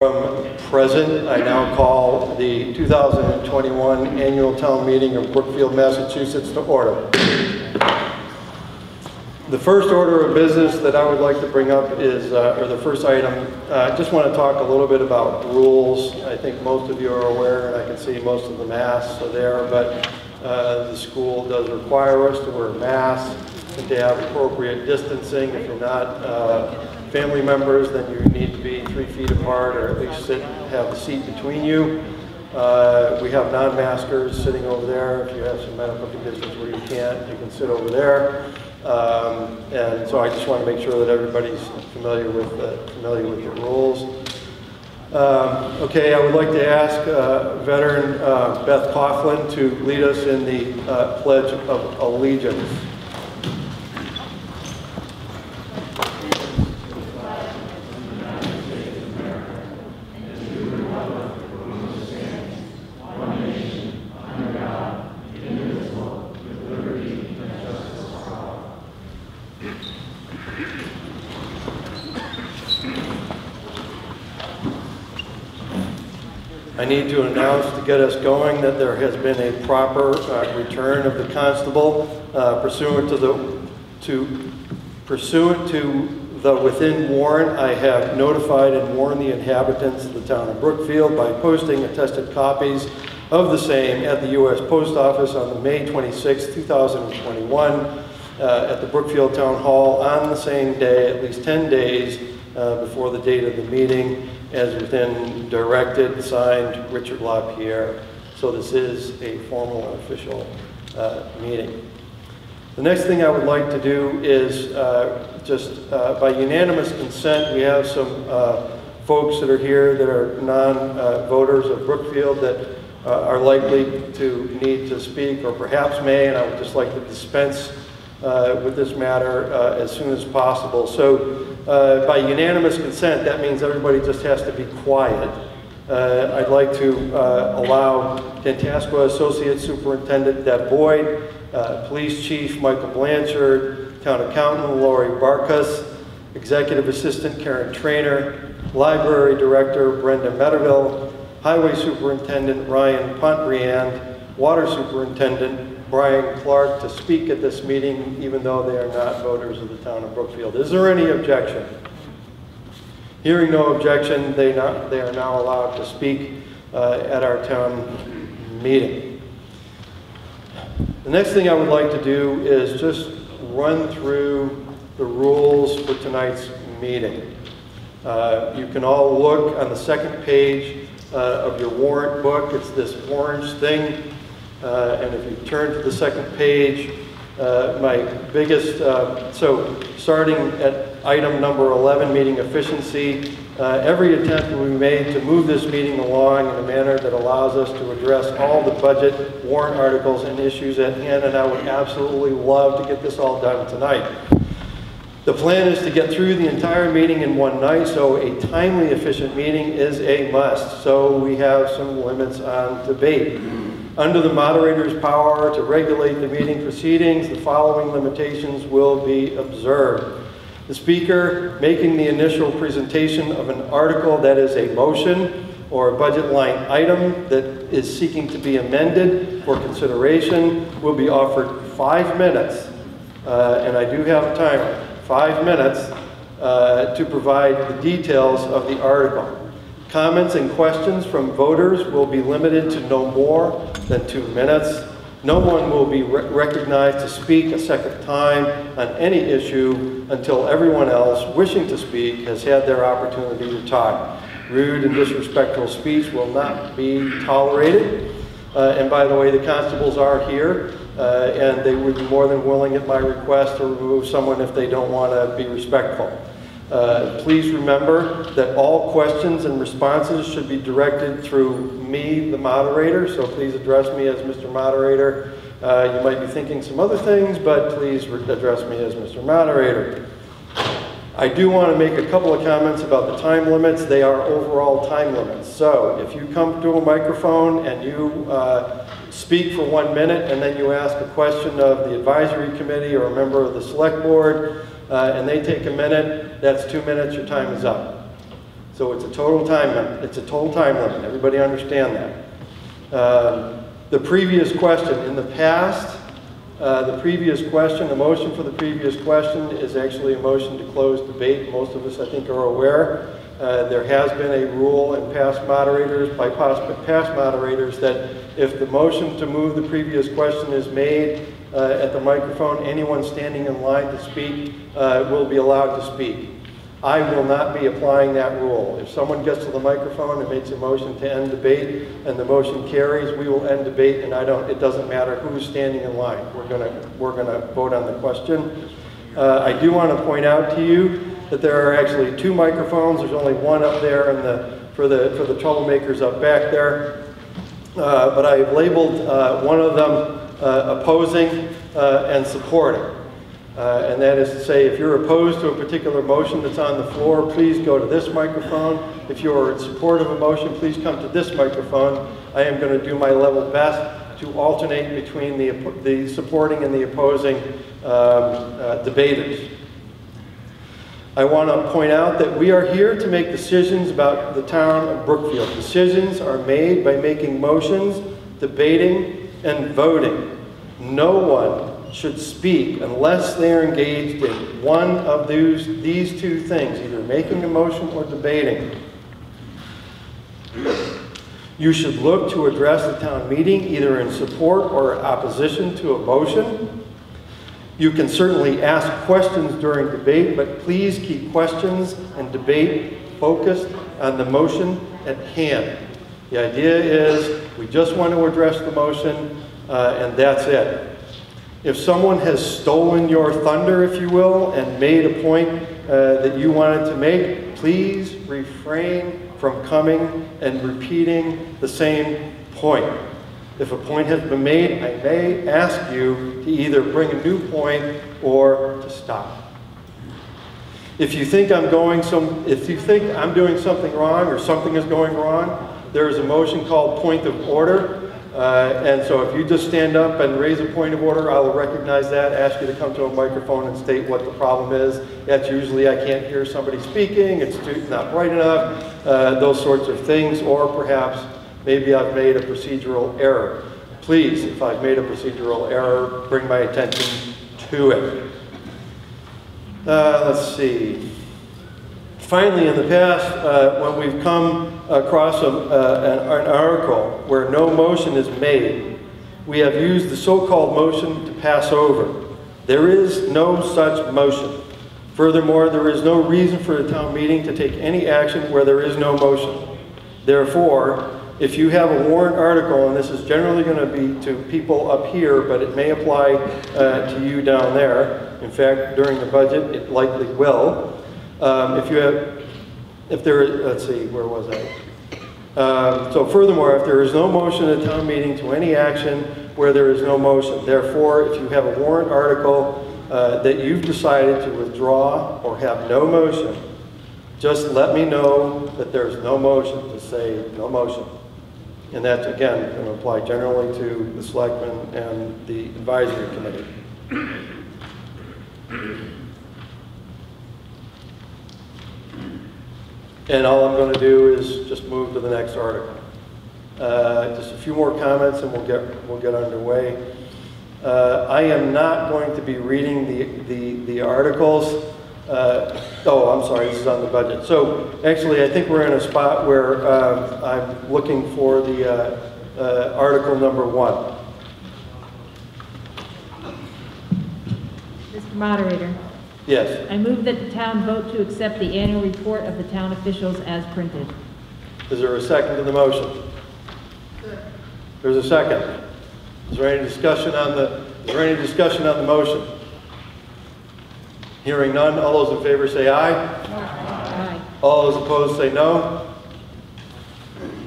From present, I now call the 2021 Annual Town Meeting of Brookfield, Massachusetts to order. The first order of business that I would like to bring up is, uh, or the first item, uh, I just want to talk a little bit about rules. I think most of you are aware, and I can see most of the masks are there, but uh, the school does require us to wear masks and to have appropriate distancing. If you're not uh, family members, then you need to be three feet apart or at least sit, have a seat between you. Uh, we have non-maskers sitting over there. If you have some medical conditions where you can't, you can sit over there. Um, and so I just want to make sure that everybody's familiar with the, familiar with the rules. Um, okay, I would like to ask uh, veteran uh, Beth Coughlin to lead us in the uh, Pledge of Allegiance. I need to announce to get us going that there has been a proper uh, return of the constable uh, pursuant to the to pursuant to the within warrant. I have notified and warned the inhabitants of the town of Brookfield by posting attested copies of the same at the U.S. Post Office on the May 26, 2021, uh, at the Brookfield Town Hall on the same day, at least 10 days uh, before the date of the meeting as within directed, signed Richard LaPierre. So this is a formal and official uh, meeting. The next thing I would like to do is uh, just uh, by unanimous consent, we have some uh, folks that are here that are non-voters of Brookfield that uh, are likely to need to speak or perhaps may, and I would just like to dispense uh, with this matter uh, as soon as possible. So uh, by unanimous consent, that means everybody just has to be quiet. Uh, I'd like to uh, allow Tantasqua Associate Superintendent Deb Boyd, Police Chief Michael Blanchard, Town Accountant Lori Barkas, Executive Assistant Karen Trainer, Library Director Brenda Medeville, Highway Superintendent Ryan Pontriand, Water Superintendent Brian Clark to speak at this meeting, even though they are not voters of the town of Brookfield. Is there any objection? Hearing no objection, they, not, they are now allowed to speak uh, at our town meeting. The next thing I would like to do is just run through the rules for tonight's meeting. Uh, you can all look on the second page uh, of your warrant book. It's this orange thing. Uh, and if you turn to the second page, uh, my biggest, uh, so starting at item number 11, meeting efficiency, uh, every attempt will be made to move this meeting along in a manner that allows us to address all the budget, warrant articles, and issues at hand, and I would absolutely love to get this all done tonight. The plan is to get through the entire meeting in one night, so a timely, efficient meeting is a must. So we have some limits on debate. Under the moderator's power to regulate the meeting proceedings, the following limitations will be observed. The speaker making the initial presentation of an article that is a motion or a budget line item that is seeking to be amended for consideration will be offered five minutes, uh, and I do have a timer, five minutes uh, to provide the details of the article. Comments and questions from voters will be limited to no more than two minutes. No one will be re recognized to speak a second time on any issue until everyone else wishing to speak has had their opportunity to talk. Rude and disrespectful speech will not be tolerated. Uh, and by the way, the constables are here, uh, and they would be more than willing at my request to remove someone if they don't want to be respectful. Uh, please remember that all questions and responses should be directed through me, the moderator, so please address me as Mr. Moderator. Uh, you might be thinking some other things, but please address me as Mr. Moderator. I do want to make a couple of comments about the time limits. They are overall time limits. So if you come to a microphone and you uh, speak for one minute and then you ask a question of the advisory committee or a member of the select board, uh, and they take a minute, that's two minutes, your time is up. So it's a total time, limit. it's a total time limit. Everybody understand that. Um, The previous question, in the past, uh, the previous question, the motion for the previous question is actually a motion to close debate. Most of us, I think, are aware. Uh, There has been a rule in past moderators, by past moderators, that if the motion to move the previous question is made uh, at the microphone, anyone standing in line to speak uh, will be allowed to speak. I will not be applying that rule. If someone gets to the microphone and makes a motion to end debate and the motion carries, we will end debate and I don't, it doesn't matter who's standing in line. We're gonna, we're gonna vote on the question. Uh, I do want to point out to you that there are actually two microphones. There's only one up there and the, for the, for the troublemakers up back there. Uh, but I've labeled uh, one of them uh, opposing uh, and supporting. Uh, and that is to say, if you're opposed to a particular motion that's on the floor, please go to this microphone. If you're in support of a motion, please come to this microphone. I am going to do my level best to alternate between the, the supporting and the opposing um, uh, debaters. I want to point out that we are here to make decisions about the town of Brookfield. Decisions are made by making motions, debating, and voting. No one should speak unless they are engaged in one of these, these two things, either making a motion or debating. You should look to address the town meeting either in support or opposition to a motion. You can certainly ask questions during debate, but please keep questions and debate focused on the motion at hand. The idea is we just want to address the motion uh, and that's it. If someone has stolen your thunder, if you will, and made a point uh, that you wanted to make, please refrain from coming and repeating the same point. If a point has been made, I may ask you to either bring a new point or to stop. If you think I'm going some, if you think I'm doing something wrong or something is going wrong, there is a motion called point of order. Uh, and so if you just stand up and raise a point of order, I will recognize that, ask you to come to a microphone and state what the problem is. That's usually I can't hear somebody speaking, it's too, not bright enough, uh, those sorts of things, or perhaps maybe I've made a procedural error. Please, if I've made a procedural error, bring my attention to it. Uh, let's see. Finally, in the past, uh, when we've come across a, uh, an, an article where no motion is made, we have used the so-called motion to pass over. There is no such motion. Furthermore, there is no reason for a town meeting to take any action where there is no motion. Therefore, if you have a warrant article, and this is generally going to be to people up here, but it may apply uh, to you down there. In fact, during the budget, it likely will. Um, if you have, if there, let's see, where was I? Um, so furthermore, if there is no motion at town meeting to any action where there is no motion, therefore, if you have a warrant article uh, that you've decided to withdraw or have no motion, just let me know that there's no motion to say no motion. And that's, again, going to apply generally to the selectmen and the advisory committee. And all I'm going to do is just move to the next article. Uh, just a few more comments and we'll get, we'll get underway. Uh, I am not going to be reading the, the, the articles. Uh, oh, I'm sorry, this is on the budget. So actually, I think we're in a spot where uh, I'm looking for the uh, uh, article number one. Mr. Moderator, Yes. I move that the town vote to accept the annual report of the town officials as printed. Is there a second to the motion? Good. There's a second. Is there any discussion on the, is there any discussion on the motion? Hearing none, all those in favor say aye. Aye. All those opposed say no.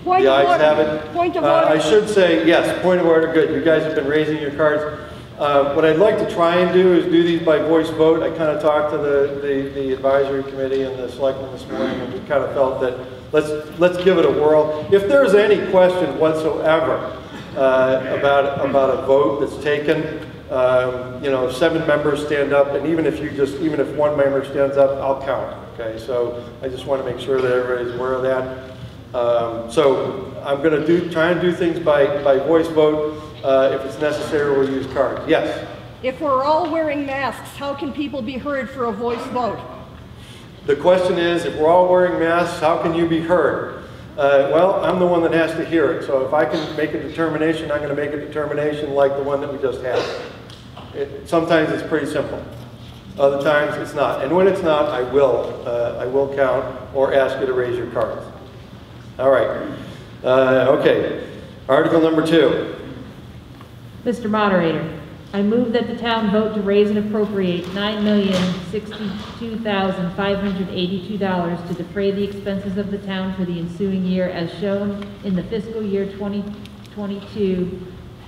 Point The of ayes have it. Point of Uh, I should say, yes, point of order, good. You guys have been raising your cards. Uh, What I'd like to try and do is do these by voice vote. I kind of talked to the, the the advisory committee and the selectmen this morning, and kind of felt that, let's, let's give it a whirl. If there's any question whatsoever uh, about, about a vote that's taken, um, you know, seven members stand up, and even if you just, even if one member stands up, I'll count, Okay, so I just want to make sure that everybody's aware of that. Um, So I'm going to do, try and do things by, by voice vote. Uh, If it's necessary, we'll use cards. Yes? If we're all wearing masks, how can people be heard for a voice vote? The question is, if we're all wearing masks, how can you be heard? Uh, well, I'm the one that has to hear it, so if I can make a determination, I'm going to make a determination like the one that we just had. It, sometimes it's pretty simple. Other times it's not. And when it's not, I will, uh, I will count or ask you to raise your cards. All right. Uh, okay. Article number two. Mr. Moderator, I move that the town vote to raise and appropriate $9,062,582 to defray the expenses of the town for the ensuing year as shown in the fiscal year 2022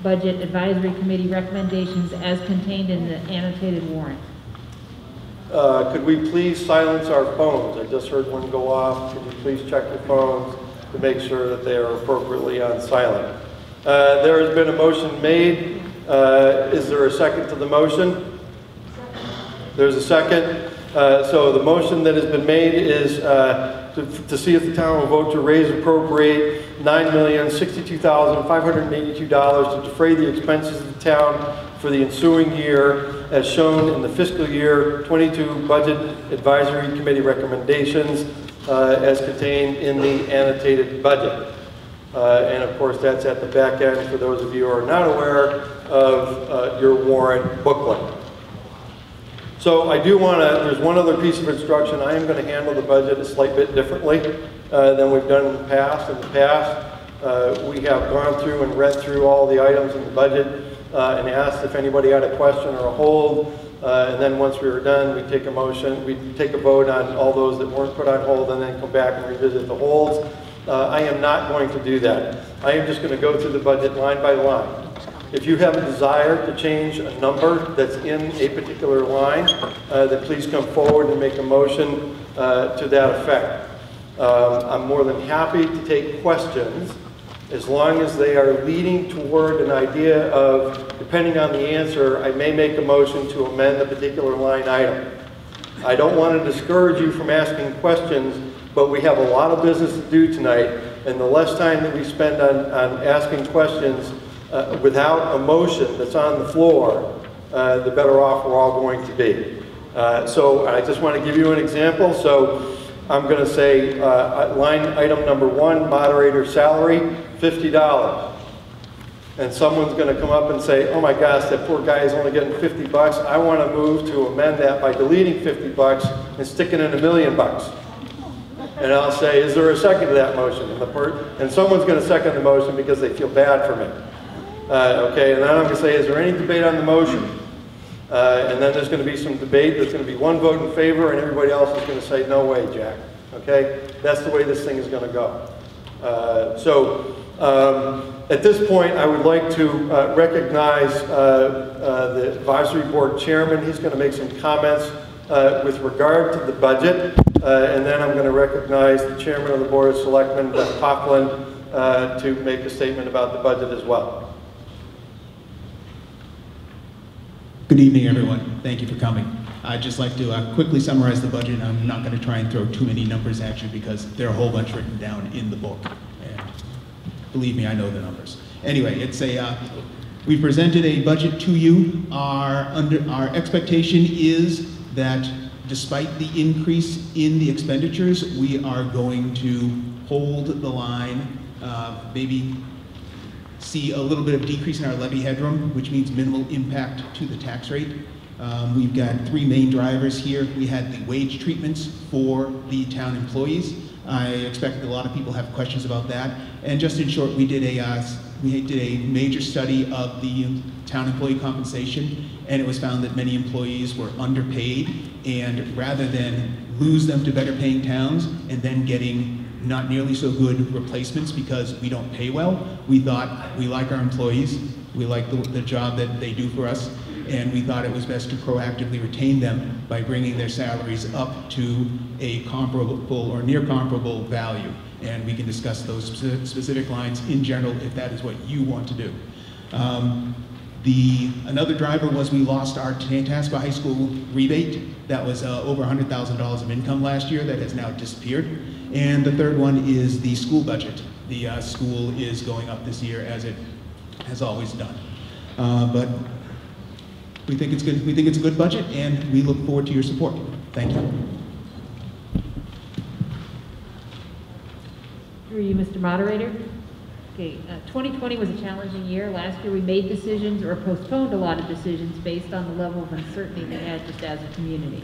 Budget Advisory Committee recommendations as contained in the annotated warrant. Uh, Could we please silence our phones? I just heard one go off. Could you please check your phones to make sure that they are appropriately on silent? Uh, There has been a motion made. Uh, Is there a second to the motion? There's a second. Uh, So the motion that has been made is uh, to to see if the town will vote to raise and appropriate $9,062,582 to defray the expenses of the town for the ensuing year as shown in the fiscal year 22 Budget Advisory Committee recommendations uh, as contained in the annotated budget. Uh, And of course, that's at the back end for those of you who are not aware of uh, your warrant booklet. So I do want to, there's one other piece of instruction. I am going to handle the budget a slight bit differently uh, than we've done in the past. In the past, uh, we have gone through and read through all the items in the budget uh, and asked if anybody had a question or a hold. Uh, And then once we were done, we take a motion, we take a vote on all those that weren't put on hold and then come back and revisit the holds. Uh, I am not going to do that. I am just going to go through the budget line by line. If you have a desire to change a number that's in a particular line, uh, then please come forward and make a motion uh, to that effect. Um, I'm more than happy to take questions as long as they are leading toward an idea of, depending on the answer, I may make a motion to amend the particular line item. I don't want to discourage you from asking questions, but we have a lot of business to do tonight, and the less time that we spend on, on asking questions uh, without a motion that's on the floor, uh, the better off we're all going to be. Uh, so I just want to give you an example. So I'm going to say uh, line item number one, moderator salary, $50 and someone's going to come up and say, oh my gosh, that poor guy is only getting 50 bucks. I want to move to amend that by deleting 50 bucks and sticking in a million bucks. And I'll say, is there a second to that motion? And, the per- and someone's going to second the motion because they feel bad for me. Uh, okay, and then I'm going to say, is there any debate on the motion? Uh, and then there's going to be some debate. There's going to be one vote in favor, and everybody else is going to say, no way, Jack. Okay? That's the way this thing is going to go. Uh, so, um, at this point, I would like to uh, recognize uh, uh, the advisory board chairman. He's going to make some comments uh, with regard to the budget, uh, and then I'm going to recognize the chairman of the board of selectmen, Beth Coughlin, uh, to make a statement about the budget as well. Good evening, everyone. Thank you for coming. I'd just like to uh, quickly summarize the budget. I'm not going to try and throw too many numbers at you because there are a whole bunch written down in the book. And believe me, I know the numbers. Anyway, it's a, uh, we presented a budget to you. Our, under, our expectation is that despite the increase in the expenditures, we are going to hold the line, uh, maybe see a little bit of decrease in our levy headroom, which means minimal impact to the tax rate. Um, we've got three main drivers here. We had the wage treatments for the town employees. I expect a lot of people have questions about that. And just in short, we did a uh, we did a major study of the town employee compensation, and it was found that many employees were underpaid. And rather than lose them to better paying towns and then getting not nearly so good replacements because we don't pay well. We thought we like our employees, we like the, the job that they do for us, and we thought it was best to proactively retain them by bringing their salaries up to a comparable or near comparable value. And we can discuss those specific lines in general if that is what you want to do. Um, The, another driver was we lost our Tantasqua High School rebate. That was uh, over $100,000 of income last year that has now disappeared. And the third one is the school budget. The uh, school is going up this year as it has always done. Uh, But we think it's good, we think it's a good budget, and we look forward to your support. Thank you. Through you, Mr. Moderator. Okay, uh, 2020 was a challenging year. Last year, we made decisions or postponed a lot of decisions based on the level of uncertainty we had just as a community.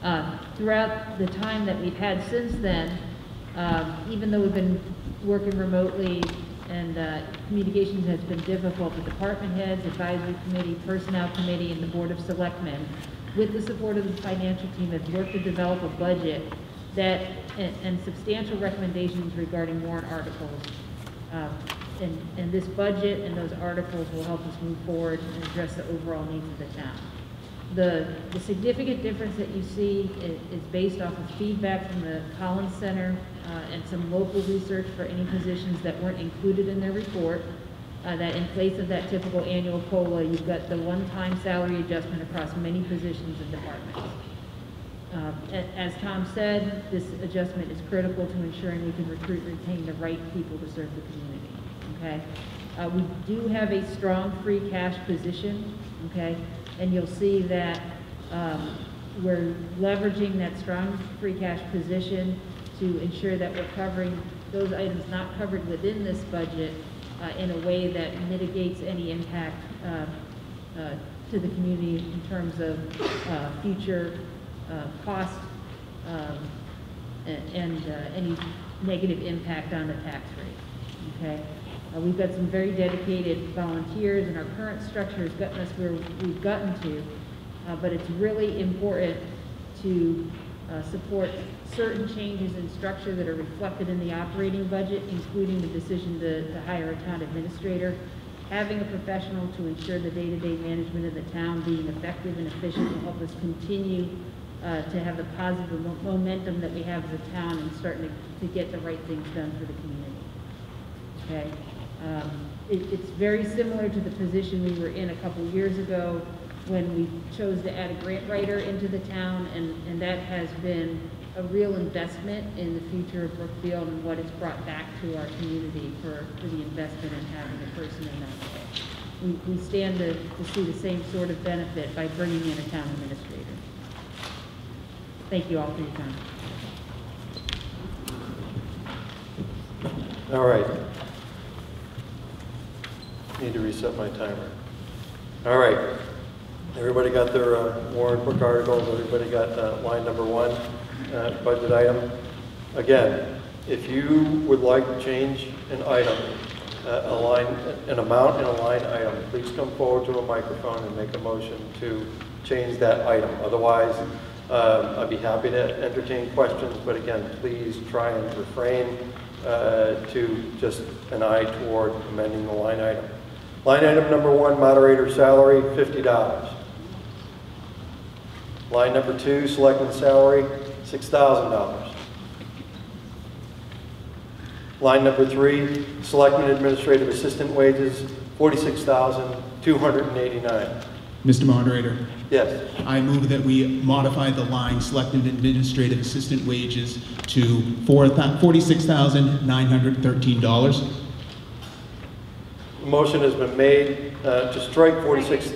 Uh, Throughout the time that we've had since then, um, even though we've been working remotely and uh, communications has been difficult, the department heads, advisory committee, personnel committee, and the board of selectmen, with the support of the financial team, have worked to develop a budget that, and and substantial recommendations regarding warrant articles. Um, And, and this budget and those articles will help us move forward and address the overall needs of the town. The, the significant difference that you see is, is based off of feedback from the Collins Center uh, and some local research for any positions that weren't included in their report. Uh, that in place of that typical annual COLA, you've got the one-time salary adjustment across many positions and departments. Uh, As Tom said, this adjustment is critical to ensuring we can recruit and retain the right people to serve the community, okay? Uh, We do have a strong free cash position, okay? And you'll see that um, we're leveraging that strong free cash position to ensure that we're covering those items not covered within this budget uh, in a way that mitigates any impact uh, uh, to the community in terms of uh, future uh, cost um, and uh, any negative impact on the tax rate, okay? Uh, We've got some very dedicated volunteers, and our current structure has gotten us where we've gotten to, uh, but it's really important to uh, support certain changes in structure that are reflected in the operating budget, including the decision to to hire a town administrator, having a professional to ensure the day-to-day management of the town being effective and efficient will help us continue uh, to have the positive mo- momentum that we have as a town and starting to, to get the right things done for the community. Okay? Um, it, it's very similar to the position we were in a couple years ago when we chose to add a grant writer into the town, and, and that has been a real investment in the future of Brookfield and what it's brought back to our community for, for the investment in having a person in that role. We, we stand to, to see the same sort of benefit by bringing in a town administrator. Thank you all for your time. All right. Need to reset my timer. All right. Everybody got their uh, warrant book articles, everybody got uh, line number one, uh, budget item. Again, if you would like to change an item, uh, a line, an amount in a line item, please come forward to a microphone and make a motion to change that item. Otherwise, uh, I'd be happy to entertain questions, but again, please try and refrain uh, to just an eye toward amending the line item. Line item number one, moderator salary, $50. Line number two, selectman salary, $6,000. Line number three, selectman administrative assistant wages, 46,289. Mr. Moderator, Yes, I move that we modify the line selected administrative assistant wages to four $46,913. motion has been made uh, to strike 46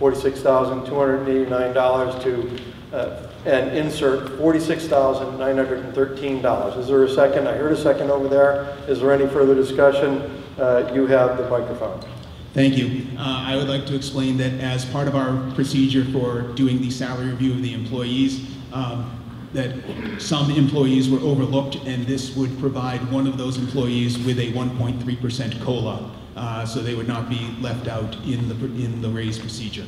$46,289 to, uh, and insert $46,913. Is there a second? I heard a second over there. Is there any further discussion? Uh, You have the microphone. Thank you. Uh, I would like to explain that as part of our procedure for doing the salary review of the employees, um, that some employees were overlooked, and this would provide one of those employees with a 1.3% COLA, uh, so they would not be left out in the, in the raise procedure.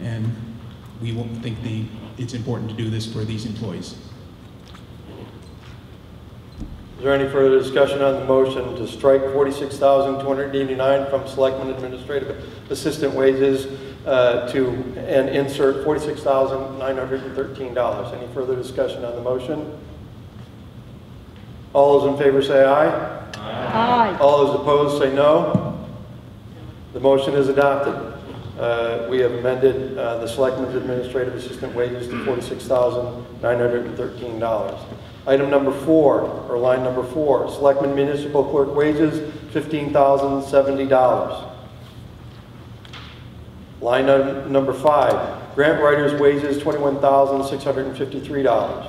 And we think the, it's important to do this for these employees. Is there any further discussion on the motion to strike 46289 from Selectman Administrative Assistant wages uh, to, and insert $46,913? Any further discussion on the motion? All those in favor say aye. Aye. All those opposed say no. The motion is adopted. Uh, We have amended uh, the Selectmen's Administrative Assistant wages to $46,913. Item number four, or line number four, Selectman Municipal Clerk wages, $15,070. Line num- number five, grant writers' wages, $21,653.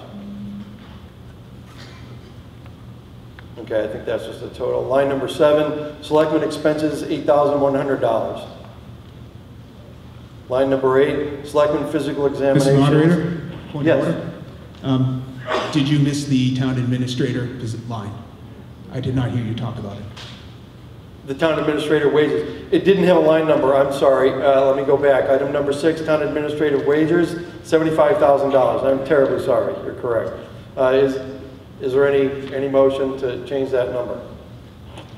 Okay, I think that's just the total. Line number seven, Selectman expenses, $8,100. Line number eight, Selectman physical examinations. Mr. Moderator? point of Yes. order. Um, Did you miss the town administrator line? I did not hear you talk about it. The town administrator wages. It didn't have a line number, I'm sorry. Uh, Let me go back. Item number six, town administrative wages, $75,000. I'm terribly sorry, you're correct. Uh, Is, is there any, any motion to change that number?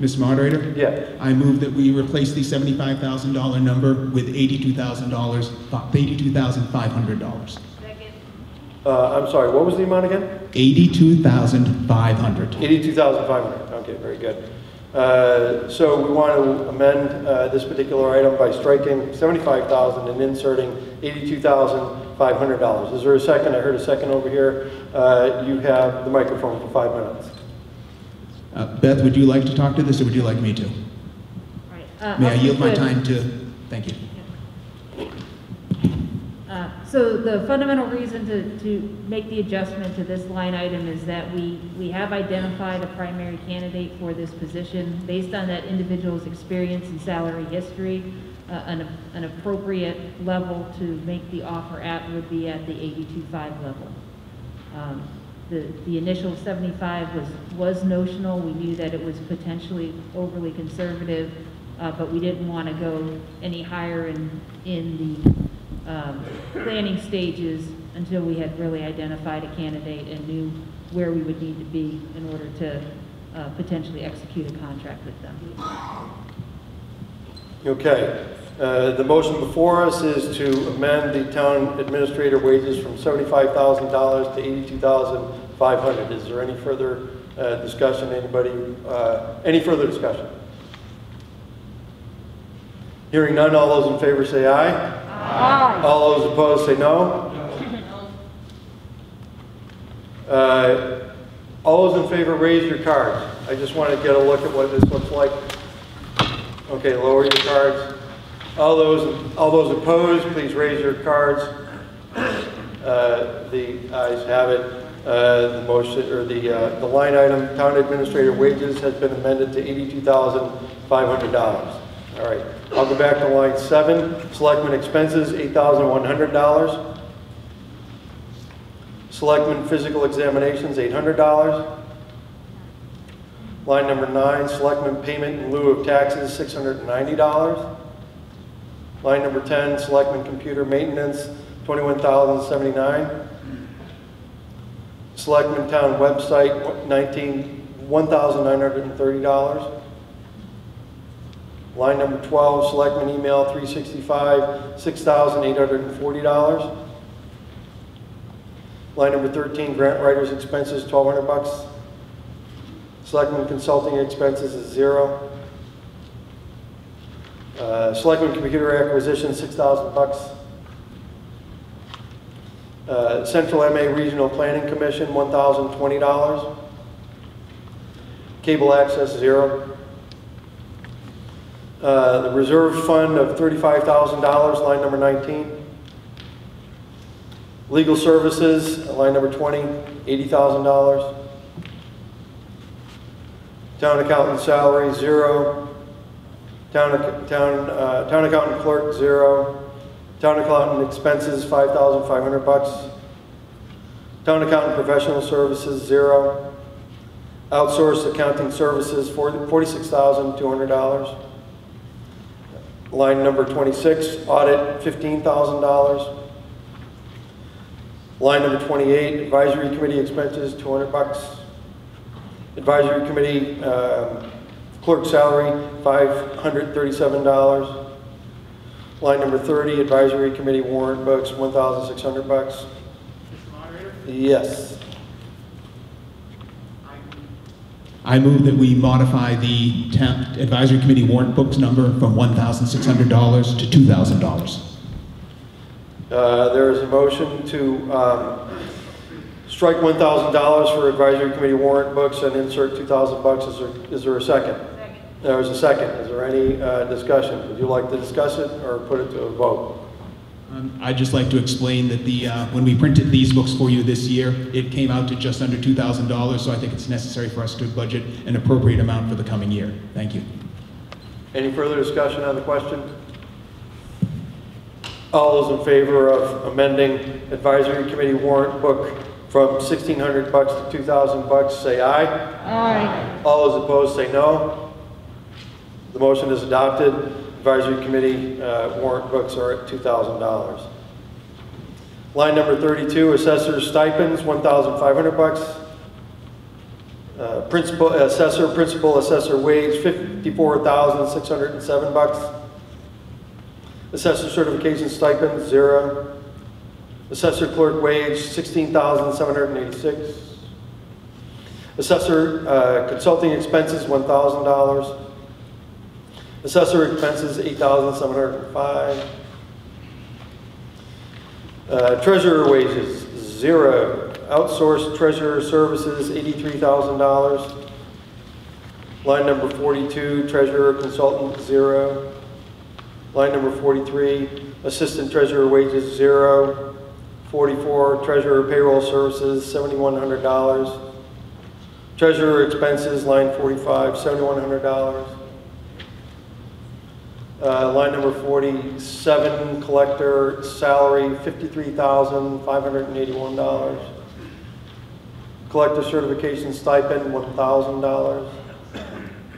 Mr. Moderator? Yeah. I move that we replace the $75,000 number with $82,000, fi- $82,500. Uh, I'm sorry, what was the amount again? 82,500. 82,500, okay, very good. Uh, So we want to amend uh, this particular item by striking 75,000 and inserting $82,500. Is there a second? I heard a second over here. Uh, You have the microphone for five minutes. Uh, Beth, would you like to talk to this, or would you like me to? Right. Uh, May I I'll yield my time to, thank you. So the fundamental reason to, to make the adjustment to this line item is that we, we have identified a primary candidate for this position. Based on that individual's experience and salary history, uh, an, an appropriate level to make the offer at would be at the 82.5 level. Um, The, the initial 75 was, was notional. We knew that it was potentially overly conservative, uh, but we didn't want to go any higher in, in the um, planning stages until we had really identified a candidate and knew where we would need to be in order to uh, potentially execute a contract with them. Okay. Uh, The motion before us is to amend the town administrator wages from $75,000 to $82,500. Is there any further uh, discussion? Anybody, uh, any further discussion? Hearing none, all those in favor say aye. Aye. All those opposed say no. Uh, All those in favor, raise your cards. I just want to get a look at what this looks like. Okay, lower your cards. All those, all those opposed, please raise your cards. Uh, The ayes have it. Uh, The motion, or the, uh, the line item, town administrator wages has been amended to $82,500. All right, I'll go back to line seven, selectmen expenses, $8,100. Selectmen physical examinations, $800. Line number nine, selectmen payment in lieu of taxes, $690. Line number 10, selectmen computer maintenance, 21,079. Selectmen town website, 19, $1,930. Line number 12, Selectman email, 365, $6,840. Line number 13, grant writers expenses, 1,200 bucks. Selectman consulting expenses is zero. Uh, Selectmen computer acquisition, 6,000 bucks. Uh, Central MA Regional Planning Commission, $1,020. Cable access, zero. Uh, The reserve fund of $35,000, line number 19. Legal services, line number 20, $80,000. Town accountant salary, zero. Town, town, uh, town accountant clerk, zero. Town accountant expenses, 5,500 bucks. Town accountant professional services, zero. Outsourced accounting services, forty- $46,200. Line number 26, audit, $15,000. Line number 28, advisory committee expenses, 200 bucks. Advisory committee um, clerk salary, $537. Line number 30, advisory committee warrant books, 1,600 bucks. Yes. I I move that we modify the town advisory committee warrant books number from $1,600 to $2,000. Uh, There is a motion to um, strike $1,000 for advisory committee warrant books and insert 2,000 bucks. Is there, is there a second? Second. There is a second. Is there any uh, discussion? Would you like to discuss it or put it to a vote? Um, I'd just like to explain that the, uh, when we printed these books for you this year, it came out to just under $2,000, so I think it's necessary for us to budget an appropriate amount for the coming year. Thank you. Any further discussion on the question? All those in favor of amending advisory committee warrant book from 1,600 bucks to 2,000 bucks, say aye. Aye. All those opposed say no. The motion is adopted. Advisory committee uh, warrant books are at $2,000. Line number 32, assessor's stipends, 1,500 bucks. Uh, Principal, assessor, principal assessor wage, 54,607 bucks. Assessor certification stipend, zero. Assessor clerk wage, 16,786. Assessor uh, consulting expenses, $1,000. Assessor expenses, 8,705. Uh, Treasurer wages, zero. Outsourced treasurer services, $83,000. Line number 42, treasurer consultant, zero. Line number 43, assistant treasurer wages, zero. 44, treasurer payroll services, $7,100. Treasurer expenses, line 45, $7,100. Uh, Line number 47, collector salary, $53,581. Collector certification stipend, $1,000.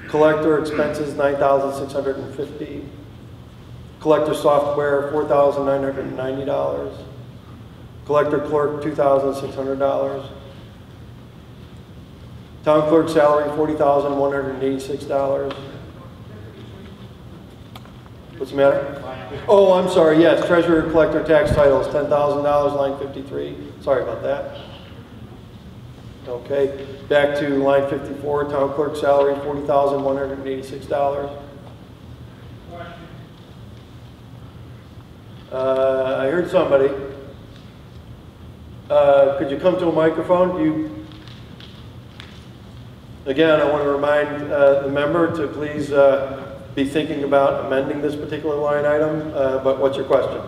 Collector expenses, 9,650. Collector software, $4,990. Collector clerk, $2,600. Town clerk salary, $40,186. What's the matter? Oh, I'm sorry, yes, treasurer collector tax titles, $10,000, line 53. Sorry about that. Okay, back to line 54, town clerk salary, $40,186. Uh, I heard somebody. Uh, Could you come to a microphone? You, again, I want to remind uh, the member to please uh, be thinking about amending this particular line item, uh, but what's your question?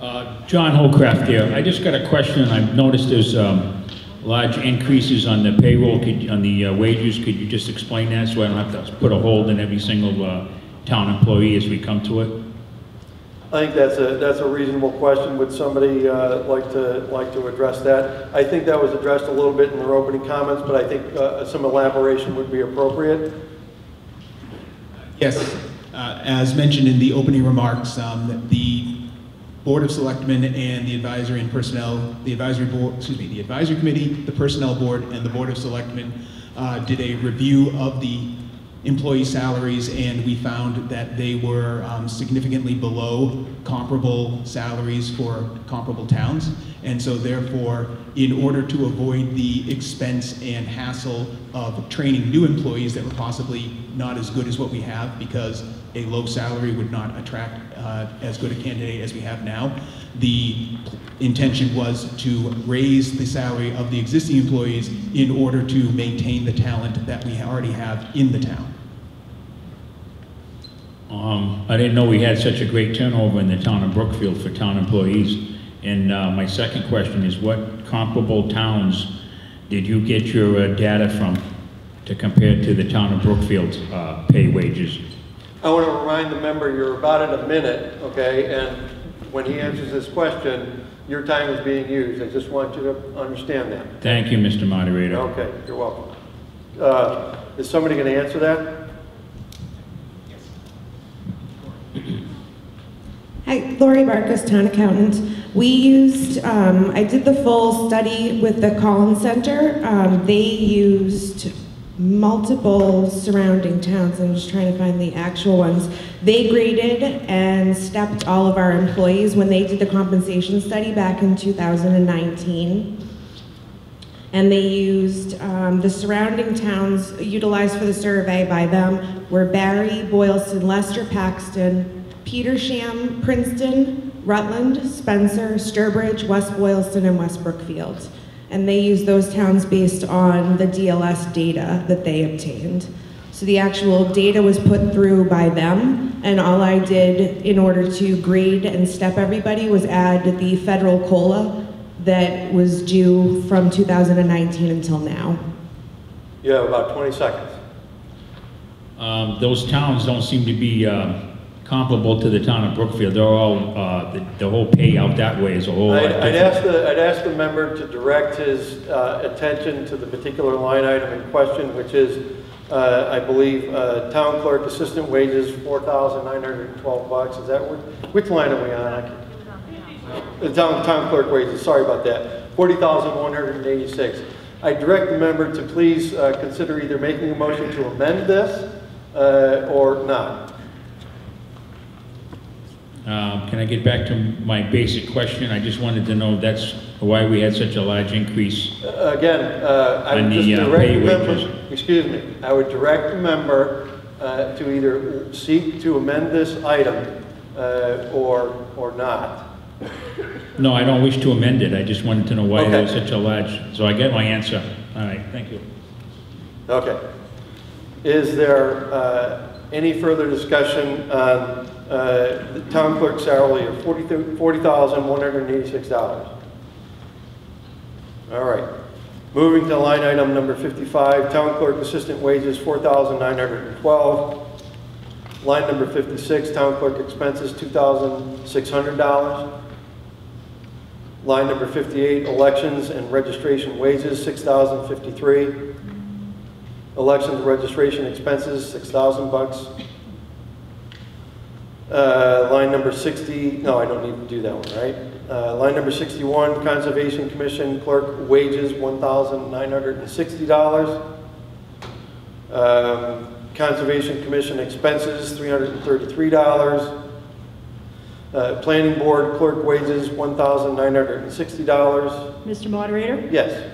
Uh, John Holcraft here. I just got a question. I've noticed there's um, large increases on the payroll, Could- on the uh, wages. Could you just explain that so I don't have to put a hold in every single uh, town employee as we come to it? I think that's a, that's a reasonable question. Would somebody uh, like to, like to address that? I think that was addressed a little bit in their opening comments, but I think uh, some elaboration would be appropriate. Yes, uh, as mentioned in the opening remarks, um, the Board of Selectmen and the Advisory and Personnel, the Advisory Board, excuse me, the Advisory Committee, the Personnel Board, and the Board of Selectmen uh, did a review of the employee salaries, and we found that they were um, significantly below comparable salaries for comparable towns. And so therefore, in order to avoid the expense and hassle of training new employees that were possibly not as good as what we have, because a low salary would not attract uh, as good a candidate as we have now, the intention was to raise the salary of the existing employees in order to maintain the talent that we already have in the town. Um, I didn't know we had such a great turnover in the town of Brookfield for town employees. And uh, my second question is, what comparable towns did you get your uh, data from to compare to the town of Brookfield's uh, pay wages? I want to remind the member, you're about at a minute, okay? And when he answers this question, your time is being used. I just want you to understand that. Thank you, Mr. Moderator. Okay, you're welcome. Uh, Is somebody going to answer that? Hi, Lori Barkus, Town Accountant. We used, um, I did the full study with the Collins Center. Um, they used multiple surrounding towns. I'm just trying to find the actual ones. They graded and stepped all of our employees when they did the compensation study back in 2019. And they used, um, the surrounding towns utilized for the survey by them were Barre, Boylston, Leicester, Paxton, Petersham, Princeton, Rutland, Spencer, Sturbridge, West Boylston, and West Brookfield. And they use those towns based on the DLS data that they obtained. So the actual data was put through by them, and all I did in order to grade and step everybody was add the federal COLA that was due from 2019 until now. You have about 20 seconds. Um, Those towns don't seem to be uh, comparable to the town of Brookfield. They're all, uh, the the whole payout that way is a whole lot I'd I'd ask the, I'd ask the member to direct his uh, attention to the particular line item in question, which is, uh, I believe, uh, town clerk assistant wages, 4,912 bucks. Is that, what- which line are we on? I can't- The town, town clerk wages, sorry about that, 40,186. I direct the member to please uh, consider either making a motion to amend this uh, or not. Um, Can I get back to my basic question? I just wanted to know that's why we had such a large increase. Uh, Again, uh, I would just the, uh, direct pay the member, wages. excuse me, I would direct the member uh, to either seek to amend this item uh, or, or not. No, I don't wish to amend it. I just wanted to know why there was Okay. such a large, so I get my answer. All right, thank you. Okay. Is there uh, any further discussion on uh, the town clerk salary of forty $40,186? All right. Moving to line item number 55, town clerk assistant wages, 4912 Line number 56, town clerk expenses, $2,600. Line number 58, elections and registration wages, 6053 Elections registration expenses, 6,000 bucks. Uh, Line number 60, no, I don't need to do that one, right? Uh, Line number 61, Conservation Commission clerk wages, $1,960. Um, Conservation Commission expenses, $333. Uh, Planning Board clerk wages, $1,960. Mr. Moderator? Yes.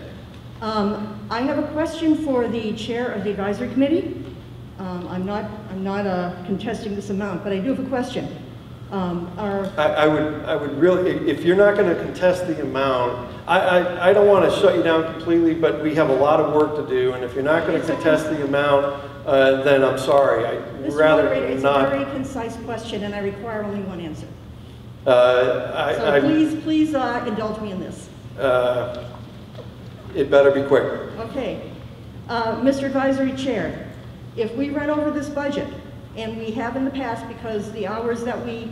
Um, I have a question for the chair of the advisory committee. Um, I'm not, I'm not uh, contesting this amount, but I do have a question. Um, Our, I, I would, I would really, if- you're not gonna contest the amount, I, I, I don't wanna shut you down completely, but we have a lot of work to do, and if you're not gonna contest the amount, uh, then I'm sorry, I'd Mr. rather Moderator, it's a very concise question, and I require only one answer. Uh, I, So I, please, please uh, indulge me in this. uh, it better be quick. Okay. Uh, Mr. Advisory Chair, if we run over this budget, and we have in the past because the hours that we,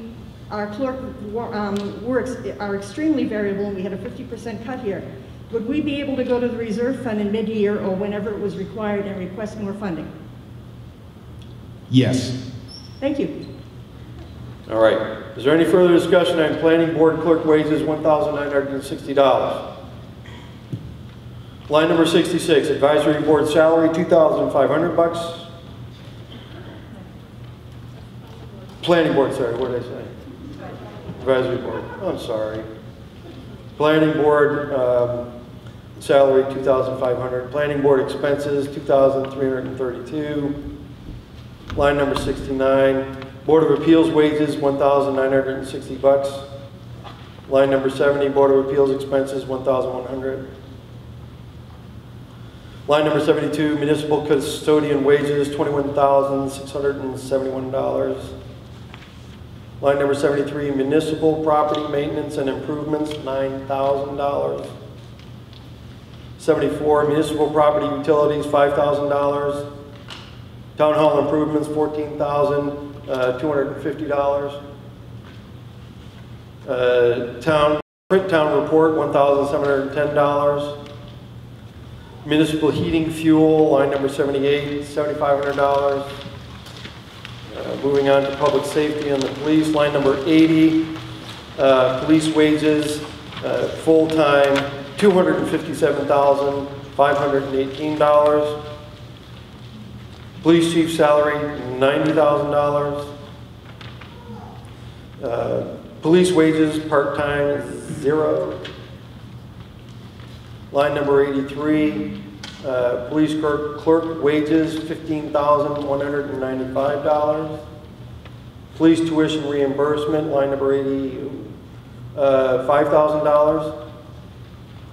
our clerk um, works are extremely variable, and we had a 50% cut here, would we be able to go to the reserve fund in mid-year or whenever it was required and request more funding? Yes. Thank you. All right. Is there any further discussion on planning board clerk wages, one thousand nine hundred and sixty dollars? Line number sixty-six, advisory board salary, two thousand five hundred bucks. Planning board, sorry, what did I say? Advisory board, I'm sorry. Planning board, um, salary, two thousand five hundred. Planning board expenses, two thousand three hundred and thirty-two. Line number 69, Board of Appeals wages, 1,960 bucks. Line number 70, Board of Appeals expenses, 1,100. Line number 72, municipal custodian wages, $21,671. Line number 73, municipal property maintenance and improvements, $9,000. 74, municipal property utilities, $5,000. Town hall improvements, fourteen thousand, uh. Uh, town, print town report, one thousand seven hundred and ten dollars. Municipal heating fuel, line number seventy-eight, seventy-five hundred dollars. Uh, moving on to public safety and the police, line number eighty, uh, police wages, uh, full-time, two hundred and fifty-seven thousand, five hundred and eighteen dollars. Police chief salary, $90,000. Uh, Police wages, part-time, zero. Line number 83, uh, police clerk clerk wages, $15,195. Police tuition reimbursement, line number 80, uh, $5,000.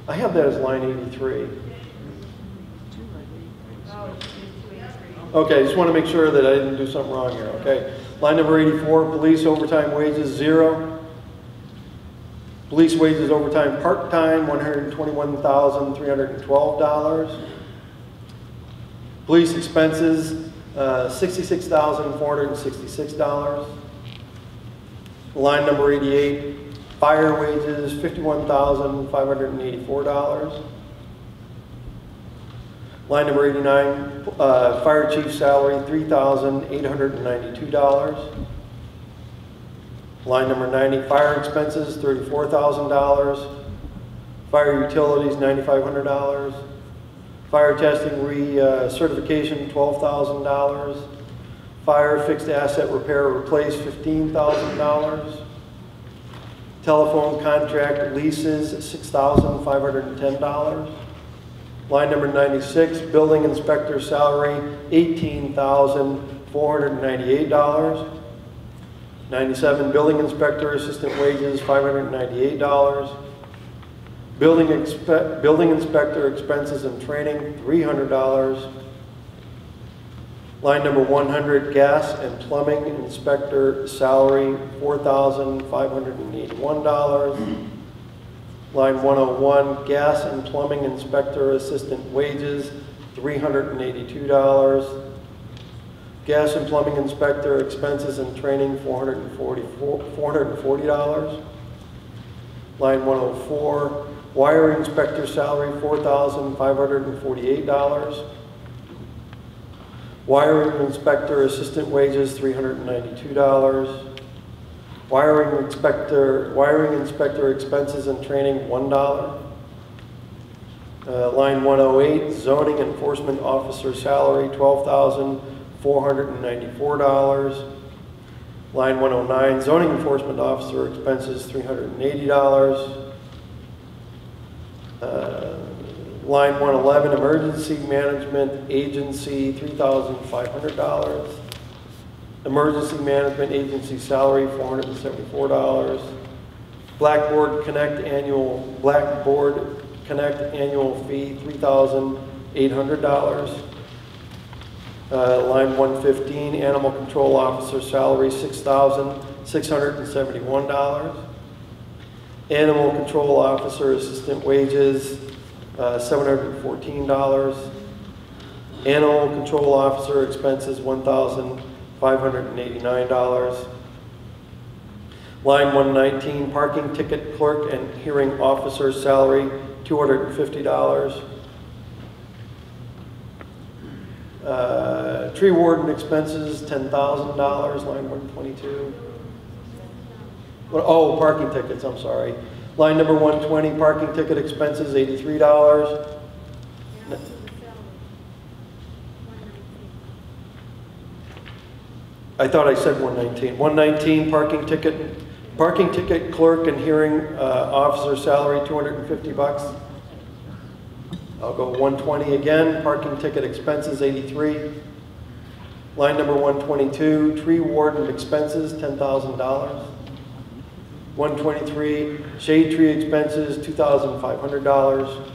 I have that as line 83. Okay, I just want to make sure that I didn't do something wrong here, okay? Line number 84, police overtime wages, zero. Police wages overtime part-time, $121,312. Police expenses, uh, $66,466. Line number 88, fire wages, $51,584. Line number 89, uh, fire chief salary, $3,892. Line number 90, fire expenses, $34,000. Fire utilities, $9,500. Fire testing re-certification, $12,000. Fire fixed asset repair replace, $15,000. Telephone contract leases, $6,510. Line number 96, building inspector salary, $18,498. 97, building inspector assistant wages, $598. Building expe, building inspector expenses and training, $300. Line number 100, gas and plumbing inspector salary, $4,581. Line 101, gas and plumbing inspector assistant wages, $382. Gas and plumbing inspector expenses and training, 444 $440. Line 104, wire inspector salary, $4,548. Wiring inspector assistant wages, $392. Wiring inspector, wiring inspector expenses and training, $1. Uh, Line 108, zoning enforcement officer salary, $12,494. Line 109, zoning enforcement officer expenses, $380. Uh, Line 111, emergency management agency, $3,500. Emergency Management Agency salary, $474. Blackboard Connect annual, Blackboard Connect annual fee, $3,800. Uh, Line 115, Animal Control Officer salary, $6,671. Animal Control Officer Assistant wages, uh, $714. Animal Control Officer expenses, $1,589. Line 119, parking ticket clerk and hearing officer salary, $250. Uh, Tree warden expenses, $10,000, line 122. Oh, parking tickets, I'm sorry. Line number 120, parking ticket expenses, $83. I thought I said 119. 119, parking ticket, parking ticket clerk and hearing uh, officer salary, 250 bucks. I'll go 120 again, parking ticket expenses, 83. Line number 122, tree warden expenses, $10,000. 123, shade tree expenses, $2,500.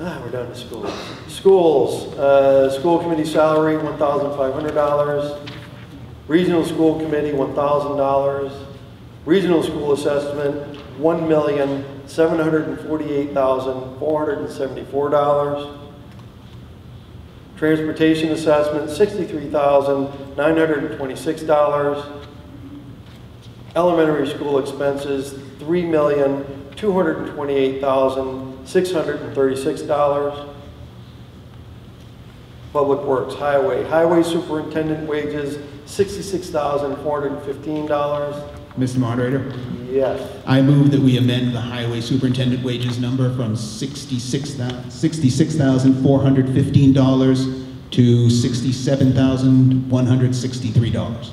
Ah, we're down to schools. Schools, uh, school committee salary, $1,500. Regional school committee, $1,000. Regional school assessment, $1,748,474. Transportation assessment, $63,926. Elementary school expenses, $3,228,636. Public Works, Highway, Highway Superintendent wages, $66,415. Mr. Moderator, Yes. I move that we amend the highway superintendent wages number from $66,000 $66,415 to $67,163.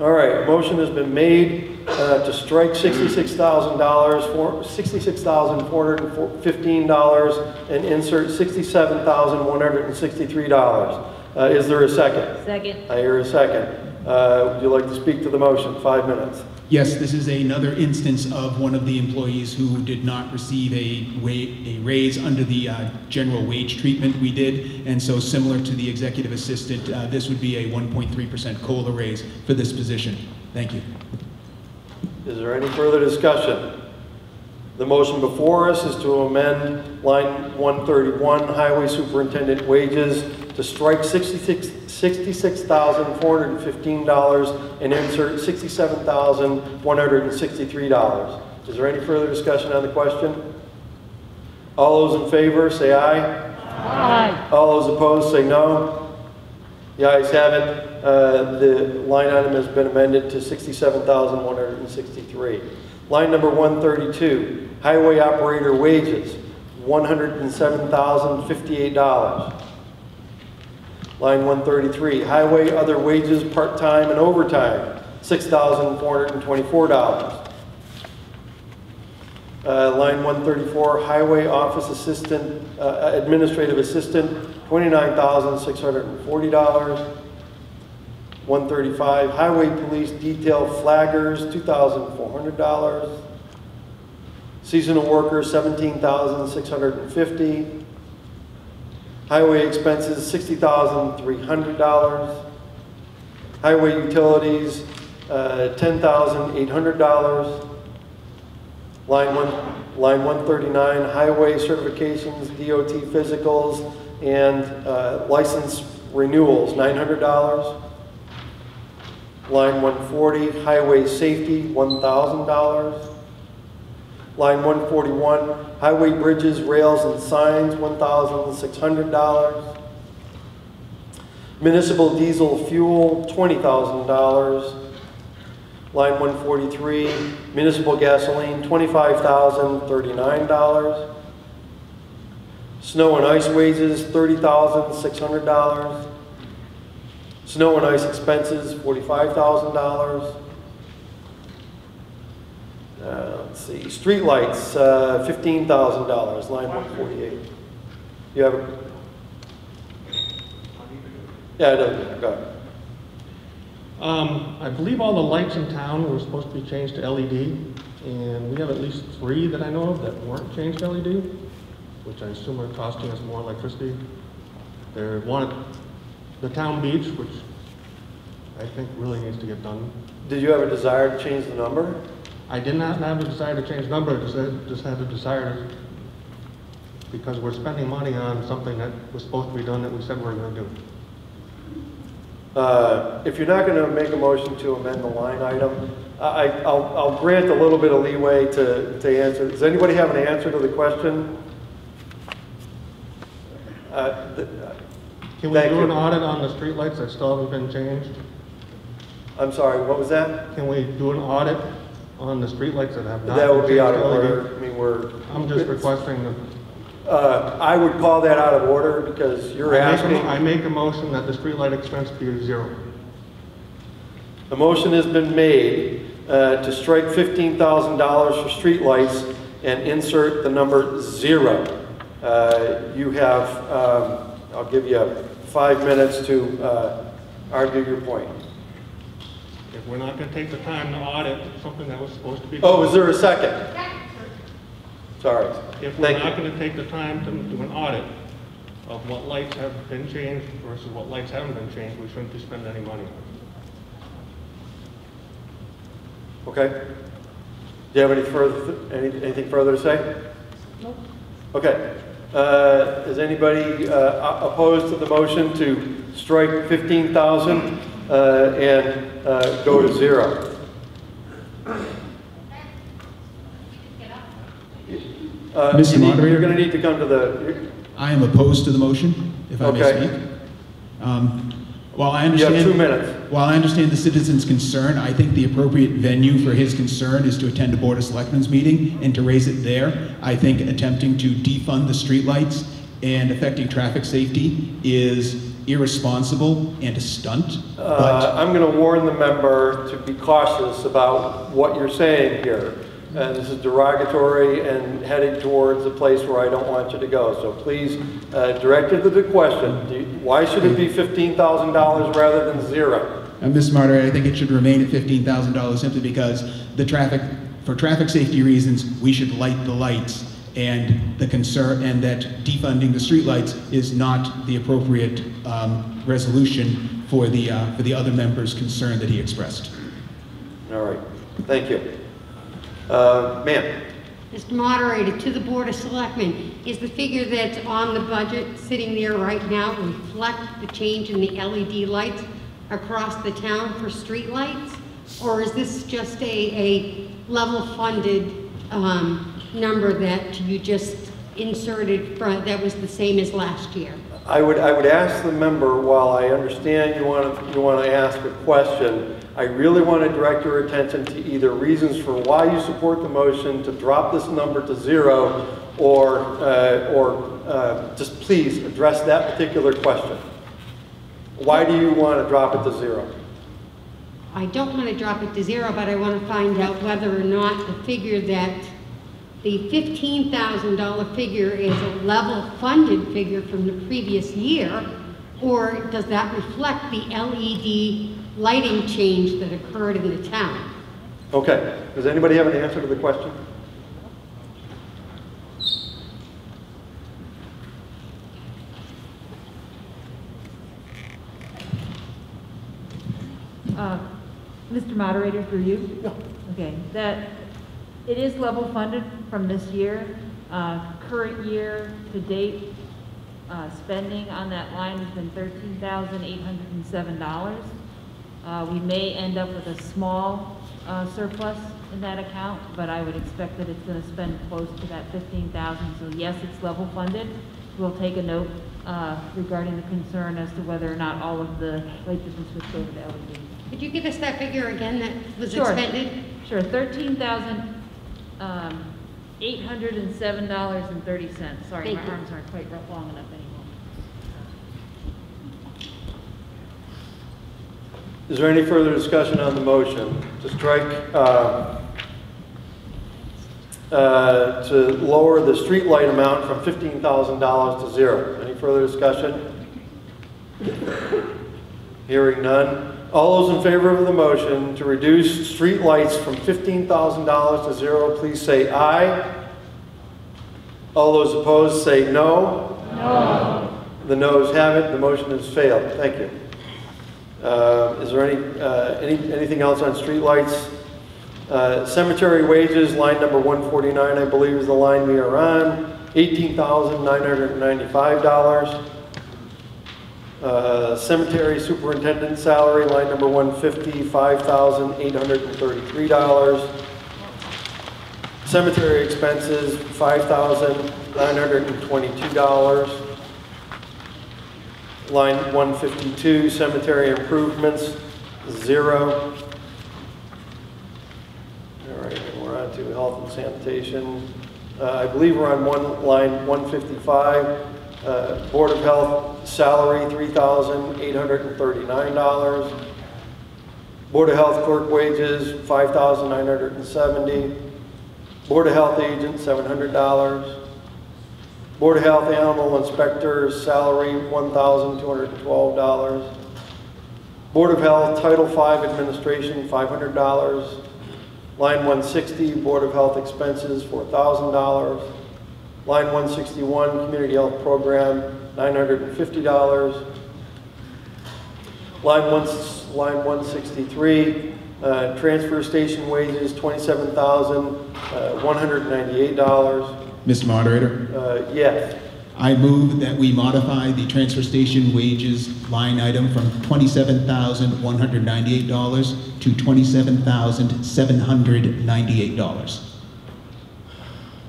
All right, motion has been made uh, to strike $66,000, for- $66,415 and insert $67,163. Uh, Is there a second? Second. I hear a second. Uh, Would you like to speak to the motion? Five minutes. Yes, this is another instance of one of the employees who did not receive a a raise under the uh, general wage treatment we did. And so similar to the executive assistant, uh, this would be a 1.3% COLA raise for this position. Thank you. Is there any further discussion? The motion before us is to amend line 131, Highway Superintendent wages, to strike $66,415 and insert $67,163. Is there any further discussion on the question? All those in favor, say aye. Aye. All those opposed, say no. The ayes have it. Uh, The line item has been amended to 67163 Line number 132, highway operator wages, $107,058. Line 133, highway other wages, part-time and overtime, $6,424. Uh, Line 134, highway office assistant, uh, administrative assistant, $29,640. 135, highway police detail flaggers, $2,400. Seasonal workers, $17,650. Highway expenses, $60,300. Highway utilities, uh, $10,800. Line one, line 139, highway certifications, DOT physicals, and uh, license renewals, $900. Line 140, highway safety, $1,000. Line 141, highway bridges, rails, and signs, $1,600. Municipal diesel fuel, $20,000. Line 143, municipal gasoline, $25,039. Snow and ice wages, $30,600. Snow and ice expenses, $45,000. Uh, Let's see, streetlights, uh, $15,000, line 148. You have a? Yeah, it does, go ahead. Um, I believe all the lights in town were supposed to be changed to LED, and we have at least three that I know of that weren't changed to LED, which I assume are costing us more electricity. There, one at the town beach, which I think really needs to get done. Did you have a desire to change the number? I did not have a desire to change number, just had, just had a desire to, because we're spending money on something that was supposed to be done that we said we were gonna do. Uh, If you're not going to make a motion to amend the line item, I, I'll, I'll grant a little bit of leeway to, to answer. Does anybody have an answer to the question? Uh, th- Can we do an audit on the streetlights that still haven't been changed? I'm sorry, what was that? Can we do an audit on the streetlights that have not been That would be out of order. I mean, we're. I'm just requesting that. Uh, I would call that out of order because you're I make a asking. I make a motion that the streetlight expense be zero. A motion has been made uh, to strike $15,000 for streetlights and insert the number zero. Uh, You have, um, I'll give you five minutes to uh, argue your point. If we're not gonna take the time to audit something that was supposed to be. Oh, is there a second? Sorry. If we're Thank not you. gonna take the time to do an audit of what lights have been changed versus what lights haven't been changed, we shouldn't be spending any money on it. Okay? Do you have any further, any- anything further to say? No. Okay. Uh, Is anybody uh, o- opposed to the motion to strike 15,000 uh, and uh, go to zero? Uh, Mr. Moderator? You're going to need to come to the, I am opposed to the motion, if I may speak. Um, While I you have understand... two minutes. While I understand the citizen's concern, I think the appropriate venue for his concern is to attend a Board of Selectmen's meeting and to raise it there. I think attempting to defund the streetlights and affecting traffic safety is irresponsible and a stunt, Uh, I'm going to warn the member to be cautious about what you're saying here. Uh, This is derogatory and heading towards a place where I don't want you to go. So please, uh, direct it to the question. Do you- Why should it be $15,000 rather than zero? And Ms. Martyr, I think it should remain at fifteen thousand dollars simply because the traffic, for traffic safety reasons, we should light the lights. And the concern, and that defunding the streetlights is not the appropriate, um, resolution for the, uh, for the other member's concern that he expressed. All right, thank you. Uh, Ma'am? Mr. Moderator, to the Board of Selectmen, is the figure that's on the budget sitting there right now reflect the change in the LED lights across the town for streetlights? Or is this just a, a level funded, um, number that you just inserted for, that was the same as last year? I would, I would ask the member, while I understand you want to, you want to ask a question, I really want to direct your attention to either reasons for why you support the motion to drop this number to zero, or, uh, or uh, just please address that particular question. Why do you want to drop it to zero? I don't want to drop it to zero, but I want to find out whether or not the figure that, the fifteen thousand dollar figure is a level funded figure from the previous year, or does that reflect the LED lighting change that occurred in the town? Okay, does anybody have an answer to the question? Uh, Mr. Moderator, through you? Okay, that, it is level funded from this year. Uh, Current year to date, uh, spending on that line has been thirteen thousand eight hundred and seven dollars. Uh, We may end up with a small uh, surplus in that account, but I would expect that it's going to spend close to that fifteen thousand. So yes, it's level funded. We'll take a note uh, regarding the concern as to whether or not all of the have been switched over to LED. Could you give us that figure again that was Sure. expended? Sure, thirteen thousand, um, eight hundred and seven dollars and thirty cents. Sorry, my you. arms aren't quite long enough anymore. Is there any further discussion on the motion to strike, uh, uh, to lower the street light amount from $15,000 to zero? Any further discussion? Hearing none. All those in favor of the motion to reduce street lights from $15,000 to zero, please say aye. All those opposed say no. No. The noes have it, the motion has failed. Thank you. Uh, Is there any, uh, any, anything else on streetlights? Uh, Cemetery wages, line number 149, I believe is the line we are on, $18,995. Uh, Cemetery superintendent salary, line number 150, $5,833. Cemetery expenses, $5,922. Line 152, cemetery improvements, zero. All right, we're on to health and sanitation. Uh, I believe we're on one, line 155. Uh, Board of Health salary, $3,839. Board of Health clerk wages, $5,970. Board of Health agent, $700. Board of Health Animal Inspector's salary, $1,212. Board of Health Title V Administration, $500. Line 160, Board of Health expenses, $4,000. Line 161, Community Health Program, $950. Line, line 163, uh, transfer station wages, $27,198. Uh, Mr. Moderator? Uh, yes. I move that we modify the transfer station wages line item from $27,198 to $27,798.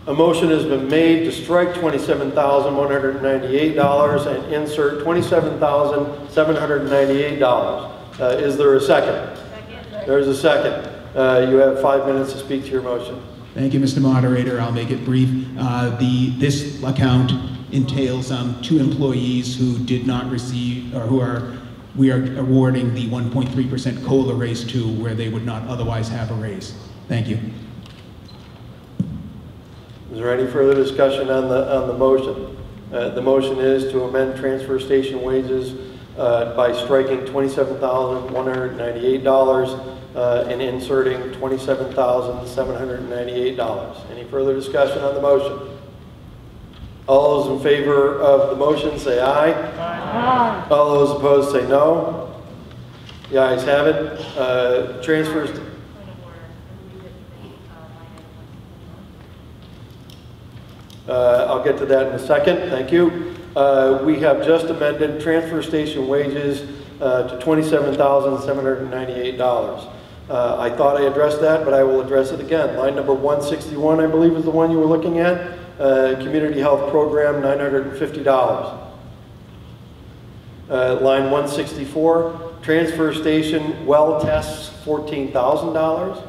A motion has been made to strike $27,198 and insert $27,798. Uh, Is there a second? Second. There's a second. Uh, You have five minutes to speak to your motion. Thank you, Mr. Moderator. I'll make it brief. Uh, The, this account entails um, two employees who did not receive, or who are, we are awarding the 1.3% COLA raise to where they would not otherwise have a raise. Thank you. Is there any further discussion on the, on the motion? Uh, The motion is to amend transfer station wages uh, by striking $27,198 uh, and inserting $27,798. Any further discussion on the motion? All those in favor of the motion, say aye. Aye. All those opposed, say no. The ayes have it. Uh, Transfers, Uh, I'll get to that in a second, thank you. Uh, We have just amended transfer station wages uh, to $27,798. Uh, I thought I addressed that, but I will address it again. Line number 161, I believe, is the one you were looking at. Uh, Community Health Program, $950. Uh, Line 164, transfer station well tests, $14,000.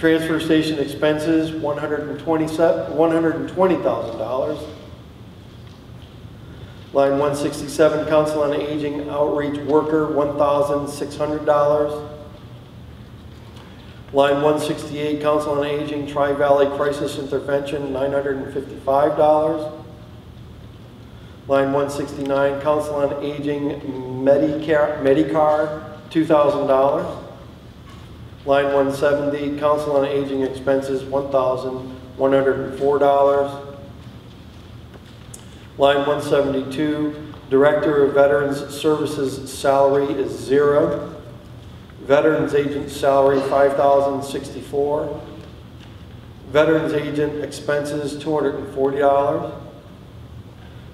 Transfer station expenses, $127 $120,000. Line 167, Council on Aging Outreach Worker, $1,600. Line 168, Council on Aging Tri-Valley Crisis Intervention, $955. Line 169, Council on Aging Medicare, Medicar, $2,000. Line 170, Council on Aging expenses, $1,104. Line 172, Director of Veterans Services salary is zero. Veterans Agent salary, 5,064. Veterans Agent expenses, $240.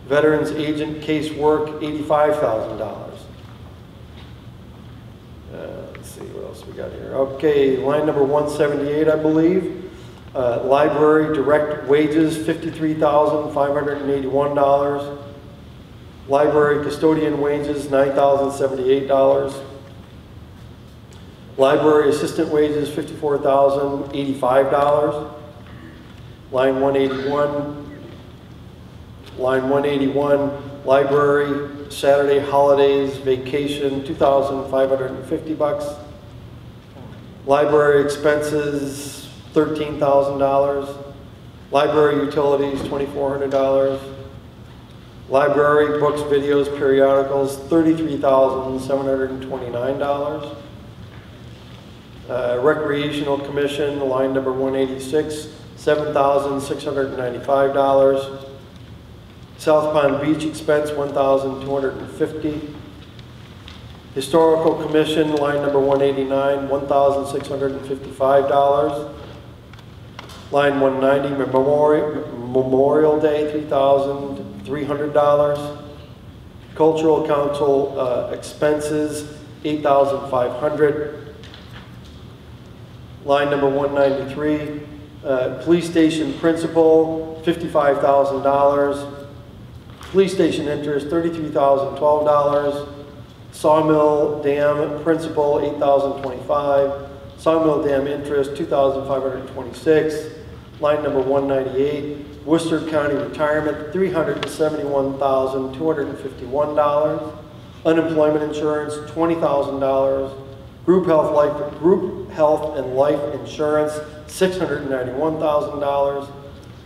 Veterans Agent casework, $85,000. Uh, Let's see, what else we got here? Okay, line number 178, I believe. Uh, Library direct wages, $53,581. Library custodian wages, $9,078. Library assistant wages, $54,085. Line 181, Line 181, library, Saturday holidays, vacation, 2,550 bucks. Library expenses, $13,000. Library utilities, $2,400. Library books, videos, periodicals, $33,729. Uh, Recreational Commission, line number 186, $7,695. South Pond Beach expense, $1,250. Historical Commission, line number 189, $1,655. Line 190, Memorial Memorial Day, $3,300. Cultural Council uh, expenses, $8,500. Line number 193, uh, Police Station Principal, $55,000. Police Station interest, $33,012. Sawmill Dam Principal, 8,025. Sawmill Dam interest, 2,526. Line number 198, Worcester County Retirement, $371,251. Unemployment insurance, $20,000. Group health life, group health and life insurance, $691,000.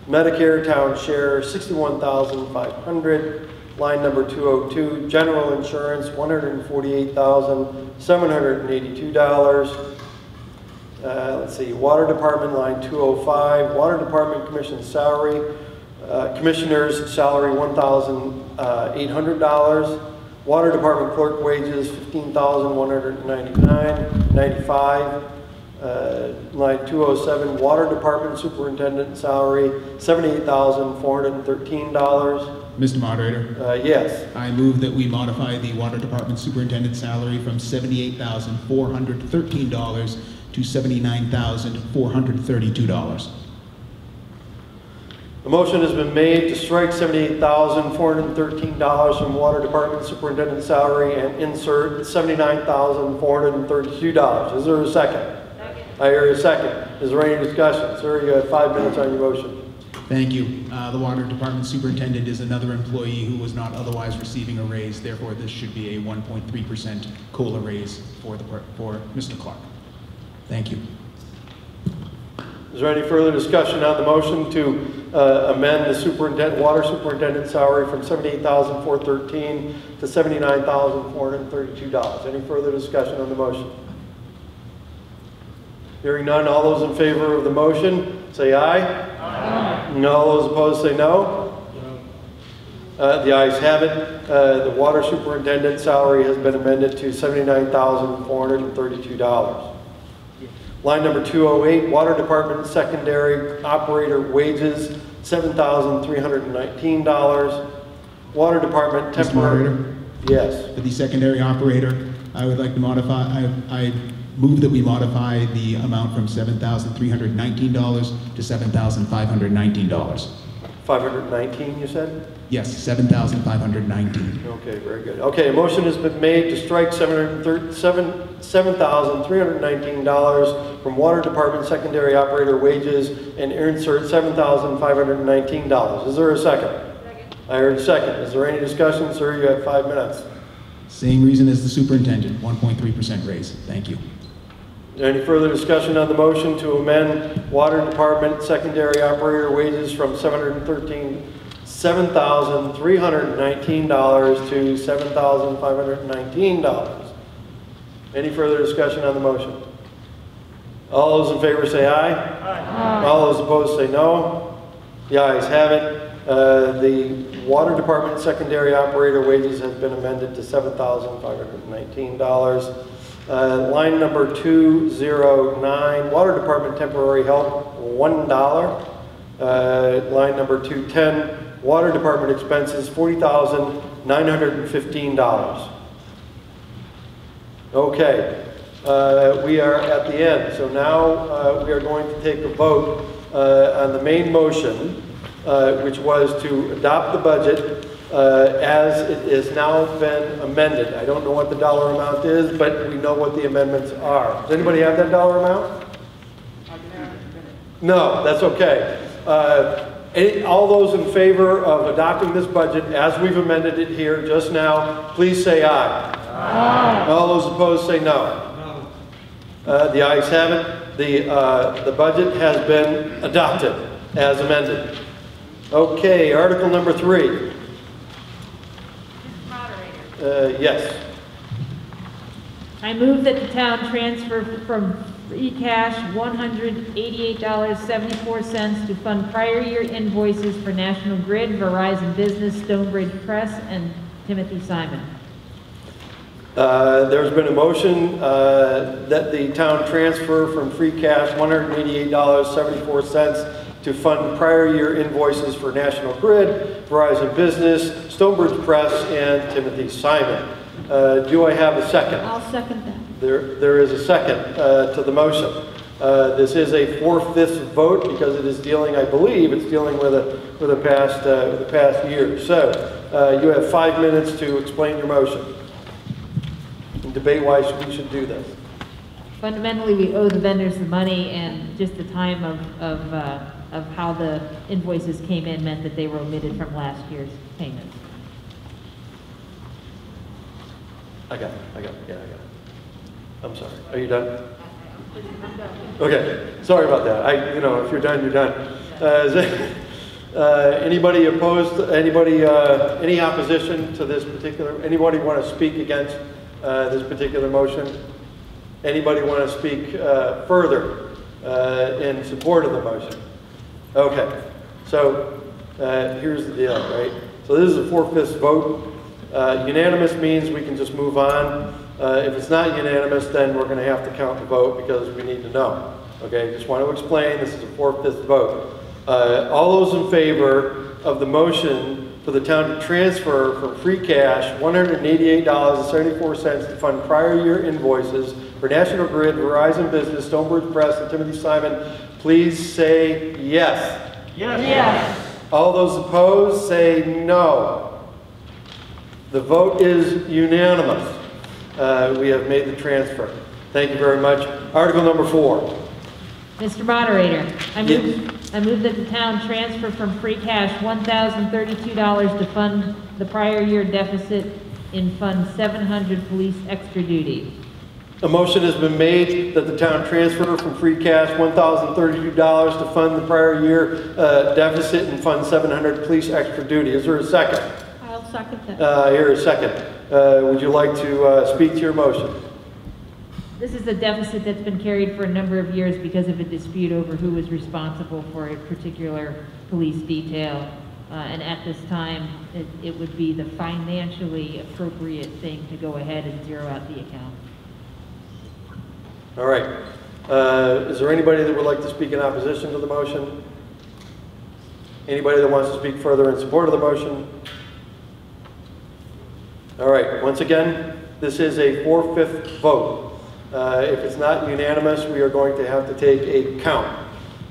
Medicare town share, $61,500. Line number 202, general insurance, $148,782. Uh, Let's see, Water Department, line 205, Water Department Commission salary, uh, Commissioner's salary, $1,800. Water Department clerk wages, $15,199.95. Uh, Line 207, Water Department Superintendent salary, $78,413. Mr. Moderator, Uh, Yes. I move that we modify the Water Department Superintendent salary from $78,413 to $79,432. The motion has been made to strike $78,413 from Water Department Superintendent salary and insert $79,432. Is there a second? Second. I hear a second. Is there any discussion? Sir, you have five minutes on your motion. Thank you. Uh, The Water Department Superintendent is another employee who was not otherwise receiving a raise, therefore this should be a 1.3% COLA raise for the, for Mr. Clark. Thank you. Is there any further discussion on the motion to uh, amend the superintendent, water superintendent salary from 78,413 to $79,432? Any further discussion on the motion? Hearing none, all those in favor of the motion, say aye. Aye. All those opposed, say no. Uh, The ayes have it. Uh, The water superintendent salary has been amended to $79,432. Line number 208, Water Department Secondary Operator Wages, $7,319. Water Department. Temporary... Yes. For the secondary operator, I would like to modify, I, I move that we modify the amount from $7,319 to $7,519. 519, you said? Yes, 7,519. Okay, very good. Okay, a motion has been made to strike $7,319 from Water Department Secondary Operator Wages and insert $7,519. Is there a second? Second. I heard a second. Is there any discussion? Sir, you have five minutes. Same reason as the superintendent, 1.3% raise. Thank you. Any further discussion on the motion to amend Water Department Secondary Operator Wages from 713, $7,319 to $7,519? Any further discussion on the motion? All those in favor say aye. Aye. All those opposed say no. The ayes have it. Uh, The Water Department Secondary Operator Wages has been amended to $7,519. Uh, Line number 209, Water Department Temporary Help, $1. Uh, Line number 210, Water Department Expenses, $40,915. Okay, uh, we are at the end, so now uh, we are going to take a vote uh, on the main motion, uh, which was to adopt the budget uh, as it has now been amended. I don't know what the dollar amount is, but we know what the amendments are. Does anybody have that dollar amount? No, that's okay. Uh, any- All those in favor of adopting this budget as we've amended it here just now, please say aye. Aye. All those opposed say no. Uh, The ayes have it. The, uh, the budget has been adopted as amended. Okay, article number three. Uh, Yes. I move that the town transfer from free cash $188.74 to fund prior year invoices for National Grid, Verizon Business, Stonebridge Press, and Timothy Simon. Uh, There's been a motion uh, that the town transfer from free cash $188.74 to fund prior year invoices for National Grid, Verizon Business, Stonebridge Press, and Timothy Simon. Uh, Do I have a second? I'll second that. There, there is a second uh, to the motion. Uh, This is a four-fifths vote because it is dealing, I believe, it's dealing with a, with a past, uh, with a past year. So uh, you have five minutes to explain your motion and debate why we should do this. Fundamentally, we owe the vendors the money, and just the time of, of, uh, of how the invoices came in meant that they were omitted from last year's payments. I got it, I got it, yeah, I got it. I'm sorry. Are you done? Okay, sorry about that. I, you know, if you're done, you're done. Uh, uh, Anybody opposed, anybody, uh, any opposition to this particular, anybody want to speak against uh, this particular motion? Anybody want to speak uh, further uh, in support of the motion? Okay, so uh, here's the deal, right? So this is a four-fifths vote. Uh, Unanimous means we can just move on. Uh, If it's not unanimous, then we're going to have to count the vote because we need to know. Okay, just want to explain, this is a four-fifths vote. Uh, All those in favor of the motion for the town to transfer from free cash $188.74 to fund prior year invoices for National Grid, Verizon Business, Stonebridge Press, and Timothy Simon, please say yes. Yes. All those opposed, say no. The vote is unanimous. Uh, We have made the transfer. Thank you very much. Article number four. Mr. Moderator, I Yes. I move that the town transfer from free cash $1,032 to fund the prior year deficit in Fund 700 Police Extra Duty. A motion has been made that the town transfer from free cash $1,032 to fund the prior year uh, deficit and Fund 700 Police Extra Duty. Is there a second? I'll second that. Uh, I hear a second. Uh, Would you like to uh, speak to your motion? This is a deficit that's been carried for a number of years because of a dispute over who was responsible for a particular police detail. Uh, And at this time, it- it would be the financially appropriate thing to go ahead and zero out the account. All right. Uh, Is there anybody that would like to speak in opposition to the motion? Anybody that wants to speak further in support of the motion? All right, once again, this is a four-fifth vote. Uh, If it's not unanimous, we are going to have to take a count.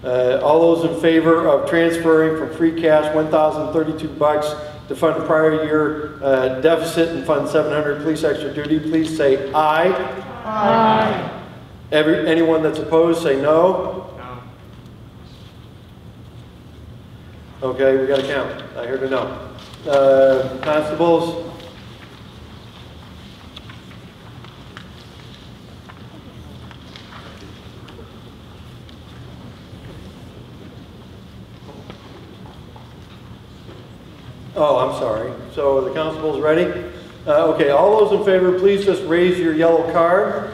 Uh, All those in favor of transferring from free cash 1,032 bucks to fund prior year uh, deficit and Fund 700 Police Extra Duty, please say aye. Aye. Every, anyone that's opposed, say no. Okay, we got to count. I heard a no. Uh, Constables? Oh, I'm sorry. So the constable's ready? Uh, Okay, all those in favor, please just raise your yellow card.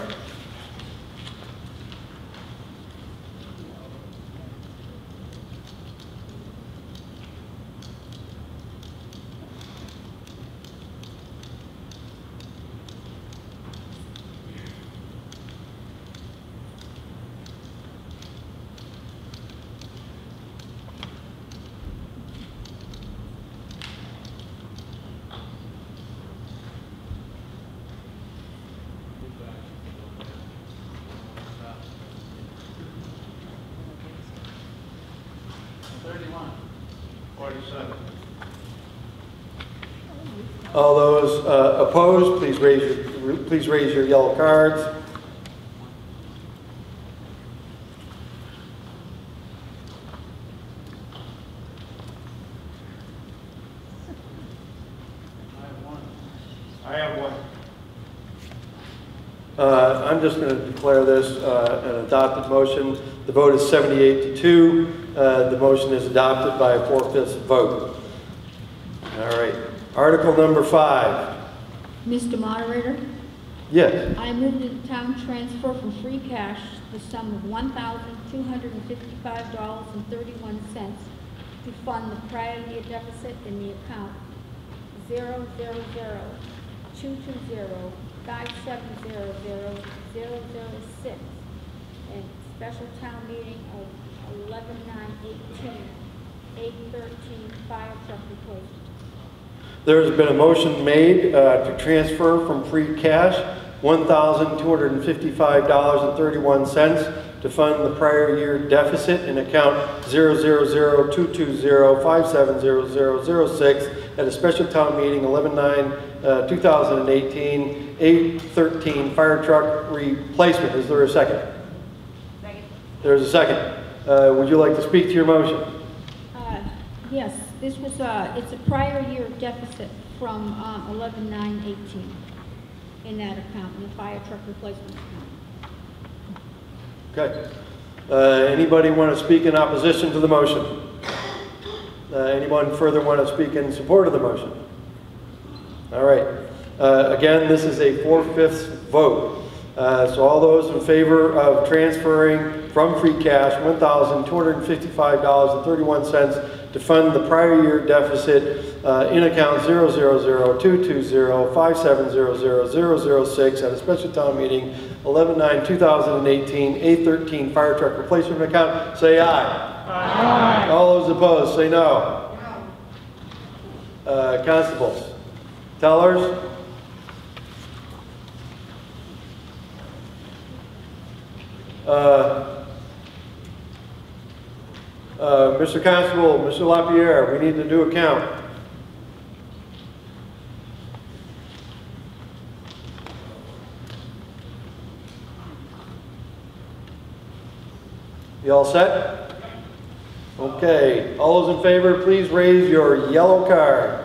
All those uh, opposed, please raise your, please raise your yellow cards. I have one. Uh, I'm just going to declare this uh, an adopted motion. The vote is 78 to 2. Uh, The motion is adopted by a four-fifths vote. All right. Article number five. Mr. Moderator, Yes. I move that the town transfer from free cash the sum of one thousand two hundred and fifty-five dollars and thirty-one cents to fund the prior year deficit in the account zero zero zero two two zero five seven zero zero zero zero six and special town meeting of eleven nine eighteen, eight thirteen fire truck replacement. There's been a motion made uh, to transfer from free cash $1,255.31 to fund the prior year deficit in account 000-220-570006 at a special town meeting 11/9/2018, 813 fire truck replacement. Is there a second? Second. There's a second. Uh, Would you like to speak to your motion? Uh, Yes, this was, uh, it's a prior year deficit from um, 11/9/18 in that account, in the fire truck replacement account. Okay. Uh, Anybody want to speak in opposition to the motion? Uh, Anyone further want to speak in support of the motion? All right. Uh, Again, this is a four-fifths vote. Uh, So all those in favor of transferring from free cash $1,255.31 to fund the prior year deficit uh, in account 000-220-5700-006 at a special town meeting 11/9/2018, A13 fire truck replacement account, say aye. Aye. All those opposed, say no. Uh, Constables, tellers? Uh, uh, Mr. Constable, Mr. LaPierre, we need to do a count. You all set? Okay, all those in favor, please raise your yellow card.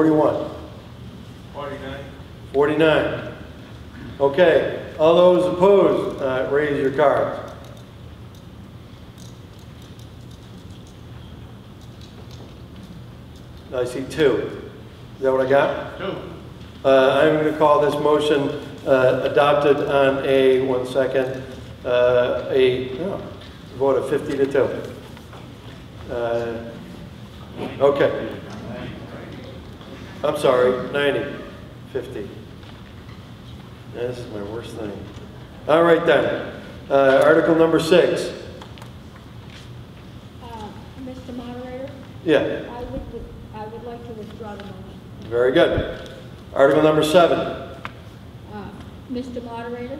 Forty-one. Forty-nine. Forty-nine. Okay, all those opposed, uh, raise your cards. I see two. Is that what I got? Two. Uh, I'm going to call this motion uh, adopted on a, one second, uh, a, no, vote of 50 to 2. Uh, Okay. I'm sorry, 90, 50. This is my worst thing. All right then. Uh, Article number six. Uh, Mr. Moderator, Yeah, I would, I would like to withdraw the motion. very good. Article number seven. Uh, Mr. Moderator,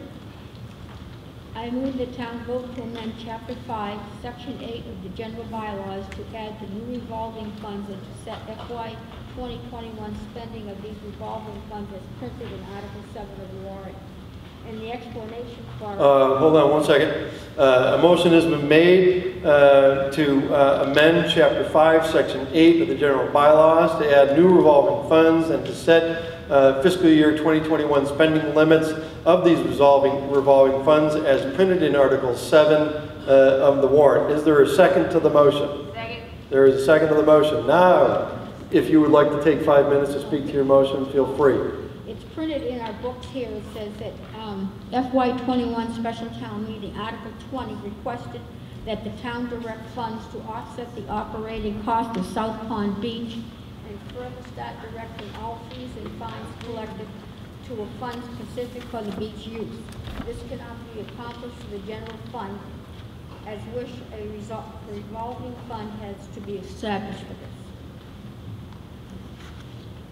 I move the town vote to amend Chapter 5, Section 8 of the general bylaws to add the new revolving funds and to set FY 2021 spending of these revolving funds as printed in Article 7 of the warrant. And the explanation for... Uh, Hold on one second. Uh, A motion has been made uh, to uh, amend Chapter 5, Section 8 of the general bylaws to add new revolving funds and to set uh, fiscal year 2021 spending limits of these resolving revolving funds as printed in Article 7 uh, of the warrant. Is there a second to the motion? Second. There is a second to the motion. Now, if you would like to take five minutes to speak to your motion, feel free. It's printed in our books here, it says that um, FY '21 special town meeting, Article 20 requested that the town direct funds to offset the operating cost of South Pond Beach and further start directing all fees and fines collected to a fund specific for the beach use. This cannot be accomplished through the general fund, as wish a revolving fund has to be established for this.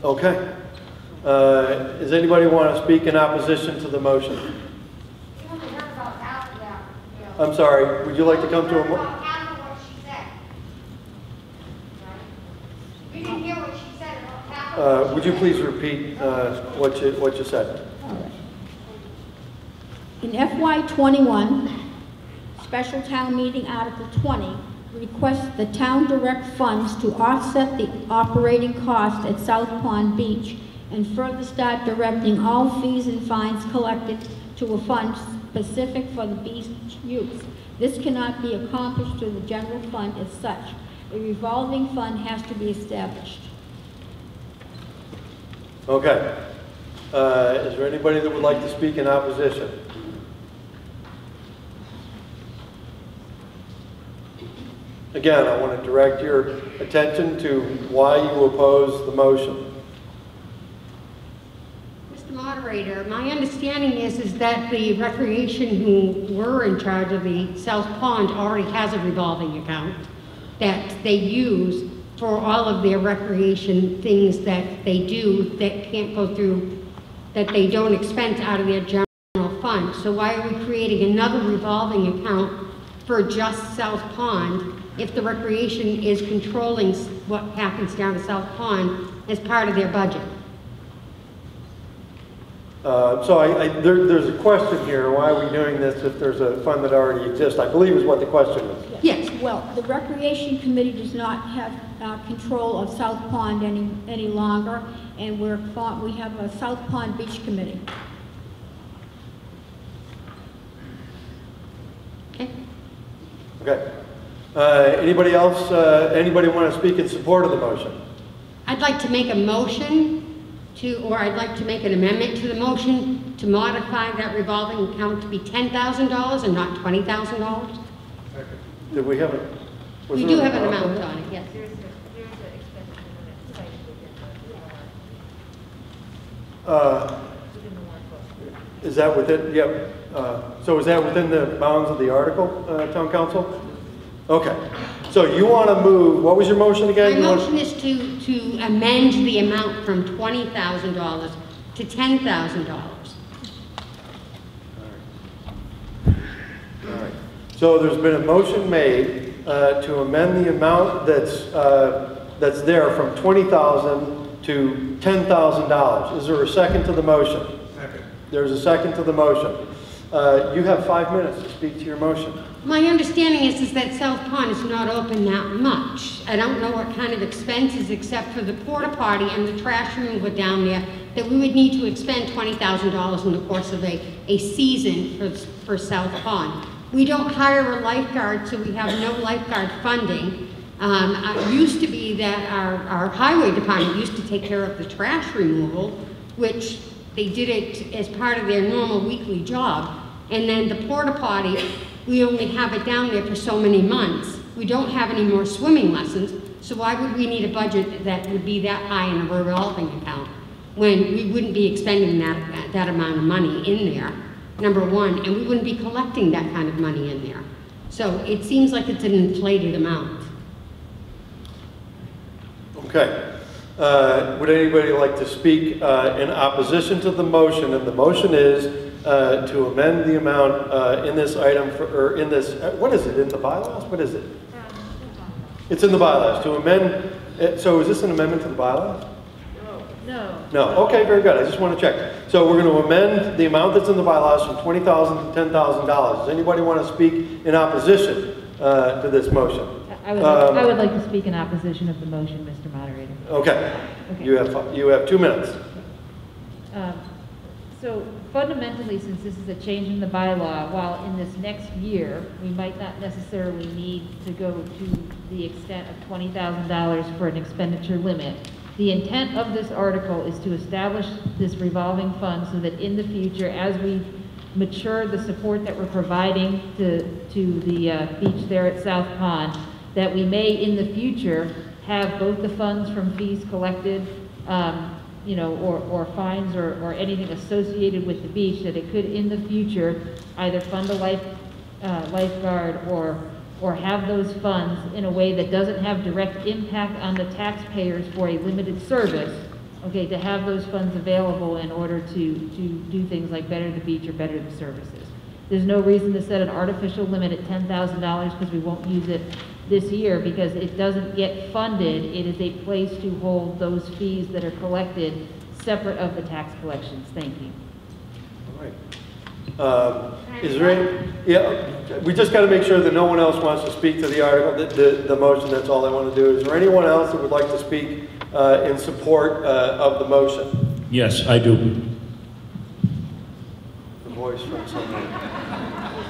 Okay. Uh, Does anybody want to speak in opposition to the motion? You only heard about half of that, Bill. I'm sorry, would you like to come to a, You mo- heard about half of what she said. Right? You didn't hear what she said about half of what uh, would you please repeat uh, what you, what you said? In FY '21, special town meeting Article 20 requests the town direct funds to offset the operating cost at South Pond Beach and further start directing all fees and fines collected to a fund specific for the beach use. This cannot be accomplished through the general fund as such. A revolving fund has to be established. Okay. Uh, Is there anybody that would like to speak in opposition? Again, I want to direct your attention to why you oppose the motion. Mr. Moderator, my understanding is, is that the recreation who were in charge of the South Pond already has a revolving account that they use for all of their recreation things that they do that can't go through, that they don't expense out of their general fund. So why are we creating another revolving account for just South Pond if the recreation is controlling what happens down to South Pond as part of their budget? Uh, So I, I- there- there's a question here, why are we doing this if there's a fund that already exists? I believe is what the question is. Yes. Well, the Recreation Committee does not have uh, control of South Pond any, any longer, and we're, we have a South Pond Beach Committee. Okay. Okay. Uh, Anybody else, uh, anybody want to speak in support of the motion? I'd like to make a motion to, or I'd like to make an amendment to the motion to modify that revolving account to be $10,000 and not $20,000. Did we have a? We do have an amount? amount on it, yes. There's a, there's an expense limit cited within the warrant, Uh, within the warrant book. Is that within, yep, uh, so is that within the bounds of the article, uh, town counsel? Okay, so you want to move, what was your motion My again? You want- motion is to, to amend the amount from $20,000 to $10,000. All right. So there's been a motion made uh, to amend the amount that's, uh, that's there from 20000 to $10,000. Is there a second to the motion? Second. There's a second to the motion. Uh, You have five minutes to speak to your motion. My understanding is, is that South Pond is not open that much. I don't know what kind of expenses, except for the porta potty and the trash removal down there, that we would need to expend twenty thousand dollars in the course of a, a season for, for South Pond. We don't hire a lifeguard, so we have no lifeguard funding. Um, uh, it used to be that our, our highway department used to take care of the trash removal, which they did it as part of their normal weekly job. And then the porta potty, we only have it down there for so many months. We don't have any more swimming lessons, so why would we need a budget that would be that high in a revolving account? When we wouldn't be expending that, that amount of money in there, number one, and we wouldn't be collecting that kind of money in there. So it seems like it's an inflated amount. Okay. Uh, Would anybody like to speak uh, in opposition to the motion? And the motion is uh, to amend the amount uh, in this item, for- or in this, uh, what is it, in the bylaws? What is it? It's in the bylaws, to amend, uh, so is this an amendment to the bylaws? No. No, okay, very good, I just want to check. So we're going to amend the amount that's in the bylaws from 20,000 to $10,000. Does anybody want to speak in opposition uh, to this motion? I would, Um, I would like to speak in opposition of the motion, Mr. Moderator. Okay, you have, you have two minutes. Um, So fundamentally, since this is a change in the bylaw, while in this next year, we might not necessarily need to go to the extent of twenty thousand dollars for an expenditure limit, the intent of this article is to establish this revolving fund so that in the future, as we mature the support that we're providing to, to the uh, beach there at South Pond, that we may in the future have both the funds from fees collected, um, you know, or, or fines or, or anything associated with the beach, that it could in the future either fund a life, uh, lifeguard or, or have those funds in a way that doesn't have direct impact on the taxpayers for a limited service, okay, to have those funds available in order to, to do things like better the beach or better the services. There's no reason to set an artificial limit at ten thousand dollars because we won't use it this year because it doesn't get funded. It is a place to hold those fees that are collected separate of the tax collections. Thank you. All right. Um, Is there any, yeah, we just got to make sure that no one else wants to speak to the article, the, the, the motion, that's all I want to do. Is there anyone else that would like to speak uh, in support uh, of the motion? Yes, I do. The voice from somewhere.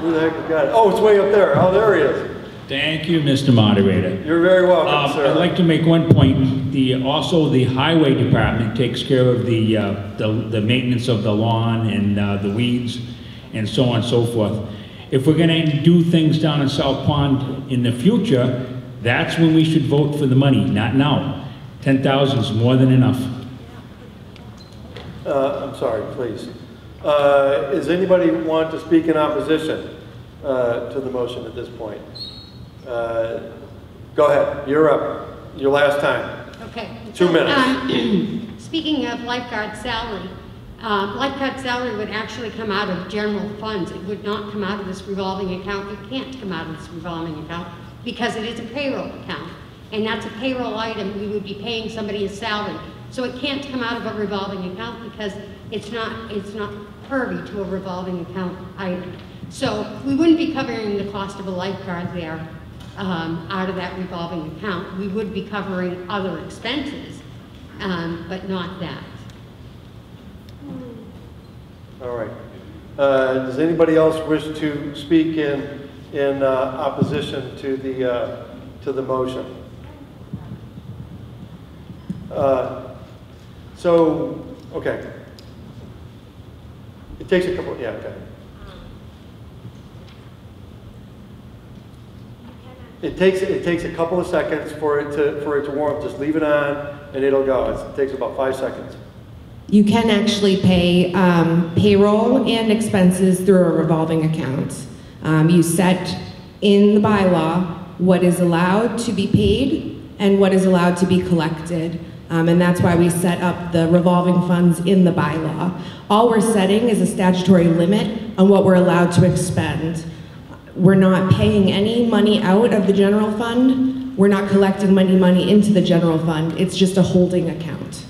Who the heck got it? Oh, it's way up there. Oh, there he is. Thank you, Mr. Moderator. You're very welcome, Um, sir. I'd like to make one point. The, also, the highway department takes care of the, uh, the, the maintenance of the lawn and, uh, the weeds and so on and so forth. If we're gonna do things down in South Pond in the future, that's when we should vote for the money, not now. Ten thousand is more than enough. Uh, I'm sorry, please. Uh, Does anybody want to speak in opposition uh, to the motion at this point? Uh, Go ahead, you're up. Your last time. Okay. Two minutes. um, Speaking of lifeguard salary, uh, lifeguard salary would actually come out of general funds. It would not come out of this revolving account. It can't come out of this revolving account because it is a payroll account. And that's a payroll item. We would be paying somebody a salary. So it can't come out of a revolving account because it's not, it's not pervy to a revolving account item. So we wouldn't be covering the cost of a lifeguard there um, out of that revolving account. We would be covering other expenses, um, but not that. All right. Uh, Does anybody else wish to speak in, in uh, opposition to the, uh, to the motion? Uh, So, okay. It takes a couple, yeah, okay. It takes, it takes a couple of seconds for it to, for it to warm. Up. Just leave it on and it'll go. It's- It takes about five seconds. You can actually pay um, payroll and expenses through a revolving account. Um, You set in the bylaw what is allowed to be paid and what is allowed to be collected. Um, And that's why we set up the revolving funds in the bylaw. All we're setting is a statutory limit on what we're allowed to expend. We're not paying any money out of the general fund. We're not collecting money, money into the general fund. It's just a holding account.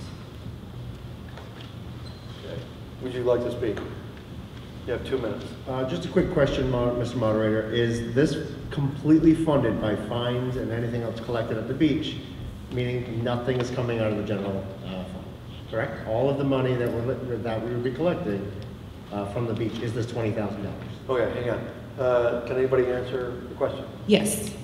Okay. Would you like to speak? You have two minutes. Uh, Just a quick question, Mr. Moderator. Is this completely funded by fines and anything else collected at the beach? Meaning nothing is coming out of the general uh, fund, correct? All of the money that we're, that we would be collecting uh, from the beach is this $20,000? Okay, hang on. Uh, Can anybody answer the question? Yes.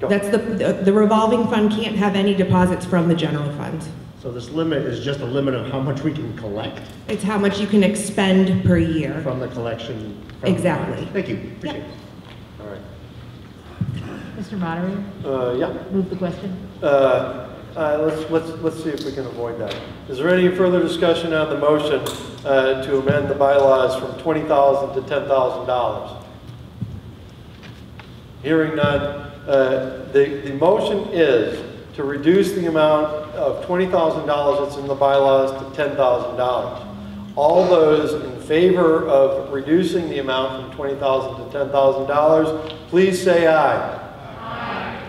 Go. That's the, the the revolving fund can't have any deposits from the general fund. So this limit is just a limit of how much we can collect It's how much you can expend per year. from the collection? from Exactly. fines? Thank you, appreciate it. All right. Mr. Moderator, Uh, Yeah. move the question. Uh, uh, Let's, let's, let's see if we can avoid that. Is there any further discussion on the motion uh, to amend the bylaws from 20,000 to $10,000? Hearing none, uh, the, the motion is to reduce the amount of $20,000 that's in the bylaws to $10,000. All those in favor of reducing the amount from $20,000 to $10,000, please say aye. Aye.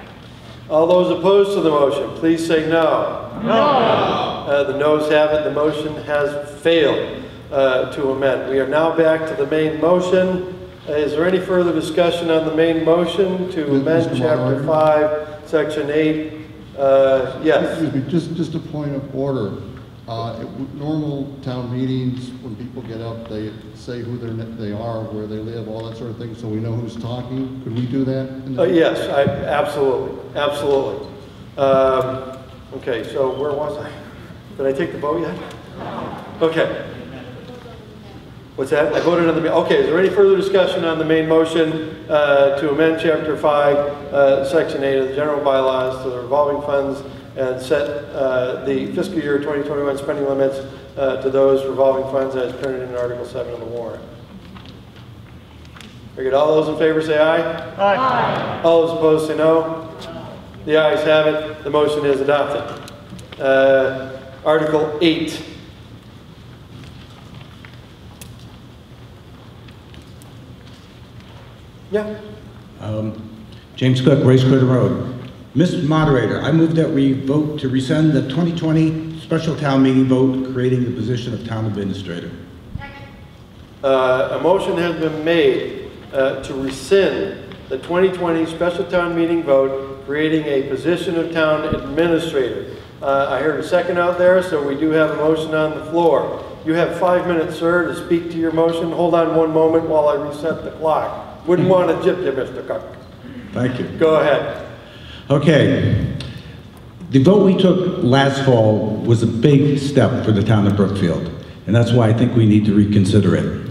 All those opposed to the motion, please say no. No. Uh, the noes have it, the motion has failed uh, to amend. We are now back to the main motion. Uh, Is there any further discussion on the main motion to Mr. amend chapter Moderator? 5, section 8? Uh, Yes. Excuse me, just, just a point of order. Uh, at w- Normal town meetings, when people get up, they say who they're, they are, where they live, all that sort of thing, so we know who's talking. Could we do that? in the- Uh, Yes, I, absolutely, absolutely. Um, Okay, so where was I? Did I take the vote yet? Okay. What's that? I voted on the, ma- okay, is there any further discussion on the main motion uh, to amend Chapter 5, uh, Section 8 of the general bylaws to the revolving funds and set uh, the fiscal year 2021 spending limits uh, to those revolving funds as printed in Article 7 of the warrant? Very good. All those in favor say aye. Aye. All those opposed say no. The ayes have it. The motion is adopted. Uh, Article 8. Yeah. Um, James Cook, Race Court Road. Mr. Moderator, I move that we vote to rescind the 2020 special town meeting vote creating the position of town administrator. Uh, A motion has been made uh, to rescind the 2020 special town meeting vote creating a position of town administrator. Uh, I heard a second out there, so we do have a motion on the floor. You have five minutes, sir, to speak to your motion. Hold on one moment while I reset the clock. Wouldn't want to gyp you, Mr. Cook. Thank you. Go ahead. Okay. The vote we took last fall was a big step for the town of Brookfield, and that's why I think we need to reconsider it.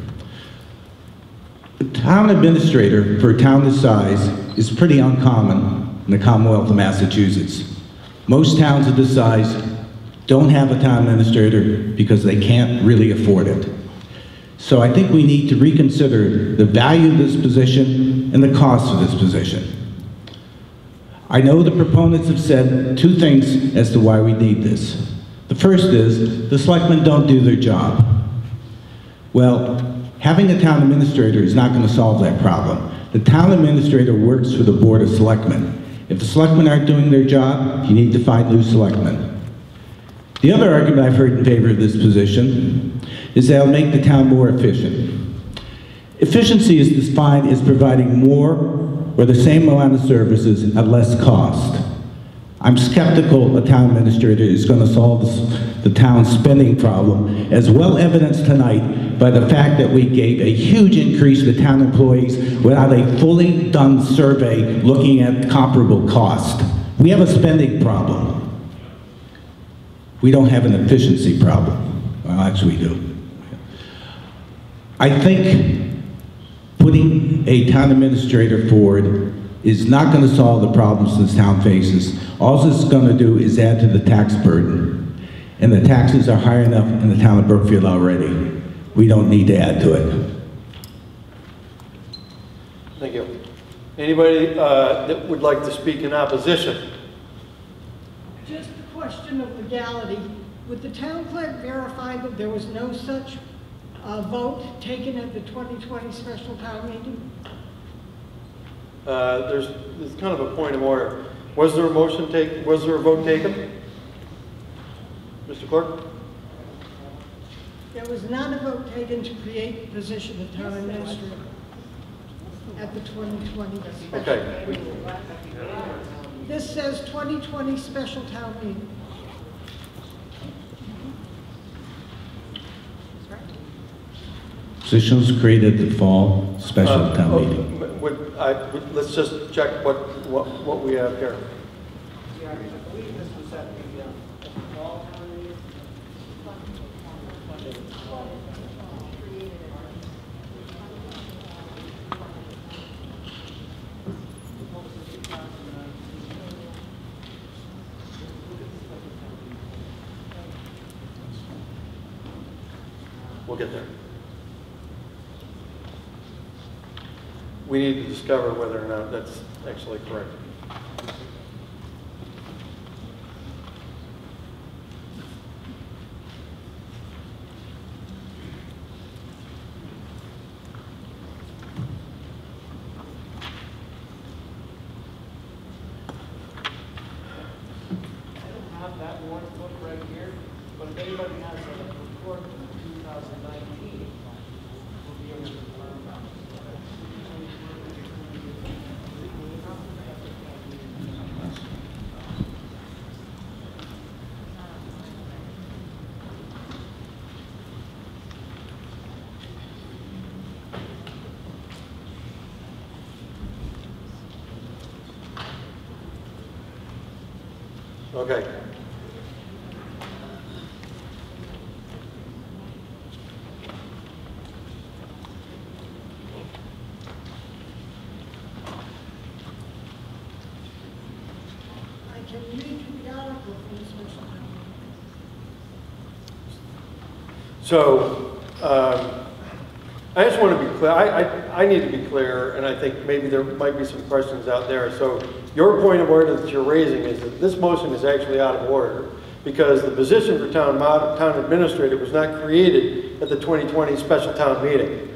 A town administrator for a town this size is pretty uncommon in the Commonwealth of Massachusetts. Most towns of this size don't have a town administrator because they can't really afford it. So I think we need to reconsider the value of this position and the cost of this position. I know the proponents have said two things as to why we need this. The first is, the selectmen don't do their job. Well, having a town administrator is not going to solve that problem. The town administrator works for the Board of Selectmen. If the selectmen aren't doing their job, you need to find new selectmen. The other argument I've heard in favor of this position is that it'll make the town more efficient. Efficiency is defined as providing more or the same amount of services at less cost. I'm skeptical a town administrator is going to solve this- the town's spending problem, as well evidenced tonight by the fact that we gave a huge increase to town employees without a fully done survey looking at comparable cost. We have a spending problem. We don't have an efficiency problem. Well, actually, we do. I think putting a town administrator forward is not going to solve the problems this town faces. All this is going to do is add to the tax burden. And the taxes are high enough in the town of Brookfield already. We don't need to add to it. Thank you. Anybody uh, that would like to speak in opposition? Just a question of legality. Would the town clerk verify that there was no such uh, vote taken at the 2020 special town meeting? Uh, There's, there's kind of a point of order. Was there a motion take, was there a vote taken? Mr. Clerk? There was not a vote taken to create the position of town administrator at the 2020 special. Okay. This says 2020 special town meeting. Positions created the fall special Uh, town oh, meeting. m- Would, I, would- let's just check what, what, what we have here. We'll get there. We need to discover whether or not that's actually correct. That warrant book right here, but if anybody has a report from 2019, we'll be able to learn about Okay. I can read you the article from the special town meeting. So, um, I just want to be clear, I, I, I need to be clear, and I think maybe there might be some questions out there. So, your point of order that you're raising is that this motion is actually out of order because the position for town mod, town administrator was not created at the 2020 special town meeting.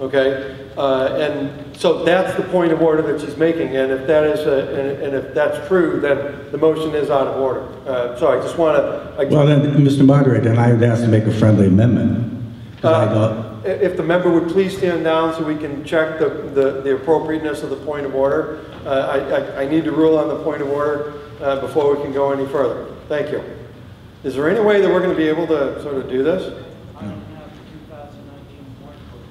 Okay? Uh, and so that's the point of order that she's making, and if that is, a, and, and if that's true, then the motion is out of order. Uh, so I just want to. Well, then, Mr. Moderator, then I would ask to make a friendly amendment. 'Cause I thought- Uh, If the member would please stand down so we can check the, the the appropriateness of the point of order. Uh, I, I, I need to rule on the point of order uh, before we can go any further. Thank you. Is there any way that we're going to be able to sort of do this? I don't have the 2019 warrant book.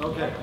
Okay.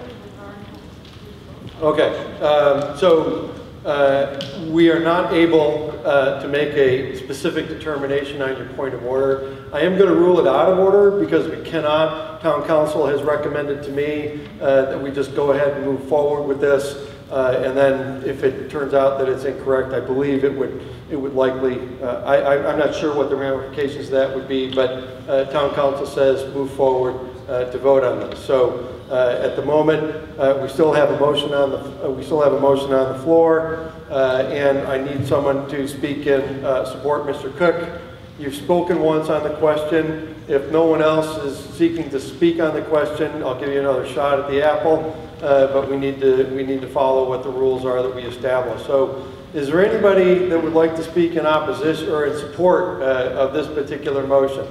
Okay, um, so uh, we are not able uh, to make a specific determination on your point of order. I am going to rule it out of order because we cannot. Town counsel has recommended to me uh, that we just go ahead and move forward with this. Uh, And then if it turns out that it's incorrect, I believe it would, it would likely, uh, I, I'm not sure what the ramifications of that would be, but uh, town counsel says move forward uh, to vote on this. So uh, at the moment, uh, we still have a motion on the, we still have a motion on the floor, uh, and I need someone to speak in uh, support Mr. Cook. You've spoken once on the question. If no one else is seeking to speak on the question, I'll give you another shot at the apple, uh, but we need to, we need to follow what the rules are that we establish. So is there anybody that would like to speak in opposition or in support uh, of this particular motion?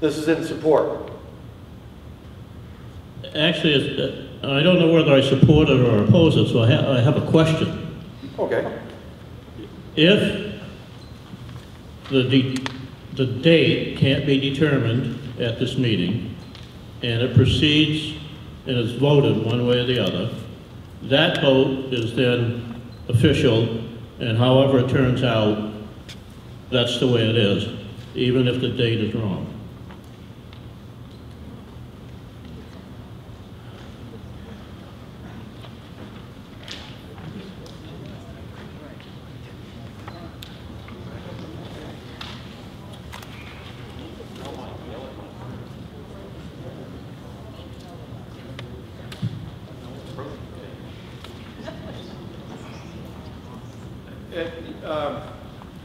This is in support. Actually, it's, uh, Uh, I don't know whether I support it or oppose it, so I ha- I have a question. Okay. If the, de- the date can't be determined at this meeting, and it proceeds and is voted one way or the other, that vote is then official, and however it turns out, that's the way it is, even if the date is wrong. Uh, um,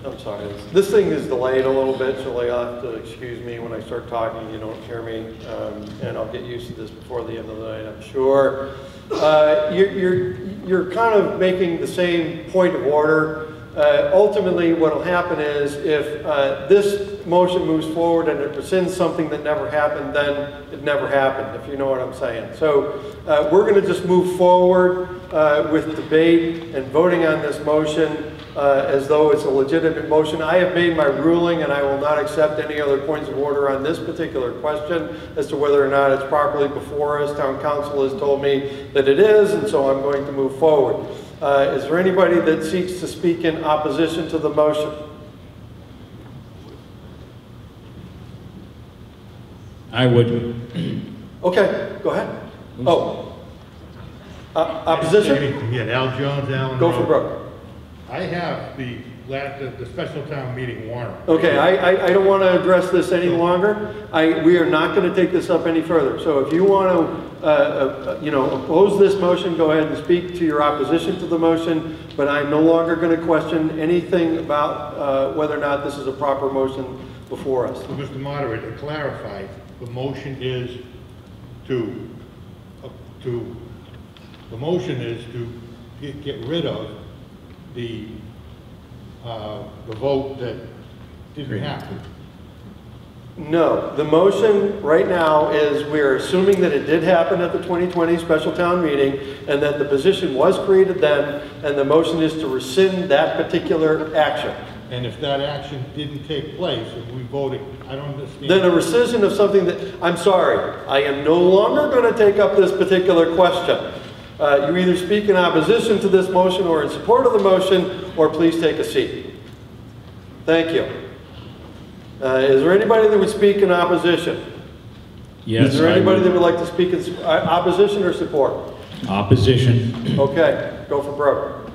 I'm sorry, this- thing is delayed a little bit, so you'll have to excuse me when I start talking, you don't hear me, um, and I'll get used to this before the end of the night, I'm sure. Uh, You're, you're, you're kind of making the same point of order. Uh, Ultimately, what'll happen is if uh, this motion moves forward and it rescinds something that never happened, then it never happened, if you know what I'm saying. So uh, we're going to just move forward uh, with debate and voting on this motion uh, as though it's a legitimate motion. I have made my ruling and I will not accept any other points of order on this particular question as to whether or not it's properly before us. Town counsel has told me that it is, and so I'm going to move forward. Uh, Is there anybody that seeks to speak in opposition to the motion? I would. Okay, go ahead. Oh. Uh, Opposition? Yeah, Al Jones, Allen Go for broke. I have the, la- the, the special town meeting warrant. Okay, I, I, I don't want to address this any longer. I, we are not going to take this up any further. So if you want to, uh, uh, you know, oppose this motion, go ahead and speak to your opposition to the motion, but I'm no longer going to question anything about, uh, whether or not this is a proper motion before us. So, Mr. Moderator, to clarify, the motion is to, uh, to, the motion is to get, get rid of the, uh, the vote that didn't happen. No, the motion right now is we're assuming that it did happen at the 2020 special town meeting and that the position was created then, and the motion is to rescind that particular action. And if that action didn't take place, and we voted, I don't understand. Then a rescission of something that, I'm sorry, I am no longer going to take up this particular question. Uh, You either speak in opposition to this motion or in support of the motion, or please take a seat. Thank you. Uh, Is there anybody that would speak in opposition? Yes, Is there anybody that would like to speak in uh, opposition or support? Opposition. Okay, go for broke.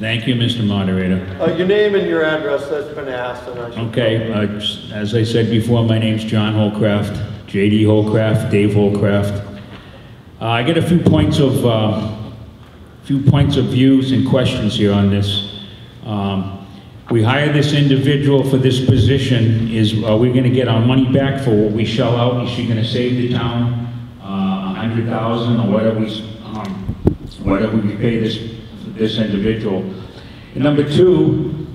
Thank you, Mr. Moderator. Uh, Your name and your address, that's been asked, and I. Okay, uh, as I said before, my name's John Holcraft, J.D. Holcraft, Dave Holcraft. Uh, I get a few points of, uh, few points of views and questions here on this. Um, We hire this individual for this position, is, are we gonna get our money back for what we shell out? Is she gonna save the town, uh, a hundred thousand or whatever we, um, whatever we pay this, this individual? And number two,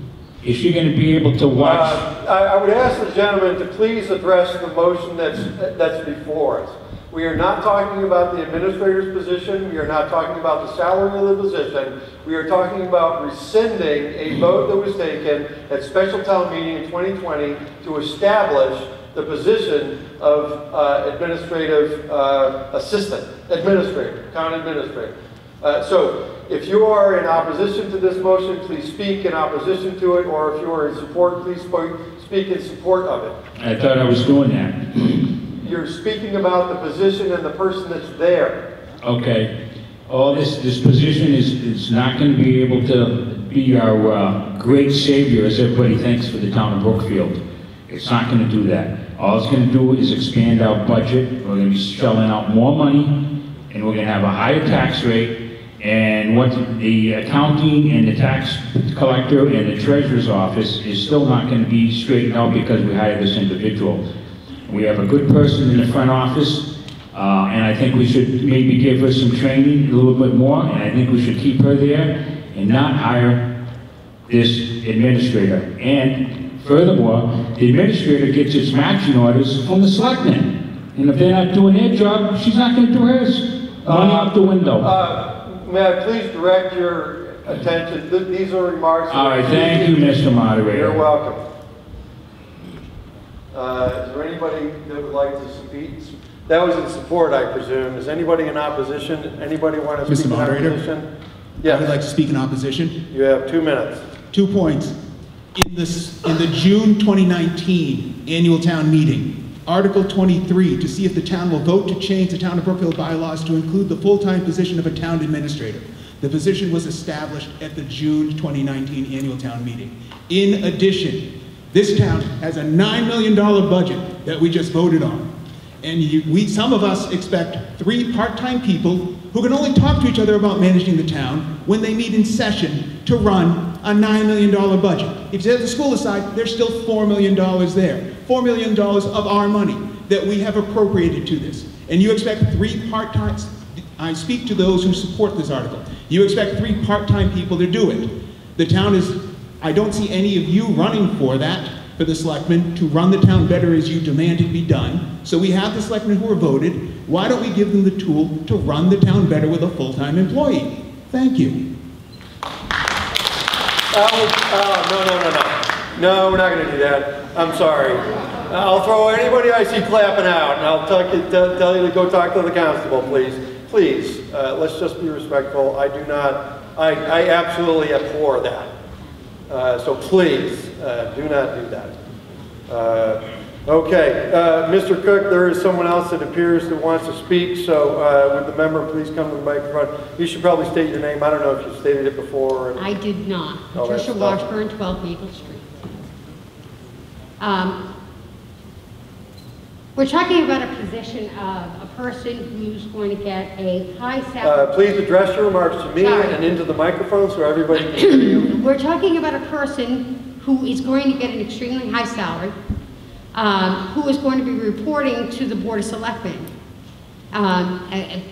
is she gonna be able to watch? Uh, I I would ask the gentleman to please address the motion that's, that's before us. We are not talking about the administrator's position, we are not talking about the salary of the position, we are talking about rescinding a vote that was taken at special town meeting in 2020 to establish the position of uh, administrative uh, assistant, administrator, town administrator. Uh, So if you are in opposition to this motion, please speak in opposition to it, or if you are in support, please speak in support of it. I thought I was doing that. You're speaking about the position and the person that's there. Okay. All this, this position is, is not gonna be able to be our, uh, great savior, as everybody thinks, for the town of Brookfield. It's not gonna do that. All it's gonna do is expand our budget, we're gonna be shelling out more money, and we're gonna have a higher tax rate, and what the accounting and the tax collector and the treasurer's office is still not gonna be straightened out because we hired this individual. We have a good person in the front office, uh, and I think we should maybe give her some training, a little bit more, and I think we should keep her there and not hire this administrator. And furthermore, the administrator gets its matching orders from the selectmen. And if they're not doing their job, she's not gonna do hers. Money out the window. Uh, May I please direct your attention. Th- These are remarks. All right, thank you, Mr. Moderator. You're welcome. Uh, Is there anybody that would like to speak? That was in support, I presume. Is anybody in opposition? Anybody want to Mr. speak in Moderator? opposition? I would like to speak in opposition. you have two minutes. Two points. In this, in the June 2019 annual town meeting, Article 23, to see if the town will vote to change the town of Brookfield bylaws to include the full-time position of a town administrator. The position was established at the June 2019 annual town meeting. In addition, this town has a $9 million budget that we just voted on. And you, we, some of us expect three part-time people who can only talk to each other about managing the town when they meet in session to run a $9 million budget. If you set the school aside, there's still $4 million there. $4 million of our money that we have appropriated to this. And you expect three part-time, I speak to those who support this article. You expect three part-time people to do it. The town is, I don't see any of you running for that, for the selectmen, to run the town better as you demand it be done. So we have the selectmen who are voted. Why don't we give them the tool to run the town better with a full-time employee? Thank you. Oh, oh, no, no, no, no. No, we're not going to do that. I'm sorry. I'll throw anybody I see clapping out, and I'll tell you, tell tell you to go talk to the constable, please. Please, uh, let's just be respectful. I do not, I, I absolutely abhor that. Uh, So please, uh, do not do that. Uh, Okay, uh, Mr. Cook, there is someone else that appears that wants to speak, so uh, would the member please come to the microphone? You should probably state your name. I don't know if you stated it before. or- I did not. Oh, Patricia. Washburn, 12 Maple Street. Um, We're talking about a position of a person who's going to get a high Uh, salary. Please address your remarks to me Sorry. and into the microphone so everybody can hear you. We're talking about a person who is going to get an extremely high salary, um, who is going to be reporting to the Board of Selectmen. Um,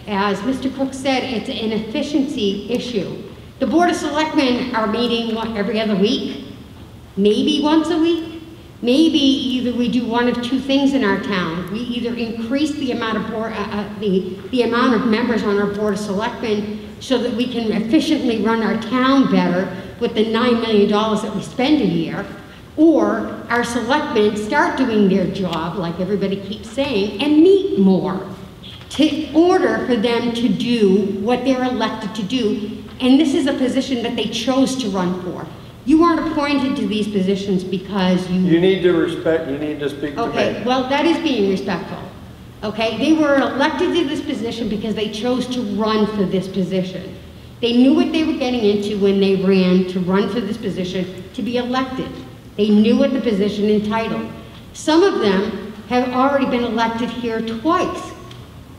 As Mr. Cook said, it's an efficiency issue. The Board of Selectmen are meeting, what, every other week? Maybe once a week? Maybe either we do one of two things in our town. We either increase the amount of board, uh, uh, the, the amount of members on our Board of Selectmen so that we can efficiently run our town better with the nine million dollars that we spend a year. Or our selectmen start doing their job, like everybody keeps saying, and meet more to order for them to do what they're elected to do. And this is a position that they chose to run for. You weren't appointed to these positions because you You need to respect, you need to speak to Okay, me. well, that is being respectful. Okay, they were elected to this position because they chose to run for this position. They knew what they were getting into when they ran to run for this position, to be elected. They knew what the position entitled. Some of them have already been elected here twice.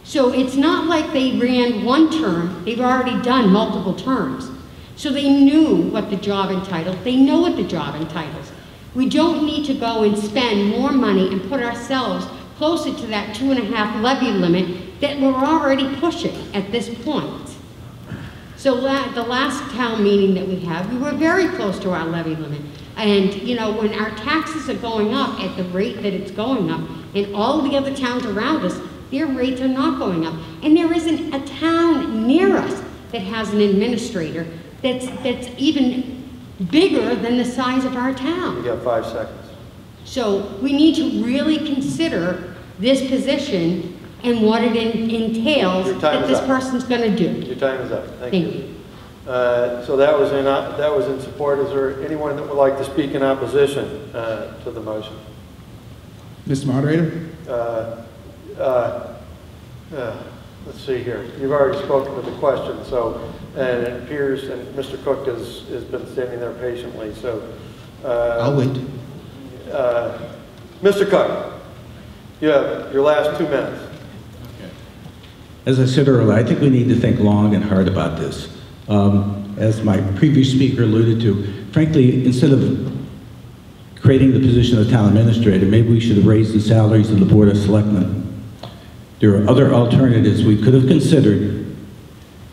So it's not like they ran one term, they've already done multiple terms. So they knew what the job entitled, they know what the job entitles. We don't need to go and spend more money and put ourselves closer to that two and a half levy limit that we're already pushing at this point. So la, the last town meeting that we had, we were very close to our levy limit. And, you know, when our taxes are going up at the rate that it's going up, and all the other towns around us, their rates are not going up. And there isn't a town near us that has an administrator that's, that's even bigger than the size of our town. You got five seconds. So we need to really consider this position and what it en- entails Your time that is this up. person's gonna do. Your time is up. Thank Thank you. Uh, So that was in, uh, that was in support. Is there anyone that would like to speak in opposition uh, to the motion? Mr. Moderator? Uh, uh, uh, Let's see here. You've already spoken to the question, so, and it appears, and Mr. Cook has, has been standing there patiently, so. uh, I'll wait. uh, Mr. Cook, you have your last two minutes. As I said earlier, I think we need to think long and hard about this. Um, As my previous speaker alluded to, frankly, instead of creating the position of town administrator, maybe we should have raised the salaries of the Board of Selectmen. There are other alternatives we could have considered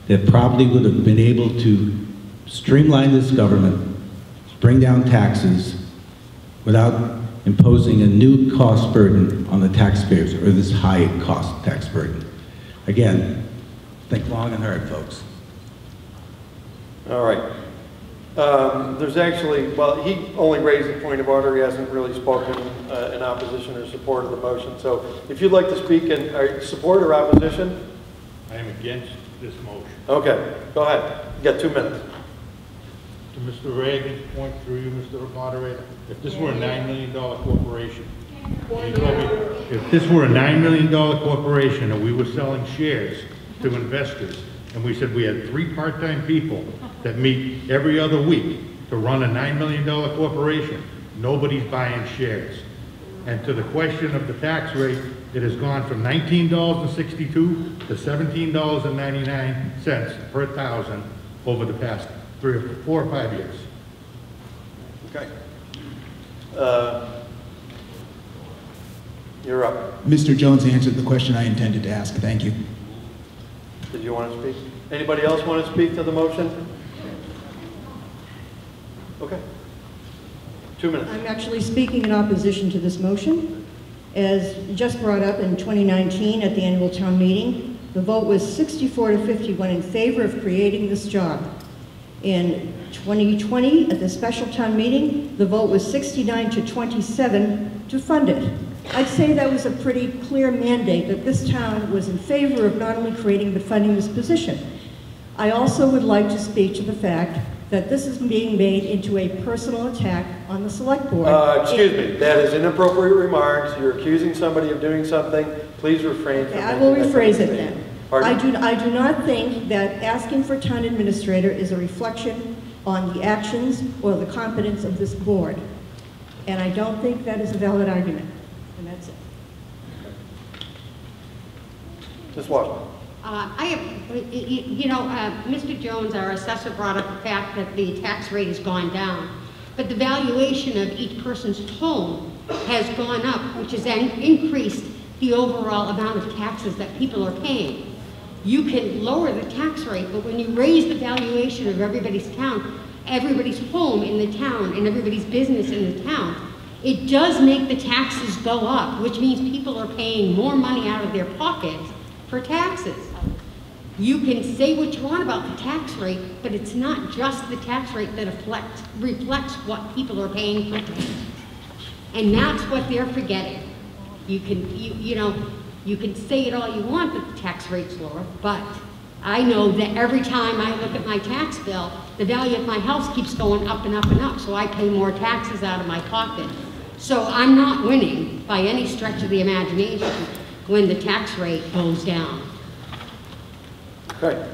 that probably would have been able to streamline this government, bring down taxes, without imposing a new cost burden on the taxpayers, or this high cost tax burden. Again, think long and hard, folks. All right. Um, There's actually, well, he only raised a point of order, he hasn't really spoken uh, in opposition or support of the motion. So if you'd like to speak in uh, support or opposition, I am against this motion. okay, go ahead, you got two minutes. To Mr. Reagan's point through you, Mr. Moderator, if this were a nine million dollar corporation, you told me, if this were a nine million dollar corporation and we were selling shares to investors, and we said we had three part-time people that meet every other week to run a nine million dollar corporation, nobody's buying shares. And to the question of the tax rate, it has gone from nineteen dollars and sixty-two to seventeen dollars and ninety-nine cents per thousand over the past three or four or five years. Okay. Uh, You're up. Mr. Jones answered the question I intended to ask. Thank you. Did you want to speak? Anybody else want to speak to the motion? Okay. Two minutes. I'm actually speaking in opposition to this motion. As just brought up in 2019 at the annual town meeting, the vote was 64 to 51 in favor of creating this job. In 2020, at the special town meeting, the vote was 69 to 27 to fund it. I'd say that was a pretty clear mandate that this town was in favor of not only creating but funding this position. I also would like to speak to the fact that this is being made into a personal attack on the select board. Uh, Excuse me, that is inappropriate remarks. You're accusing somebody of doing something. Please refrain from I will rephrase it then. statement. I do, I do not think that asking for town administrator is a reflection on the actions or the competence of this board. And I don't think that is a valid argument. And that's it. Ms. Washburn. Uh, I have, you know, uh, Mr. Jones, our assessor, brought up the fact that the tax rate has gone down, but the valuation of each person's home has gone up, which has then increased the overall amount of taxes that people are paying. You can lower the tax rate, but when you raise the valuation of everybody's town, everybody's home in the town and everybody's business in the town, it does make the taxes go up, which means people are paying more money out of their pockets for taxes. You can say what you want about the tax rate, but it's not just the tax rate that reflects, reflects what people are paying for. And that's what they're forgetting. You can, you, you know, you can say it all you want that the tax rate's lower, but I know that every time I look at my tax bill, the value of my house keeps going up and up and up, so I pay more taxes out of my pocket. So I'm not winning by any stretch of the imagination when the tax rate goes down. Okay.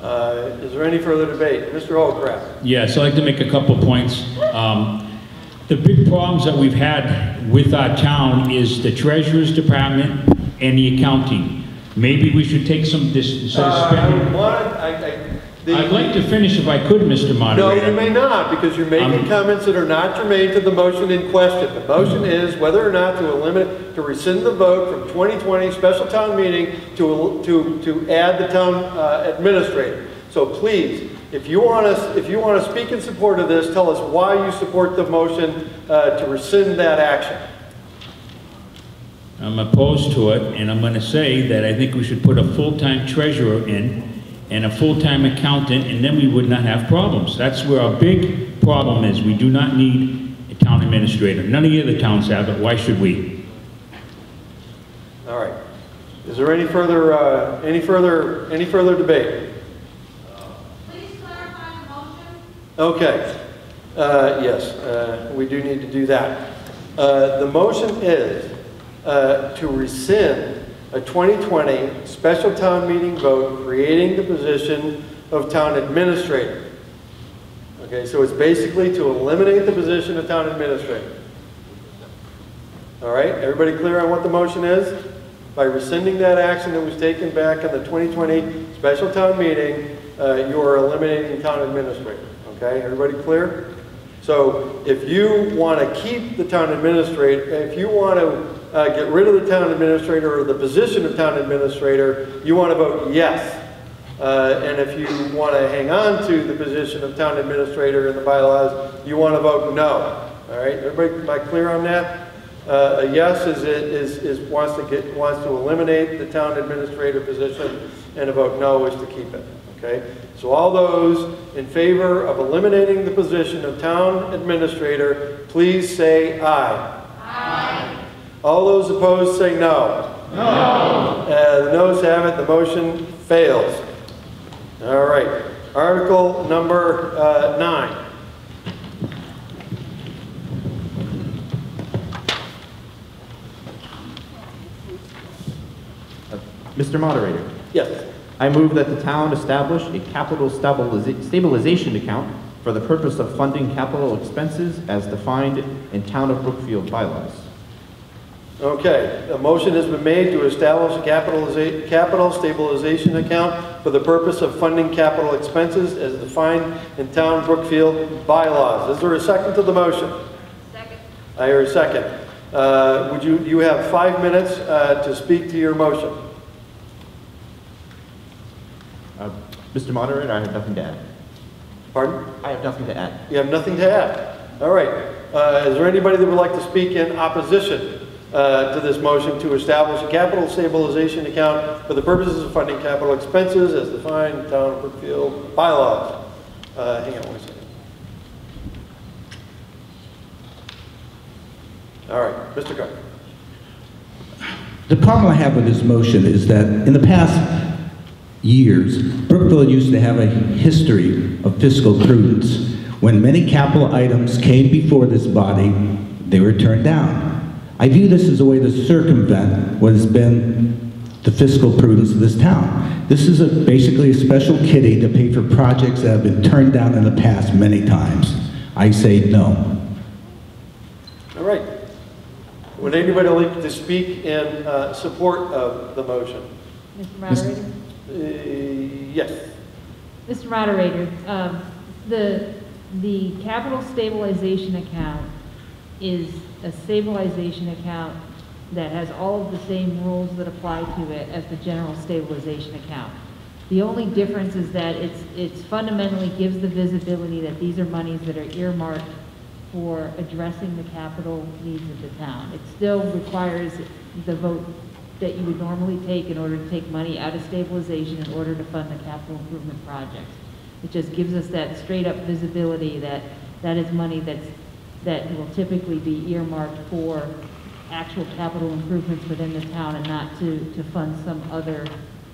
Uh, Is there any further debate? Mr. Holcraft? Yes, I'd like to make a couple points. Um, The big problems that we've had with our town is the treasurer's department and the accounting. Maybe we should take some, of Uh, I spending... want, I, I... the- I'd like to finish if I could, Mr. Moderator. No, you may not, because you're making Um, comments that are not germane to the motion in question. The motion is whether or not to eliminate, to rescind the vote from 2020 special town meeting to, to, to add the town uh, administrator. So please, if you want to, if you want to speak in support of this, tell us why you support the motion uh, to rescind that action. I'm opposed to it, and I'm going to say that I think we should put a full-time treasurer in and a full-time accountant, and then we would not have problems. That's where our big problem is. We do not need a town administrator. None of the other towns have it. Why should we? All right. Is there any further, uh, any further, any further debate? Please clarify the motion. Okay. Uh, Yes, uh, we do need to do that. Uh, The motion is uh, to rescind a 2020 special town meeting vote creating the position of town administrator. Okay, so it's basically to eliminate the position of town administrator. All right, everybody clear on what the motion is? By rescinding that action that was taken back in the 2020 special town meeting, uh, you are eliminating town administrator. Okay, everybody clear? So if you want to keep the town administrator, if you want to uh, get rid of the town administrator or the position of town administrator, you want to vote yes. Uh, And if you want to hang on to the position of town administrator in the bylaws, you want to vote no. All right, everybody, am I clear on that? Uh, A yes is, is, is wants to get, wants to eliminate the town administrator position, and a vote no is to keep it, Okay? So all those in favor of eliminating the position of town administrator, please say aye. Aye. All those opposed say no. No. Uh, the noes have it, the motion fails. All right. Article number uh, nine. Mr. Moderator, Yes. I move that the town establish a capital stabiliza- stabilization account for the purpose of funding capital expenses as defined in Town of Brookfield bylaws. Okay, a motion has been made to establish a capital stabilization account for the purpose of funding capital expenses as defined in town Brookfield bylaws. Is there a second to the motion? Second. I hear a second. Uh, Would you, you have five minutes uh, to speak to your motion. Uh, Mr. Moderator, I have nothing to add. Pardon? I have nothing to add. You have nothing to add? All right. Uh, Is there anybody that would like to speak in opposition uh, to this motion to establish a capital stabilization account for the purposes of funding capital expenses as defined in Town of Brookfield bylaws? Uh, Hang on one second. All right, Mr. Carter. The problem I have with this motion is that in the past years, Brookfield used to have a history of fiscal prudence. When many capital items came before this body, they were turned down. I view this as a way to circumvent what has been the fiscal prudence of this town. This is a, basically a special kitty to pay for projects that have been turned down in the past many times. I say no. All right. Would anybody like to speak in uh, support of the motion? Mr. Moderator? Uh, Yes. Mr. Moderator, um, the, the capital stabilization account is a stabilization account that has all of the same rules that apply to it as the general stabilization account. The only difference is that it's, it's fundamentally gives the visibility that these are monies that are earmarked for addressing the capital needs of the town. It still requires the vote that you would normally take in order to take money out of stabilization in order to fund the capital improvement projects. It just gives us that straight-up visibility that that is money that's, that will typically be earmarked for actual capital improvements within the town and not to, to fund some other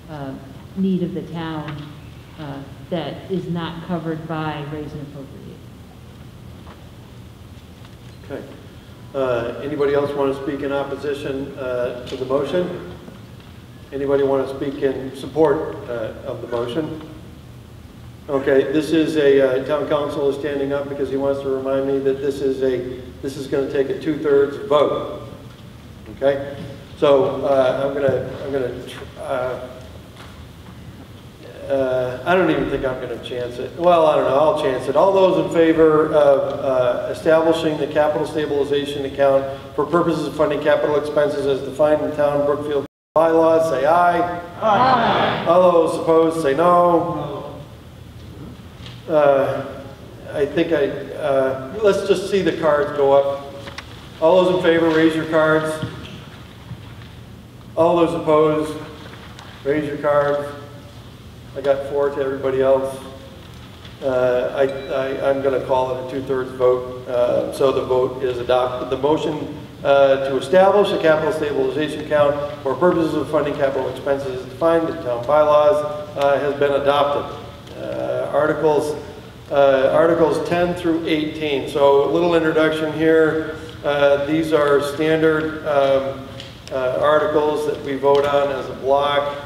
uh, need of the town uh, that is not covered by raise and appropriate. Okay. Uh, Anybody else want to speak in opposition uh, to the motion? Anybody want to speak in support uh, of the motion? Okay, this is a, uh, town counsel is standing up because he wants to remind me that this is a, this is going to take a two-thirds vote. Okay? So uh, I'm going to, I'm going to, uh, I don't even think I'm going to chance it. Well, I don't know, I'll chance it. All those in favor of uh, establishing the capital stabilization account for purposes of funding capital expenses as defined in town Brookfield bylaws, say aye. Aye. All those opposed, say no. Uh, I think I, uh, let's just see the cards go up. All those in favor, raise your cards. All those opposed, raise your cards. I got four to everybody else. Uh, I, I'm going to call it a two-thirds vote, uh, so the vote is adopted. The motion uh, to establish a capital stabilization account for purposes of funding capital expenses as defined in town bylaws uh, has been adopted. Uh, Articles, uh, Articles 10 through 18. So a little introduction here. Uh, These are standard um, articles that we vote on as a block.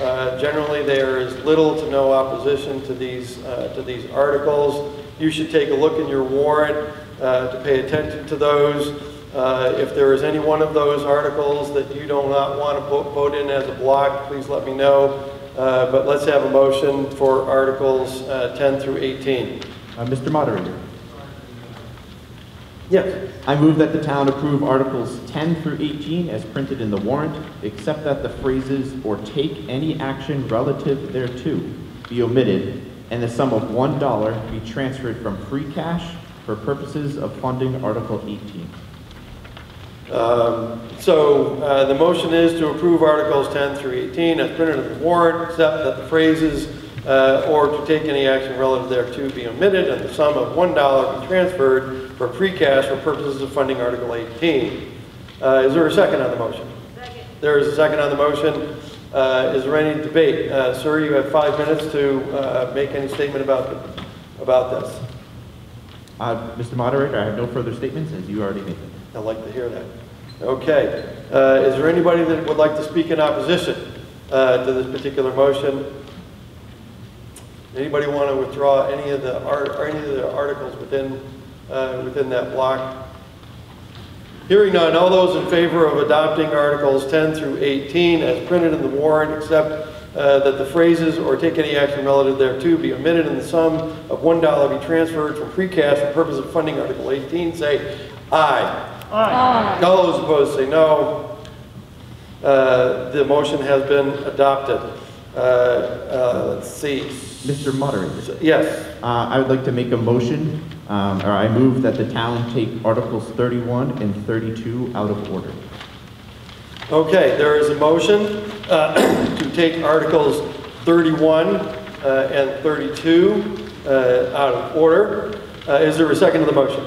Uh, Generally, there is little to no opposition to these, uh, to these articles. You should take a look in your warrant uh, to pay attention to those. If there is any one of those articles that you do not want to vote vote in as a block, please let me know. Uh, But let's have a motion for Articles uh, 10 through 18. Uh, Mr. Moderator, Yes. I move that the town approve Articles 10 through 18 as printed in the warrant, except that the phrases "or take any action relative thereto" be omitted, and the sum of $1 be transferred from free cash for purposes of funding Article 18. Um, So uh, the motion is to approve Articles 10 through 18 as printed in the warrant, except that the phrases uh, or to take any action relative thereto be omitted, and the sum of $1 be transferred for free cash for purposes of funding Article 18. Uh, Is there a second on the motion? Second. There is a second on the motion. Uh, Is there any debate? Uh, Sir, you have five minutes to uh, make any statement about, the- about this. Uh, Mr. Moderator, I have no further statements, as you already made them. I'd like to hear that. Okay. Uh, Is there anybody that would like to speak in opposition uh, to this particular motion? Anybody want to withdraw any of the, ar- or any of the articles within, uh, within that block? Hearing none, all those in favor of adopting Articles 10 through 18 as printed in the warrant, except uh, that the phrases "or take any action relative thereto" be omitted and the sum of $1 be transferred from free cash for purpose of funding Article 18, say aye. Aye. All those opposed say no. Uh, The motion has been adopted. Uh, uh, Let's see. Mr. Moderator. Yes. Uh, I would like to make a motion, um, or I move that the town take Articles 31 and 32 out of order. Okay, there is a motion uh, to take Articles 31 uh, and 32 uh, out of order. Uh, Is there a second to the motion?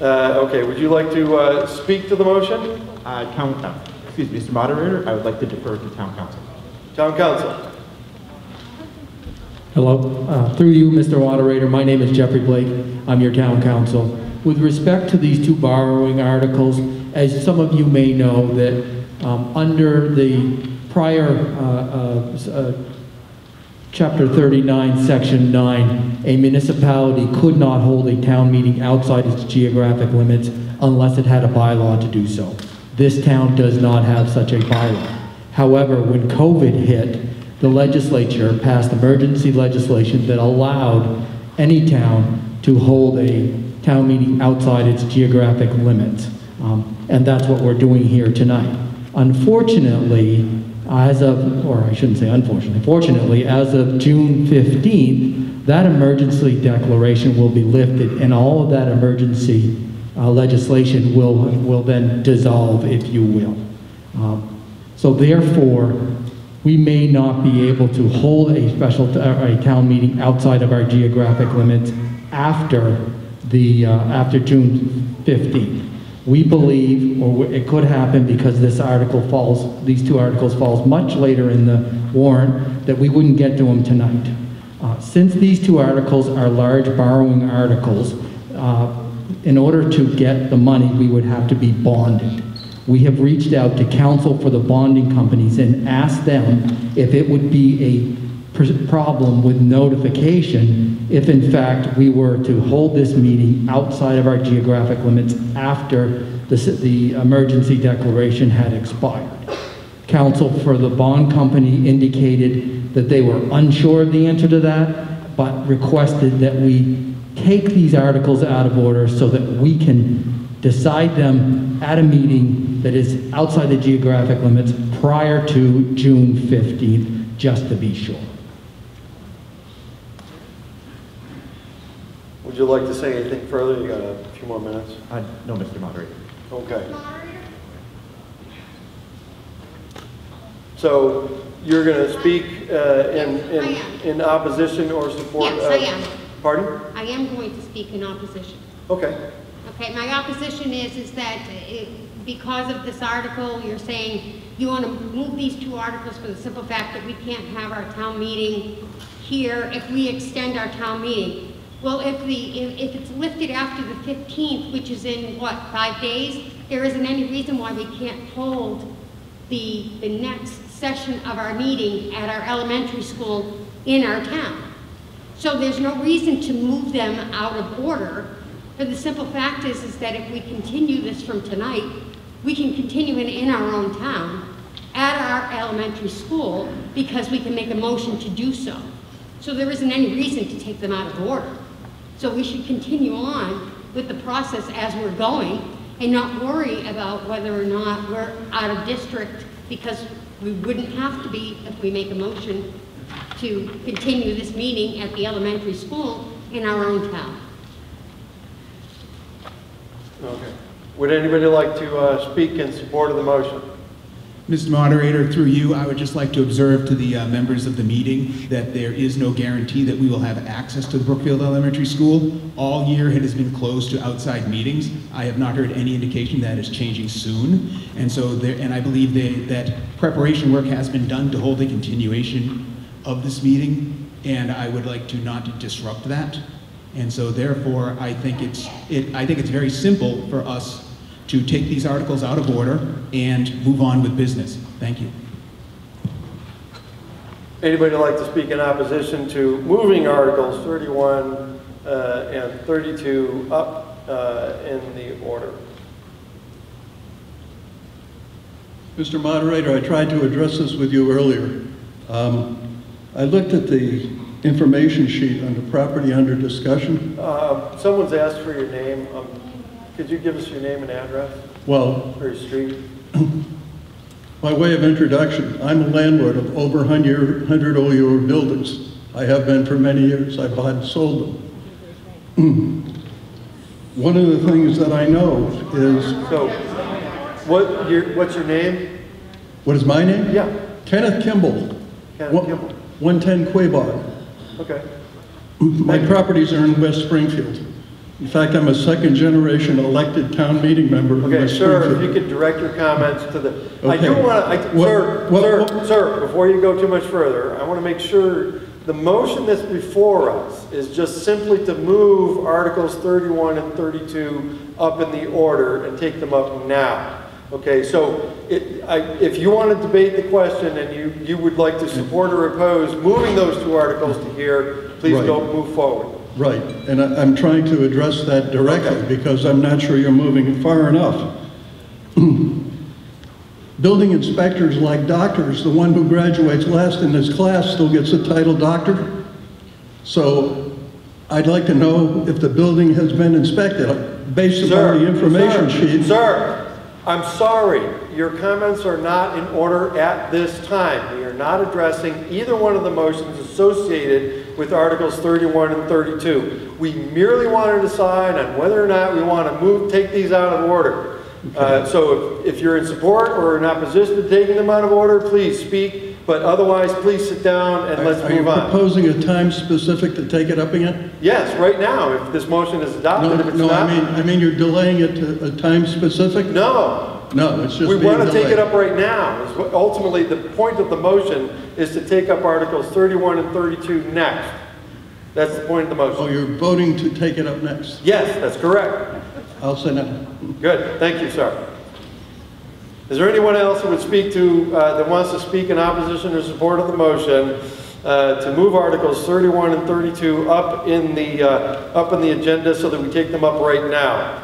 Uh, Okay, would you like to uh, speak to the motion? Uh, Town, uh, excuse me, Mr. Moderator, I would like to defer to Town Counsel. Town Counsel. Hello, Uh, through you, Mr. Moderator, my name is Jeffrey Blake, I'm your town counsel. With respect to these two borrowing articles, as some of you may know, that um, under the prior uh, uh, uh, Chapter 39, Section 9, a municipality could not hold a town meeting outside its geographic limits unless it had a bylaw to do so. This town does not have such a bylaw. However, when COVID hit, the legislature passed emergency legislation that allowed any town to hold a town meeting outside its geographic limits. Um, And that's what we're doing here tonight. Unfortunately, as of, or I shouldn't say unfortunately, fortunately, as of June 15th, that emergency declaration will be lifted and all of that emergency uh, legislation will, will then dissolve, if you will. Um, So therefore, we may not be able to hold a special, uh, a town meeting outside of our geographic limits after the, uh, after June 15th. We believe, or it could happen because this article falls, these two articles falls much later in the warrant, that we wouldn't get to them tonight. Uh, Since these two articles are large borrowing articles, uh, in order to get the money, we would have to be bonded. We have reached out to counsel for the bonding companies and asked them if it would be a problem with notification if in fact we were to hold this meeting outside of our geographic limits after the, the emergency declaration had expired. Counsel for the bond company indicated that they were unsure of the answer to that, but requested that we take these articles out of order so that we can decide them at a meeting that is outside the geographic limits prior to June 15th, just to be sure. Would you like to say anything further? You got a few more minutes. Uh, No, Mr. Moderator. Okay. So you're going to speak uh, in, in, in opposition or support? Yes, I am. Pardon? I am going to speak in opposition. Okay. Okay, my opposition is, is that it, because of this article, you're saying you want to move these two articles for the simple fact that we can't have our town meeting here if we extend our town meeting. Well, if the, if, if it's lifted after the 15th, which is in, what, five days, there isn't any reason why we can't hold the, the next session of our meeting at our elementary school in our town. So there's no reason to move them out of order. But the simple fact is, is that if we continue this from tonight, we can continue it in our own town at our elementary school because we can make a motion to do so. So there isn't any reason to take them out of order. So we should continue on with the process as we're going and not worry about whether or not we're out of district because we wouldn't have to be if we make a motion to continue this meeting at the elementary school in our own town. Okay. Would anybody like to uh, speak in support of the motion? Mr. Moderator, through you, I would just like to observe to the uh, members of the meeting that there is no guarantee that we will have access to the Brookfield Elementary School. All year it has been closed to outside meetings. I have not heard any indication that is changing soon. And so there, and I believe they, that preparation work has been done to hold a continuation of this meeting, and I would like to not disrupt that. And so therefore, I think it's, it, I think it's very simple for us to take these articles out of order and move on with business. Thank you. Anybody like to speak in opposition to moving Articles 31 uh, and 32 up uh, in the order? Mr. Moderator, I tried to address this with you earlier. Um, I looked at the information sheet under property under discussion. Uh, Someone's asked for your name. Um, Could you give us your name and address Well, or your street? by way of introduction, I'm a landlord of over 100 100 OU buildings. I have been for many years. I bought and sold them. One of the things that I know is, So, what, your, what's your name? what is my name? Yeah. Kenneth Kimball. Kenneth One- Kimball. 110 Quaboag. Okay. My properties are in West Springfield. In fact, I'm a second-generation elected town meeting member Okay, West sir, if Springfield. you could direct your comments to the, I do Okay. want to, What- sir, what- sir, sir, before you go too much further, I want to make sure the motion that's before us is just simply to move Articles 31 and 32 up in the order and take them up now. Okay, so it, I, if you want to debate the question and you, you would like to support or oppose moving those two articles to here, please Right. go move forward. Right, and I- I'm trying to address that directly because I'm not sure you're moving far enough. Building inspectors like doctors, the one who graduates last in his class still gets the title doctor. So I'd like to know if the building has been inspected based upon the information sir, sheet. Sir, I'm sorry, your comments are not in order at this time. We are not addressing either one of the motions associated with Articles 31 and 32. We merely want to decide on whether or not we want to move, take these out of order. Uh, So if if you're in support or in opposition to taking them out of order, please speak, but otherwise, please sit down and let's Are you move on. proposing a time specific to take it up again? Yes, right now, if this motion is No, adopted, if it's no, I mean, I mean, you're delaying it to a time specific? no. No, it's just We being want to take it delayed. up right now. Is what- Ultimately, the point of the motion is to take up Articles 31 and 32 next. That's the point of the motion. Oh, motion. you're voting to take it up next? Yes, that's correct. I'll say no. Good, thank you, sir. Is there anyone else who would speak to, uh, that wants to speak in opposition or support of the motion uh, to move Articles 31 and 32 up in the, uh, up in the agenda so that we take them up right now?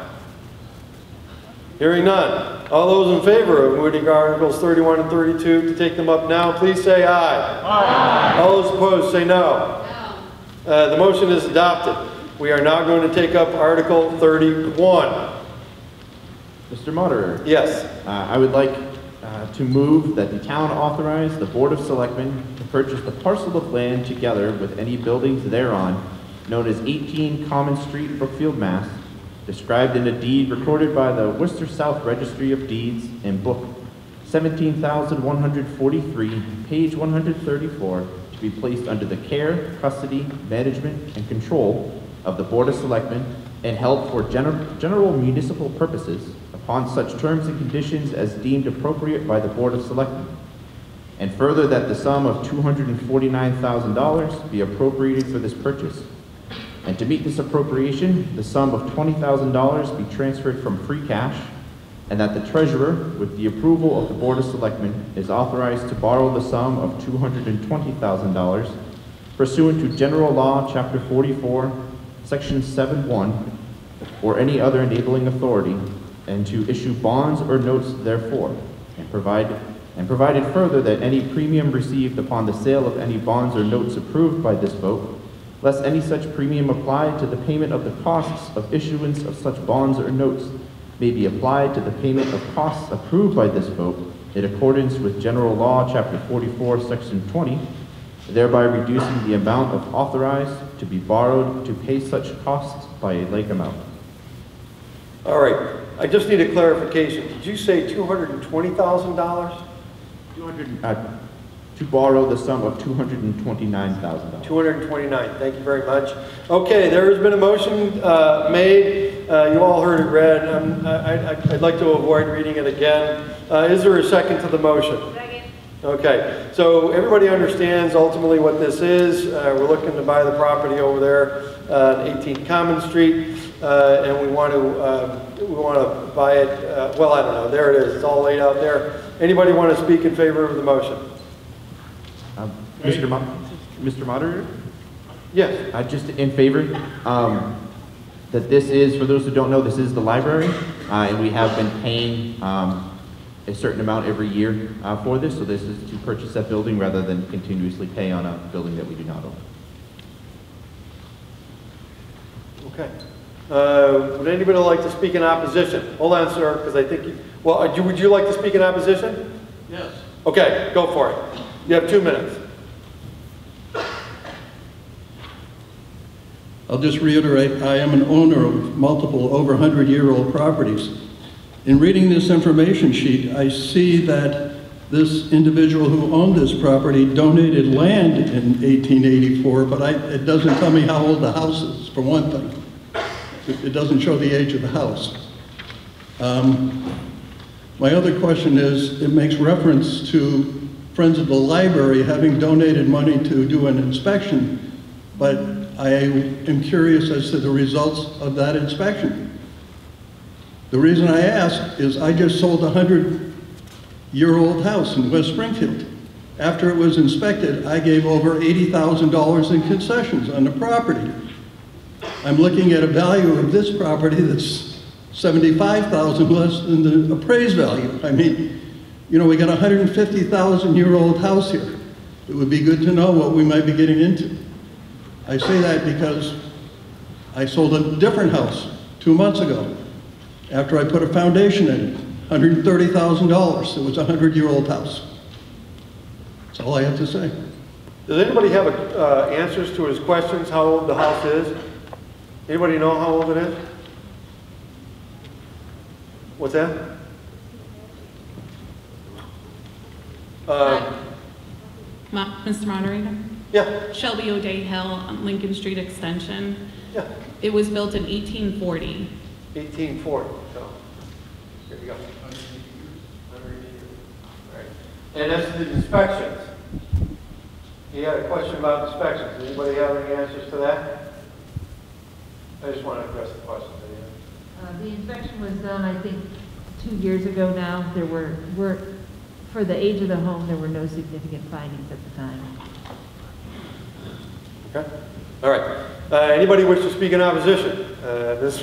Hearing none. All those in favor of moving Articles 31 and 32 to take them up now, please say aye. Aye. All those opposed, say no. Uh, The motion is adopted. We are now going to take up Article 31. Mr. Moderator. Yes. Uh, I would like uh, to move that the town authorize the Board of Selectmen to purchase the parcel of land together with any buildings thereon, known as 18 Common Street, Brookfield, Mass., described in a deed recorded by the Worcester South Registry of Deeds in Book 17,143, page 134, to be placed under the care, custody, management, and control of the Board of Selectmen and held for gener- general municipal purposes upon such terms and conditions as deemed appropriate by the Board of Selectmen. And further, that the sum of $249,000 be appropriated for this purchase. And to meet this appropriation, the sum of $20,000 be transferred from free cash, and that the treasurer, with the approval of the Board of Selectmen, is authorized to borrow the sum of $220,000 pursuant to General Law, Chapter 44, Section 7-1, or any other enabling authority, and to issue bonds or notes therefore, and provide, and provided further that any premium received upon the sale of any bonds or notes approved by this vote, lest any such premium applied to the payment of the costs of issuance of such bonds or notes may be applied to the payment of costs approved by this vote in accordance with General Law, Chapter 44, Section 20, thereby reducing the amount of authorized to be borrowed to pay such costs by a like amount. All right, I just need a clarification. Did you say $220,000? 200, uh, to borrow the sum of $229,000. 229, thank you very much. Okay, there has been a motion uh, made, Uh, you all heard it read, Um, I- I- I'd like to avoid reading it again. Uh, Is there a second to the motion? Second. Okay, so everybody understands ultimately what this is. Uh, We're looking to buy the property over there uh, on 18 Common Street, uh, and we want to, um, we want to buy it, uh, well, I don't know, there it is, it's all laid out there. Anybody want to speak in favor of the motion? Mr. Mo- Mr. Moderator? Yes. Uh, just in favor, um, that this is, for those who don't know, this is the library, uh, and we have been paying, um, a certain amount every year, uh, for this, so this is to purchase that building rather than continuously pay on a building that we do not own. Okay. Uh, Would anybody like to speak in opposition? Hold on, sir, because I think, you- well, uh, you- would you like to speak in opposition? Yes. Okay, go for it. You have two minutes. I'll just reiterate, I am an owner of multiple over 100-year-old properties. In reading this information sheet, I see that this individual who owned this property donated land in 1884, but I, it doesn't tell me how old the house is, for one thing. It doesn't show the age of the house. Um, My other question is, it makes reference to Friends of the Library having donated money to do an inspection, but I am curious as to the results of that inspection. The reason I ask is I just sold a hundred-year-old house in West Springfield. After it was inspected, I gave over $80,000 in concessions on the property. I'm looking at a value of this property that's 75,000 less than the appraised value. I mean, you know, we got a 150,000-year-old house here. It would be good to know what we might be getting into. I say that because I sold a different house two months ago after I put a foundation in it, $130,000. It was a 100-year-old house. That's all I have to say. Does anybody have uh, answers to his questions, how old the house is? Anybody know how old it is? What's that? Uh, Mr. Moderator? Yeah. Shelby O'Day Hill, on Lincoln Street Extension. Yeah. It was built in 1840. 1840, so, here you go. Alright. And that's the inspections. You had a question about inspections. Anybody have any answers to that? I just want to address the question. Uh, The inspection was done, I think, two years ago now. There were, were, for the age of the home, there were no significant findings at the time. Okay, all right. Uh, Anybody wish to speak in opposition? Uh, This,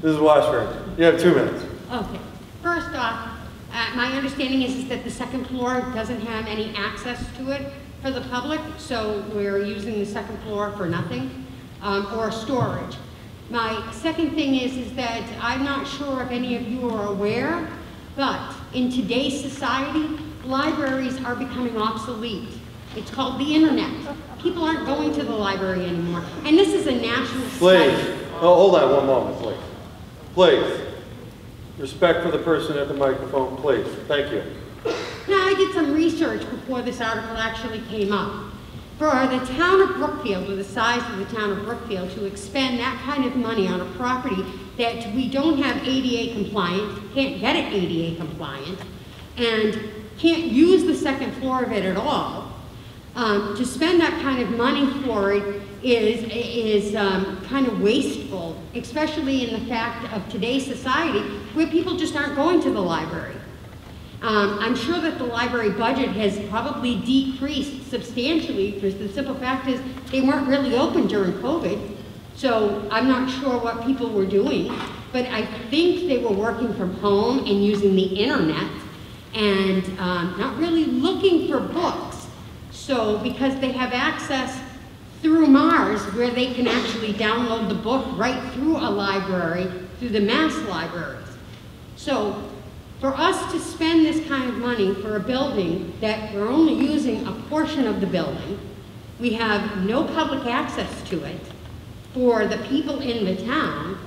this is Washburn. You have two minutes. Okay. First off, uh, my understanding is, is that the second floor doesn't have any access to it for the public, so we're using the second floor for nothing, um, or storage. My second thing is, is that I'm not sure if any of you are aware, but in today's society, libraries are becoming obsolete. It's called the internet. People aren't going to the library anymore, and this is a national Please, study. oh, hold on one moment, please. Please. Respect for the person at the microphone, please. Thank you. Now, I did some research before this article actually came up. For the town of Brookfield, or the size of the town of Brookfield, to expend that kind of money on a property that we don't have ADA compliant, can't get it ADA compliant, and can't use the second floor of it at all, um, to spend that kind of money for it is, is um, kind of wasteful, especially in the fact of today's society where people just aren't going to the library. Um, I'm sure that the library budget has probably decreased substantially because the simple fact is they weren't really open during COVID. So I'm not sure what people were doing, but I think they were working from home and using the internet and um, not really looking for books. So because they have access through Mars where they can actually download the book right through a library, through the mass libraries. So for us to spend this kind of money for a building that we're only using a portion of the building, we have no public access to it for the people in the town,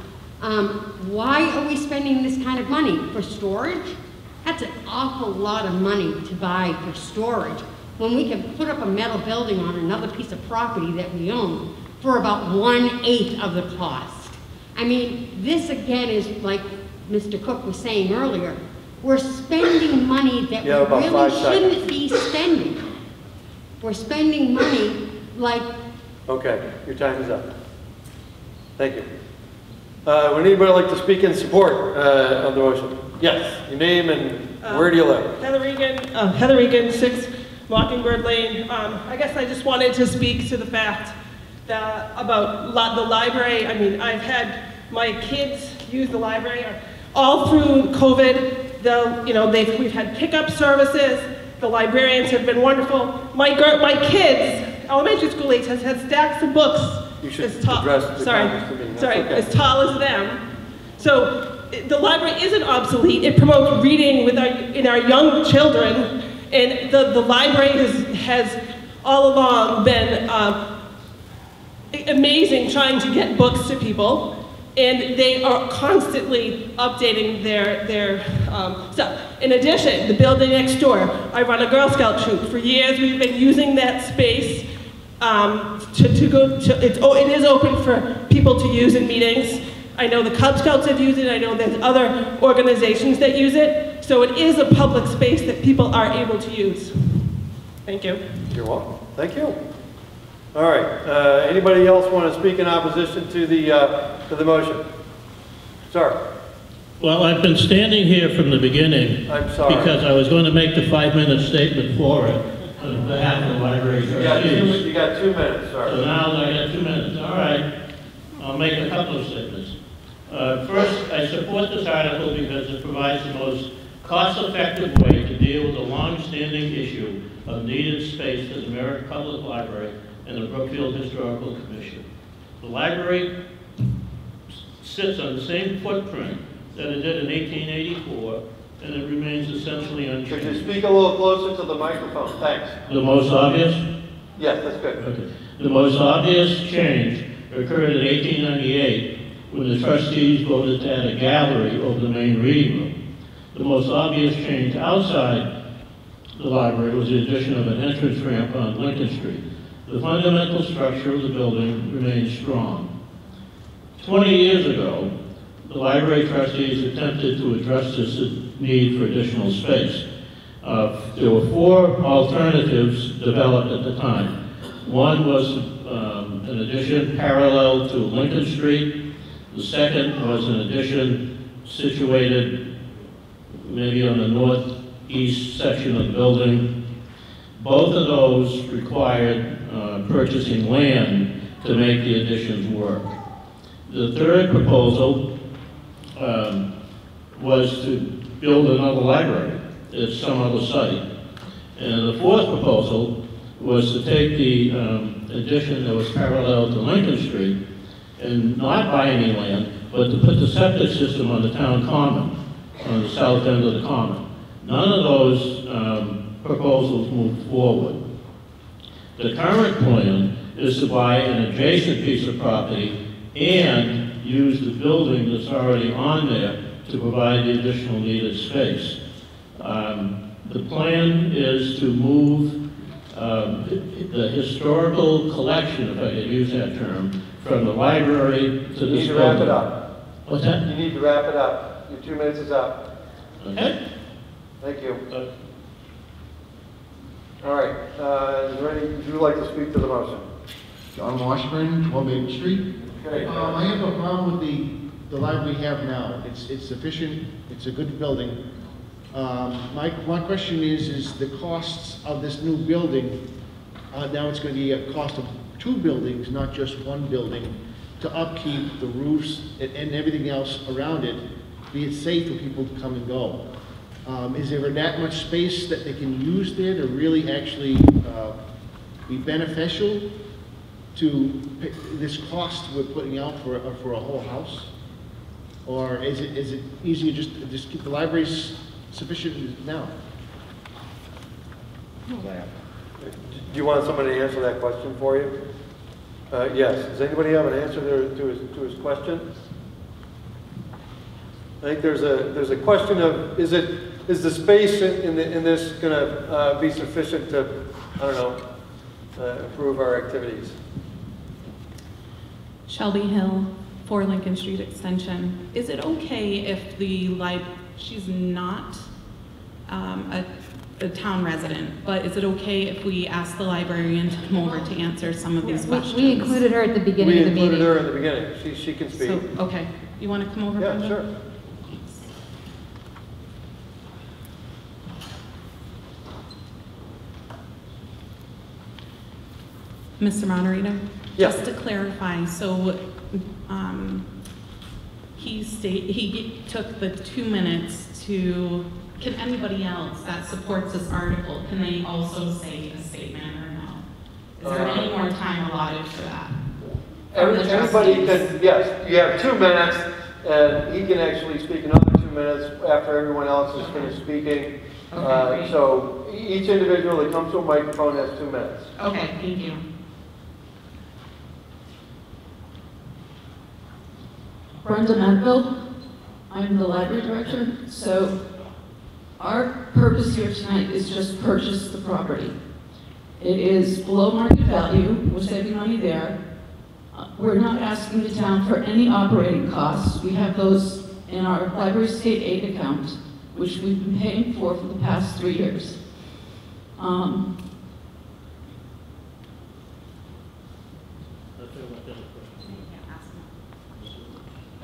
um, why are we spending this kind of money? For storage? That's an awful lot of money to buy for storage, when we can put up a metal building on another piece of property that we own for about one-eighth of the cost. I mean, this again is like Mr. Cook was saying earlier, we're spending money that we Yeah, about really shouldn't seconds. be spending. We're spending money like Okay, your time is up. Thank you. Uh, Would anybody like to speak in support uh, of the motion? Yes, your name and where do you live? Heather Regan, uh, Heather Regan, 6 Mockingbird Lane. Um, I guess I just wanted to speak to the fact that, about the library. I mean, I've had my kids use the library all through COVID. The, you know, they've, we've had pickup services. The librarians have been wonderful. My, my kids, elementary school age, has had stacks of books. As tall- sorry, comments to me. That's sorry, okay. as tall as them. So the library isn't obsolete. It promotes reading with our, in our young children, and the, the library has, has all along been uh, amazing trying to get books to people. And they are constantly updating their, their um, stuff. In addition, the building next door, I run a Girl Scout troop. For years, we've been using that space um, to, to go to, it's, oh, it is open for people to use in meetings. I know the Cub Scouts have used it, I know there's other organizations that use it. So it is a public space that people are able to use. Thank you. You're welcome. Thank you. All right, uh, anybody else want to speak in opposition to the, uh, to the motion? Sir? Well, I've been standing here from the beginning. I'm sorry. Because I was going to make the five-minute statement for it, on behalf of the library You got two, trustees. you got two minutes, sir. So sir. now I got two minutes, all right. I'll make a couple of statements. Uh, First, I support this article because it provides the most cost-effective way to deal with the long-standing issue of needed space for the Merrick Public Library and the Brookfield Historical Commission. The library sits on the same footprint that it did in 1884, and it remains essentially unchanged. Could you speak a little closer to the microphone? Thanks. The most obvious Yes, that's good. Okay. The most obvious change occurred in 1898 when the trustees voted to add a gallery over the main reading room. The most obvious change outside the library was the addition of an entrance ramp on Lincoln Street. The fundamental structure of the building remains strong. 20 years ago, the library trustees attempted to address this need for additional space. Uh, There were four alternatives developed at the time. One was um, an addition parallel to Lincoln Street. The second was an addition situated maybe on the northeast section of the building. Both of those required uh, purchasing land to make the additions work. The third proposal um, was to build another library at some other site. And the fourth proposal was to take the um, addition that was parallel to Lincoln Street and not buy any land, but to put the septic system on the town common, on the south end of the common. None of those um, proposals moved forward. The current plan is to buy an adjacent piece of property and use the building that's already on there to provide the additional needed space. Um, The plan is to move um, the historical collection, if I could use that term, from the library to You this need building. to wrap it up. What's that? You need to wrap it up. Your two minutes is up. Okay. Thank you. All right, uh, is there any, would you like to speak to the motion? John Washburn, 12 Main Street. Okay. Um, I have a problem with the, the library we have now. It's, it's sufficient, it's a good building. Um, my, my question is, is the costs of this new building, uh, now it's gonna be a cost of two buildings, not just one building, to upkeep the roofs and, and everything else around it, be it safe for people to come and go. Um, is there that much space that they can use there to really actually, uh, be beneficial to this cost we're putting out for, a- for a whole house? Or is it, is it easier just, just keep the libraries sufficient now? Do you want somebody to answer that question for you? Uh, yes. Does anybody have an answer to his, to his question? I think there's a, there's a question of, is it, is the space in, in the- in this gonna uh, be sufficient to, I don't know, uh, improve our activities? Shelby Hill, 4 Lincoln Street Extension. Is it okay if the lib, she's not um, a, a town resident, but is it okay if we ask the librarian to come over to answer some of these We- questions? We included her at the beginning of the meeting. We meeting. included her in the beginning. She, she can speak. So, okay, you want to come over? Yeah, sure. Mr. Moderator? Yeah. Just to clarify, so, um, he state, he took the two minutes to, can anybody else that supports this article, can they also say a statement or no? Is there any more time allotted for that? The Everybody can, yes, you have two minutes, and he can actually speak another two minutes after everyone else is finished speaking. Uh. So each individual that comes to a microphone has two minutes. Okay, thank you. Brenda Medville. I'm the library director. So our purpose here tonight is just purchase the property. It is below market value. We're saving money there. Uh, We're not asking the town for any operating costs. We have those in our library state aid account, which we've been paying for for the past three years. Um,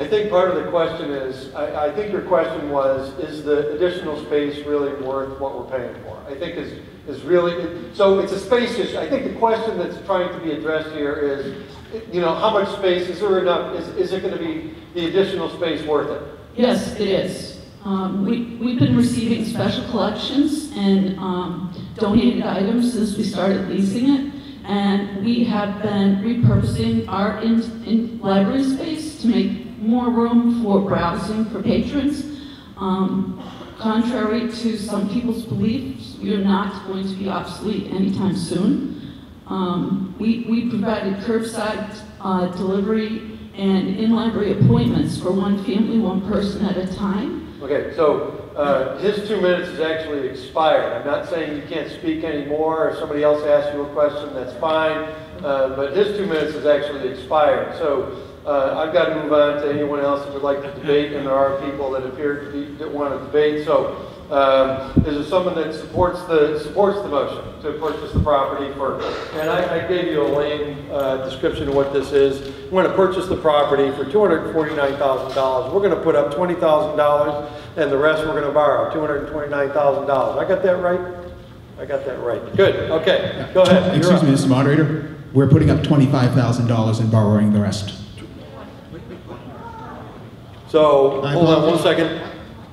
I think part of the question is, I, I think your question was, is the additional space really worth what we're paying for? I think is, is really, so it's a space issue. I think the question that's trying to be addressed here is, you know, how much space, is there enough, is, is it gonna be the additional space worth it? Yes, it is. Um, we, we've been receiving special collections and, um, donated items since we started leasing it. And we have been repurposing our in, in library space to make more room for browsing for patrons. Um, contrary to some people's beliefs, we are not going to be obsolete anytime soon. Um, we, we provided curbside, uh, delivery and in-library appointments for one family, one person at a time. Okay, so, uh, his two minutes is actually expired. I'm not saying you can't speak anymore, or somebody else asks you a question, that's fine. Uh, but his two minutes is actually expired. So, uh, I've got to move on to anyone else that would like to debate, and there are people that appear to be, that want to debate. So, um, is there someone that supports the, supports the motion to purchase the property for, and I, I gave you a lame, uh, description of what this is. We're gonna purchase the property for two hundred forty-nine thousand dollars. We're gonna put up twenty thousand dollars, and the rest we're gonna borrow, two hundred twenty-nine thousand dollars. I got that right? I got that right. Good, okay, go ahead. Excuse up. me, Mr. Moderator. We're putting up $25,000 and borrowing the rest. So, hold on one second.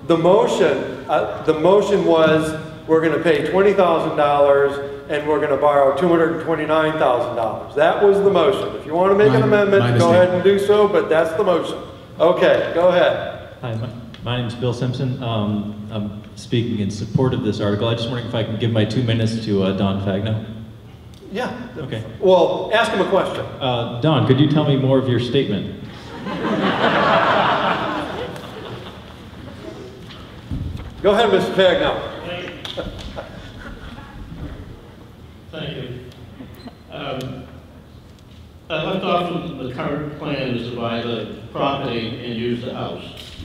The motion, uh, the motion was, we're gonna pay twenty thousand dollars and we're gonna borrow two hundred and twenty-nine thousand dollars. That was the motion. If you wanna make an My- my amendment, go mistake. ahead and do so, but that's the motion. Okay, go ahead. Hi, my, my name's Bill Simpson. Um, I'm speaking in support of this article. I just wondering if I can give my two minutes to uh, Don Fagno. Yeah. Okay. Well, ask him a question. Uh, Don, could you tell me more of your statement? Go ahead, Mr. Fagno. Thank you. Um, I left off the current plan is to buy the property and use the house.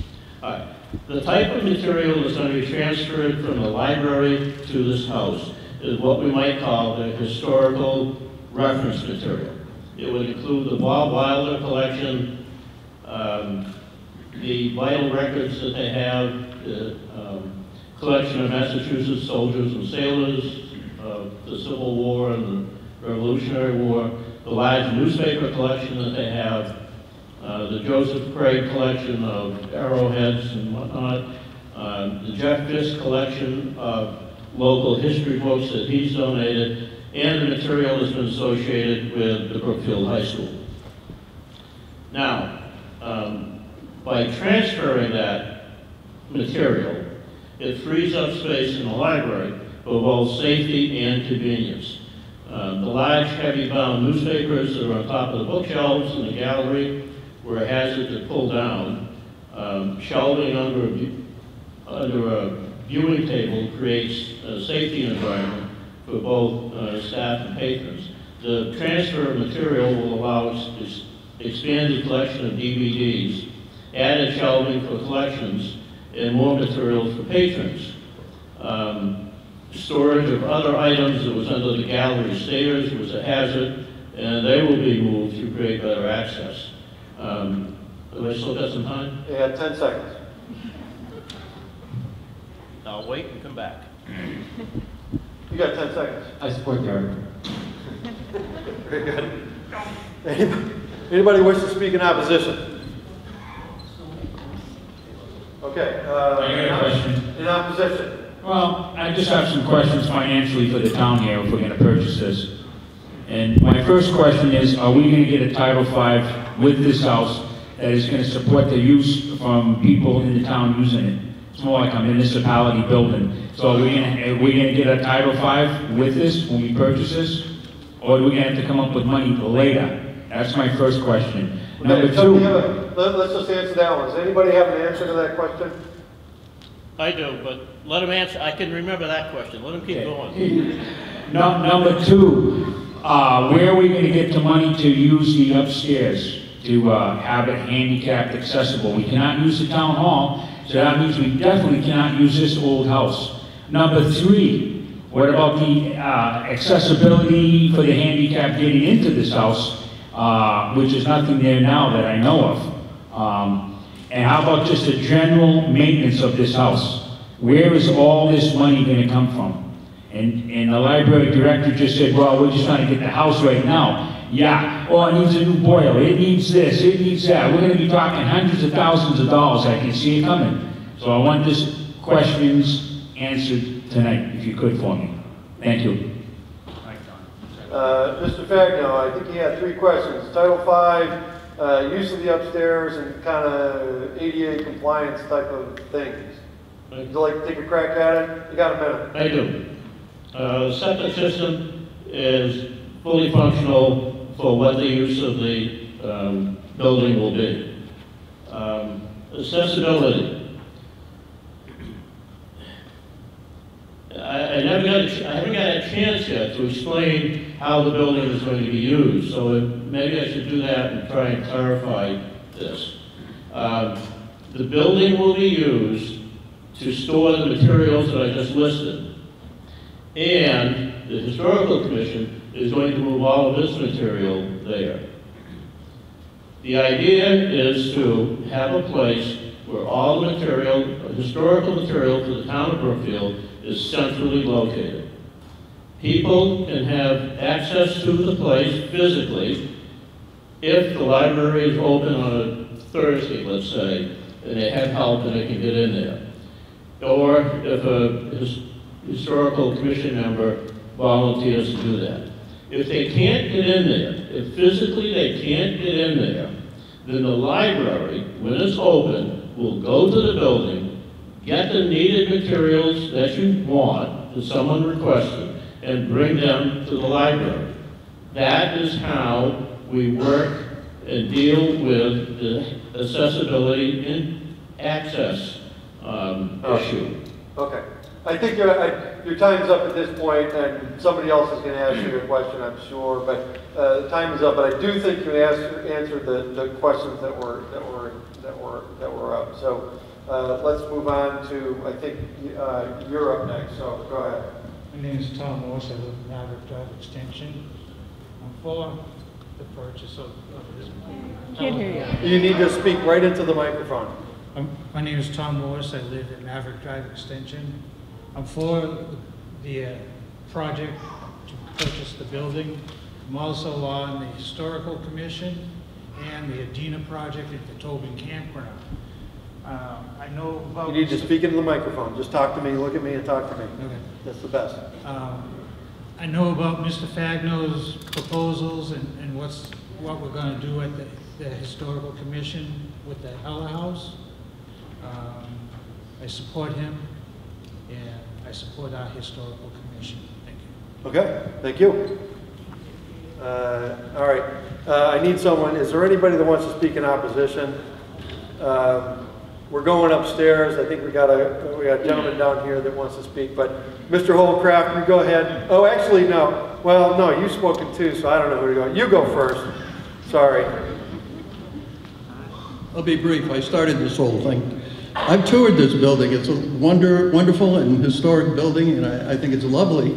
The type of material that's going to be transferred from the library to this house is what we might call the historical reference material. It would include the Bob Wilder collection, um, the vital records that they have, um, collection of Massachusetts soldiers and sailors, uh, the Civil War and the Revolutionary War, the large newspaper collection that they have, uh, the Joseph Craig collection of arrowheads and whatnot, uh, the Jeff Fisk collection of local history books that he's donated, and the material that's been associated with the Brookfield High School. Now, um, by transferring that material, it frees up space in the library for both safety and convenience. Uh, the large, heavy-bound newspapers that are on top of the bookshelves in the gallery were a hazard to pull down. Um, shelving under a, under a viewing table creates a safety environment for both uh, staff and patrons. The transfer of material will allow us to expand the collection of DVDs, added shelving for collections, and more materials for patrons. Um, Storage of other items that was under the gallery stairs was a hazard, and they will be moved to create better access. Um, Have I still got some time? You got 10 seconds. I'll wait and come back. You got 10 seconds. I support the article. Very good. Anybody- Anybody wish to speak in opposition? Okay. uh, I got a question. In opposition? Well, I just have some questions financially for the town here if we're gonna purchase this. And my first question is, are we gonna get a Title V with this house that is gonna support the use from people in the town using it? It's more like a municipality building. So are we gonna, are we gonna get a Title V with this when we purchase this? Or do we gonna have to come up with money later? That's my first question. Number Okay, so two. have a- let- Let's just answer that one. Does anybody have an answer to that question? I do, but let him answer, I can remember that question, let him keep going. No, number two, uh, where are we gonna get the money to use the upstairs to, uh, have it handicapped accessible? We cannot use the town hall, so that means we definitely cannot use this old house. Number three, what about the, uh, accessibility for the handicap getting into this house, uh, which is nothing there now that I know of? Um, and how about just the general maintenance of this house? Where is all this money gonna come from? And, and the library director just said, well, we're just trying to get the house right now. Yeah, oh, it needs a new boiler, it needs this, it needs that. We're gonna be talking hundreds of thousands of dollars, I can see it coming. So I want this questions answered tonight, if you could for me. Thank you. Uh, Mr. Fagno, I think he had three questions. Title V, uh, use of the upstairs and kind of ADA compliance type of things. Would you like to take a crack at it? You got a minute. I do. Uh, the septic system is fully functional for what the use of the, um, building will be. Um, accessibility. I, I never got, a I haven't got a chance yet to explain how the building is going to be used, so maybe I should do that and try and clarify this. Um, The building will be used to store the materials that I just listed. And the Historical Commission is going to move all of this material there. The idea is to have a place where all the material, historical material for the town of Brookfield is centrally located. People can have access to the place physically if the library is open on a Thursday, let's say, and they have help and they can get in there. Or if a his- historical commission member volunteers to do that. If they can't get in there, if physically they can't get in there, then the library, when it's open, will go to the building, get the needed materials that you want, that someone requested, and bring them to the library. That is how we work and deal with the accessibility and access um, Oh. issue. Okay. I think your, I- your time's up at this point, and somebody else is going to ask you a question, I'm sure, but uh, time is up. But I do think you answered, answered the, the questions that were, that were, that were, that were up. So uh, let's move on to, I think, uh, you're up next, so go ahead. My name is Tom Morse, I live in Maverick Drive Extension. I'm for the purchase of, of this. Can't hear you. You need to speak right into the microphone. Um, My name is Tom Morris, I live at Maverick Drive Extension. I'm for the uh, project to purchase the building. I'm also on the Historical Commission and the Adina project at the Tobin Campground. Uh, I know about... You need to speak into the microphone. Just talk to me, look at me, and talk to me. Okay. That's the best. Um, I know about Mr. Fagno's proposals and, and what's, what we're gonna do at the, the Historical Commission with the Heller House. Um, I support him, and I support our Historical Commission. Thank you. Okay, thank you. Uh, All right, Uh, I need someone, is there anybody that wants to speak in opposition? Um, we're going upstairs. I think we got a, we got a gentleman down here that wants to speak, but Mr. Holcraft, you go ahead. Oh, actually, no. Well, no, you've spoken too, so I don't know who to go. You go first. Sorry. I'll be brief. I started this whole thing. I've toured this building. It's a wonder, wonderful and historic building, and I, I think it's lovely.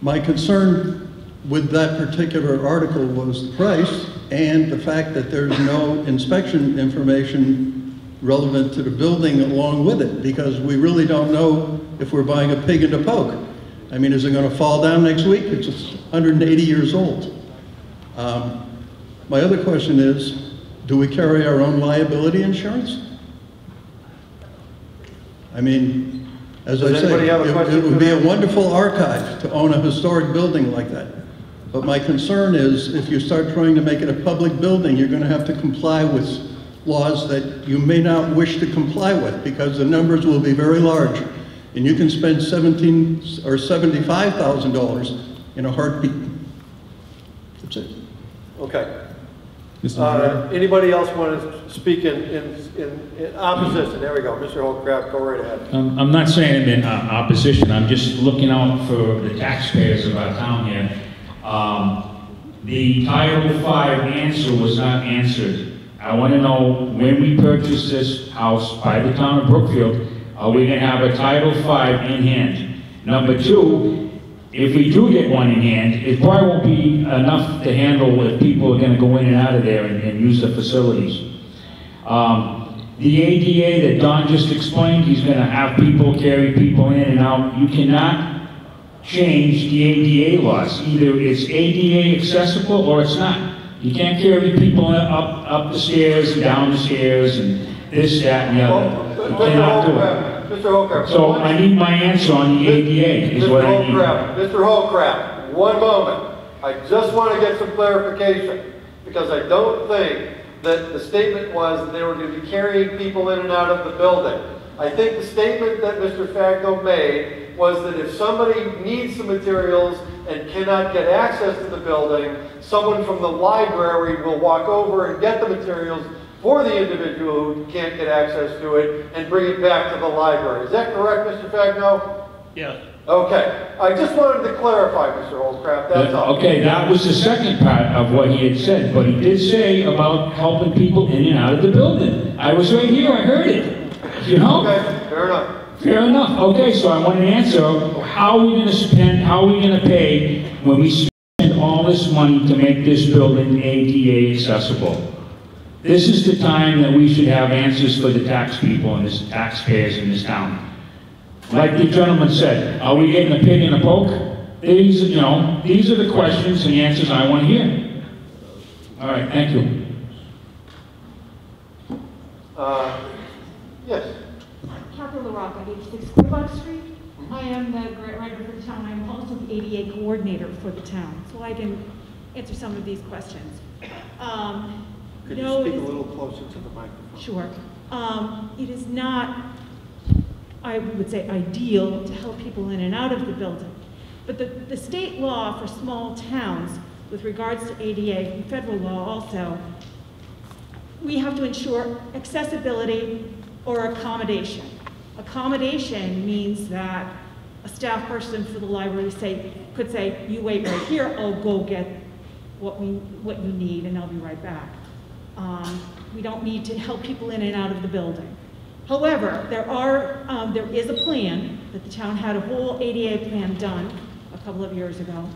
My concern with that particular article was the price and the fact that there's no inspection information relevant to the building along with it, because we really don't know if we're buying a pig in a poke. I mean, is it going to fall down next week? It's 180 years old. Um, my other question is, do we carry our own liability insurance? I mean, as I Does say, anybody it- it would be a wonderful archive to own a historic building like that. But my concern is, if you start trying to make it a public building, you're gonna have to comply with laws that you may not wish to comply with, because the numbers will be very large. And you can spend seventeen or seventy-five thousand dollars in a heartbeat. That's it. Okay. Mr. Uh, Anybody else want to speak in, in, in- in opposition? There we go. Mr. Holcraft, go right ahead. Um, I'm not saying I'm in uh, opposition, I'm just looking out for the taxpayers of our town here. Um, The Title 5 answer was not answered. I want to know, when we purchase this house by the town of Brookfield, are we going to have a Title V in hand? Number two, if we do get one in hand, it probably won't be enough to handle if people are going to go in and out of there and and use the facilities. Um, The ADA that Don just explained, he's gonna have people carry people in and out. You cannot change the ADA laws. Either it's ADA accessible or it's not. You can't carry people up, up the stairs and down the stairs and this, that, and the other. You cannot do it. Mr. Holcraft. So I need my answer on the ADA is Mr. what I need. Holcraft, Mr. Holcraft, one moment. I just want to get some clarification, because I don't think that the statement was that they were going to be carrying people in and out of the building. I think the statement that Mr. Fagno made was that if somebody needs the materials and cannot get access to the building, someone from the library will walk over and get the materials for the individual who can't get access to it and bring it back to the library. Is that correct, Mr. Fagno? Yes. Okay, I just wanted to clarify, Mr. Holcraft, that's all. Okay, that was the second part of what he had said, but he did say about helping people in and out of the building. I was right here, I heard it, you know? Okay, fair enough. Fair enough, okay, so I want an answer, how are we gonna spend, how are we gonna pay when we spend all this money to make this building ADA accessible? This is the time that we should have answers for the tax people and the taxpayers in this town. Like the gentleman said, are we getting a pig in a poke? These, you know, these are the questions and the answers I want to hear. All right, thank you. Uh, Yes, Catherine LaRocca, 86 Quaboag Street. I am the grant writer for the town. I'm also the ADA coordinator for the town, so I can answer some of these questions. Um, could you no, speak a little closer to the microphone? Sure. Um, It is not, I would say, ideal to help people in and out of the building. But the, the state law for small towns with regards to ADA, and federal law also, we have to ensure accessibility or accommodation. Accommodation means that a staff person for the library say, could say, you wait right here, I'll go get what we, what you need and I'll be right back. Um, we don't need to help people in and out of the building. However, there are, um, there is a plan that the town had a whole ADA plan done a couple of years ago.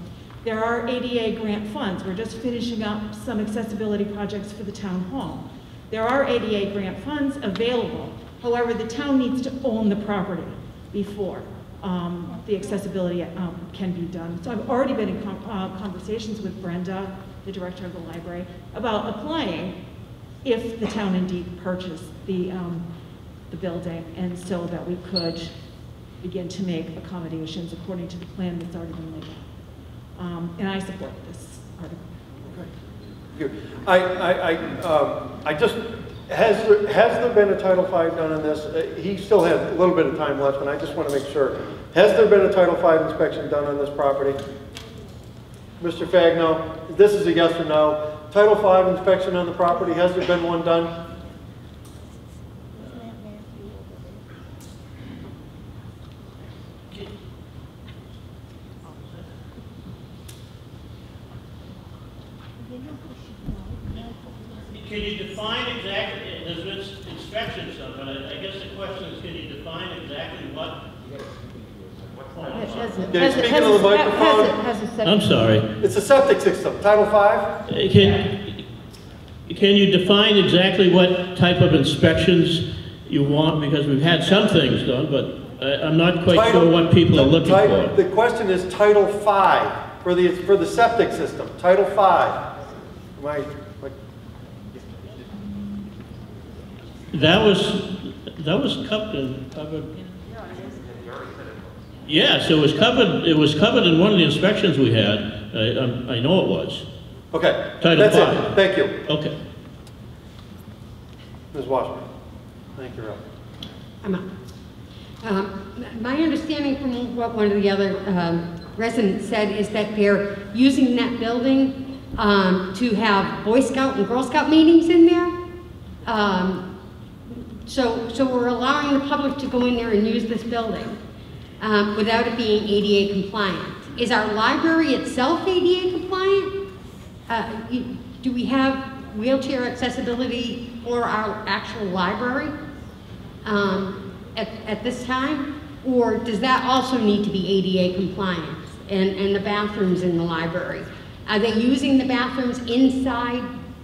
There are ADA grant funds. We're just finishing up some accessibility projects for the town hall. There are ADA grant funds available. However, the town needs to own the property before um, the accessibility um, can be done. So I've already been in uh, conversations with Brenda, the director of the library, about applying if the town indeed purchased the, um, the building, and so that we could begin to make accommodations according to the plan that's already been laid out. Um, and I support this article. You- I, I, I, um, I just, has there, has there been a Title V done on this? Uh, he still has a little bit of time left, and I just want to make sure. Has there been a Title V inspection done on this property? Mr. Fagno, this is a yes or no. Title V inspection on the property, has there been one done? Can you define exactly Has it- Can you has it- speak into the it- has it- microphone? has I'm sorry. It's a septic system, Title Five? Uh, Can, can you define exactly what type of inspections you want? Because we've had some things done, but I, I'm not quite Title- sure what people are looking Title- for. The question is Title Five, for the, for the septic system, Title Five. Am I, like, That was, that was covered, covered. Yes, it was covered, it was covered in one of the inspections we had. I, I'm- I know it was. okay, Title that's it, five. thank you. Okay. Ms. Washburn. Thank you, Ralph. I'm up. Um, My understanding from what one of the other um, residents said is that they're using that building um, to have Boy Scout and Girl Scout meetings in there. Um, So, so we're allowing the public to go in there and use this building um, without it being ADA compliant. Is our library itself ADA compliant? Uh, Do we have wheelchair accessibility for our actual library? um, at, at this time? Or does that also need to be ADA compliant and, and the bathrooms in the library? Are they using the bathrooms inside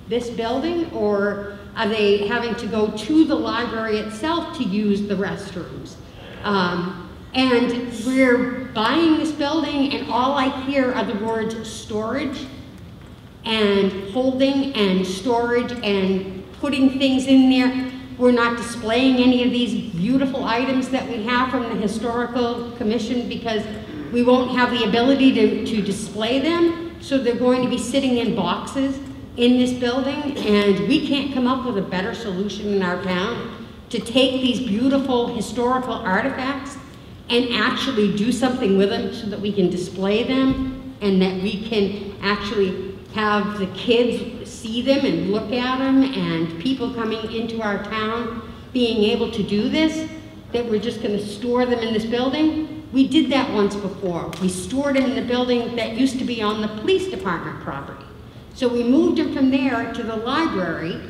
this building or are they having to go to the library itself to use the restrooms? Um, and we're buying this building and all I hear are the words storage and holding and storage and putting things in there. We're not displaying any of these beautiful items that we have from the Historical Commission because we won't have the ability to, to display them. So they're going to be sitting in boxes in this building and we can't come up with a better solution in our town to take these beautiful historical artifacts and actually do something with them so that we can display them and that we can actually have the kids see them and look at them and people coming into our town being able to do this, that we're just gonna store them in this building. We did that once before. We stored them in the building that used to be on the police department property. So we moved them from there to the library,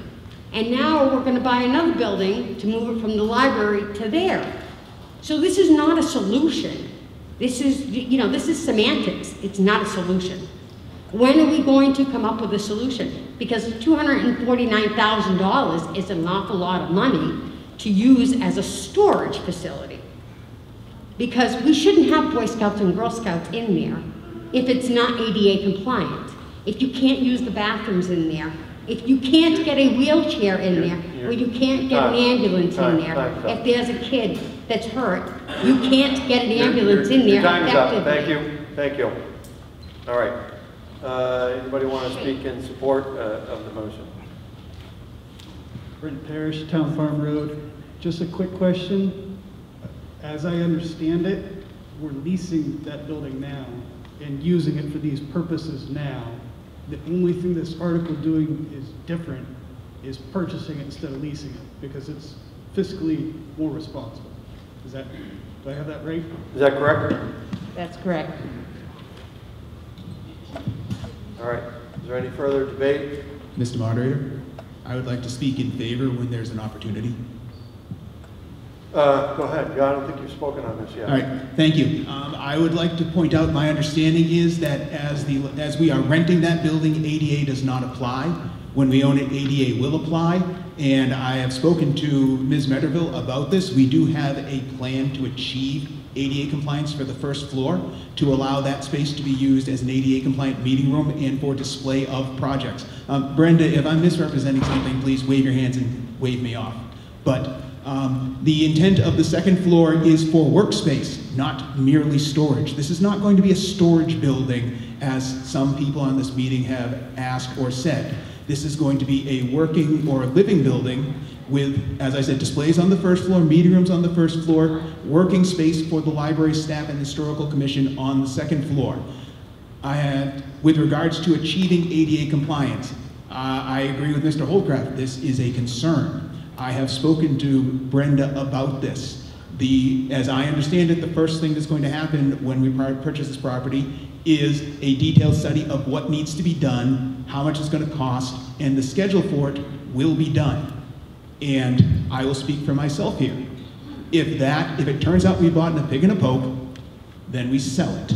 and now we're gonna buy another building to move it from the library to there. So this is not a solution. This is, you know, this is semantics. It's not a solution. When are we going to come up with a solution? Because $249,000 is an awful lot of money to use as a storage facility. Because we shouldn't have Boy Scouts and Girl Scouts in there if it's not ADA compliant. If you can't use the bathrooms in there, if you can't get a wheelchair in there, or you can't get an ambulance in there, if there's a kid that's hurt, you can't get an ambulance in there Your time is up, effectively. thank you, thank you. All right. Uh, Anybody want to speak in support uh, of the motion? Brent Parrish, Town Farm Road. Just a quick question. As I understand it, we're leasing that building now and using it for these purposes now. The only thing this article doing is different is purchasing it instead of leasing it because it's fiscally more responsible. Is that, do I have that right? Is that correct? That's correct. All right. Is there any further debate? Mr. Moderator, I would like to speak in favor when there's an opportunity. Uh, Go ahead. Yeah, I don't think you've spoken on this yet. All right, thank you. Um, I would like to point out, my understanding is that as the, as we are renting that building, ADA does not apply. When we own it, ADA will apply. And I have spoken to Ms. Metterville about this. We do have a plan to achieve ADA compliance for the first floor to allow that space to be used as an ADA compliant meeting room and for display of projects. Um, Brenda, if I'm misrepresenting something, please wave your hands and wave me off. But um, the intent of the second floor is for workspace, not merely storage. This is not going to be a storage building, as some people on this meeting have asked or said. This is going to be a working or a living building with, as I said, displays on the first floor, meeting rooms on the first floor, working space for the library staff and historical commission on the second floor. I had, with regards to achieving ADA compliance, uh, I agree with Mr. Holdcraft. This is a concern. I have spoken to Brenda about this. The, as I understand it, the first thing that's going to happen when we purchase this property is a detailed study of what needs to be done, how much it's gonna cost, and the schedule for it will be done. And I will speak for myself here. If that, if it turns out we bought in a pig in a poke, then we sell it.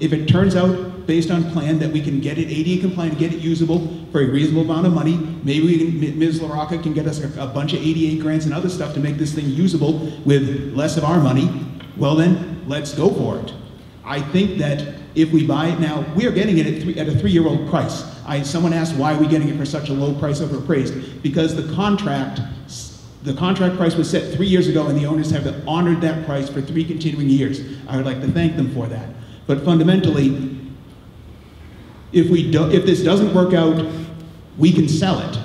If it turns out, based on plan, that we can get it ADA compliant, get it usable for a reasonable amount of money, maybe we can, Ms. LaRocca can get us a, a bunch of ADA grants and other stuff to make this thing usable with less of our money, well then, let's go for it. I think that if we buy it now, we are getting it at, three, at a three-year-old price. I, someone asked why are we getting it for such a low price over appraised? Because the contract, the contract price was set three years ago and the owners have honored that price for three continuing years. I would like to thank them for that. But fundamentally, if we do, if this doesn't work out, we can sell it.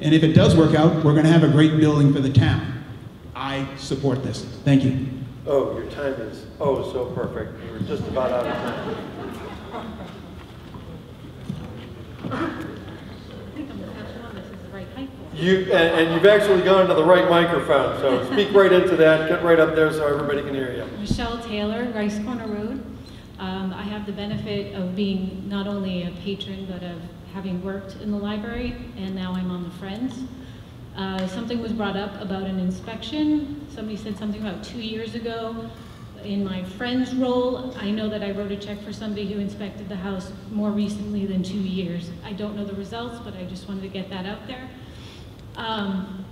And if it does work out, we're gonna have a great building for the town. I support this. Thank you. Oh, your time is, oh, so perfect. We're just about out of time. You, and, and you've actually gone to the right microphone, so speak right into that, get right up there so everybody can hear you. Michelle Taylor, Rice Corner Road. Um, I have the benefit of being not only a patron, but of having worked in the library, and now I'm on the Friends. Uh, something was brought up about an inspection. Somebody said something about two years ago. In my Friends role, I know that I wrote a check for somebody who inspected the house more recently than two years. I don't know the results, but I just wanted to get that out there. Um,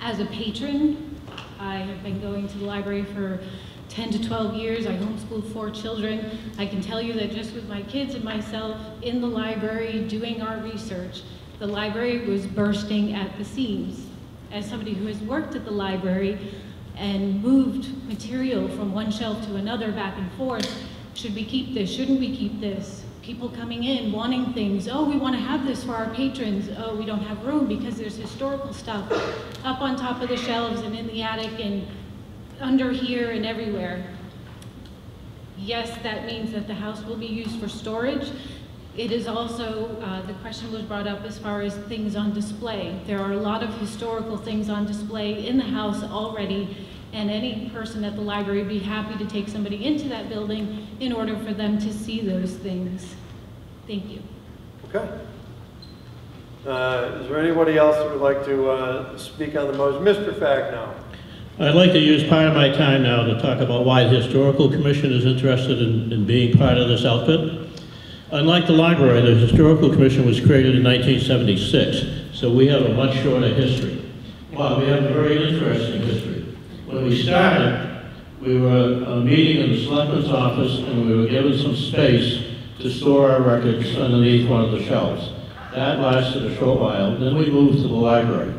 as a patron, I have been going to the library for 10 to 12 years. I homeschooled four children. I can tell you that just with my kids and myself in the library doing our research, the library was bursting at the seams. As somebody who has worked at the library and moved material from one shelf to another back and forth, should we keep this? Shouldn't we keep this? People coming in wanting things. Oh, we want to have this for our patrons. Oh, we don't have room because there's historical stuff up on top of the shelves and in the attic and under here and everywhere. Yes, that means that the house will be used for storage. It is also, uh, the question was brought up as far as things on display. There are a lot of historical things on display in the house already, and any person at the library would be happy to take somebody into that building in order for them to see those things. Thank you. Okay. Uh, is there anybody else that would like to, uh, speak on the motion? Mr. Fagno? I'd like to use part of my time now to talk about why the Historical Commission is interested in, in being part of this outfit. Unlike the library, the Historical Commission was created in 1976, so we have a much shorter history. Well, we have a very interesting history. When we started, we were uh, meeting in the selectman's office and we were given some space to store our records underneath one of the shelves. That lasted a short while, then we moved to the library.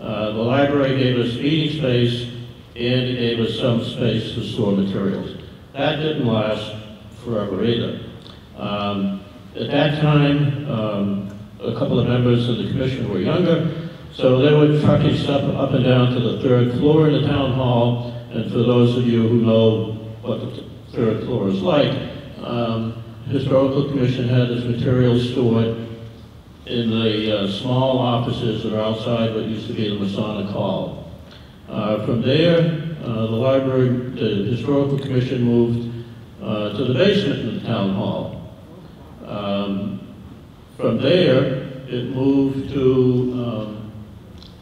Uh, the library gave us meeting space and gave us some space to store materials. That didn't last forever either. Um, at that time, um, a couple of members of the commission were younger, so they were trucking stuff up and down to the third floor in the town hall. And for those of you who know what the third floor is like, um, Historical Commission had its materials stored in the uh, small offices that are outside what used to be the Masonic Hall. Uh, From there, uh, the library, the Historical Commission moved uh, to the basement of the town hall. Um, From there, it moved to um,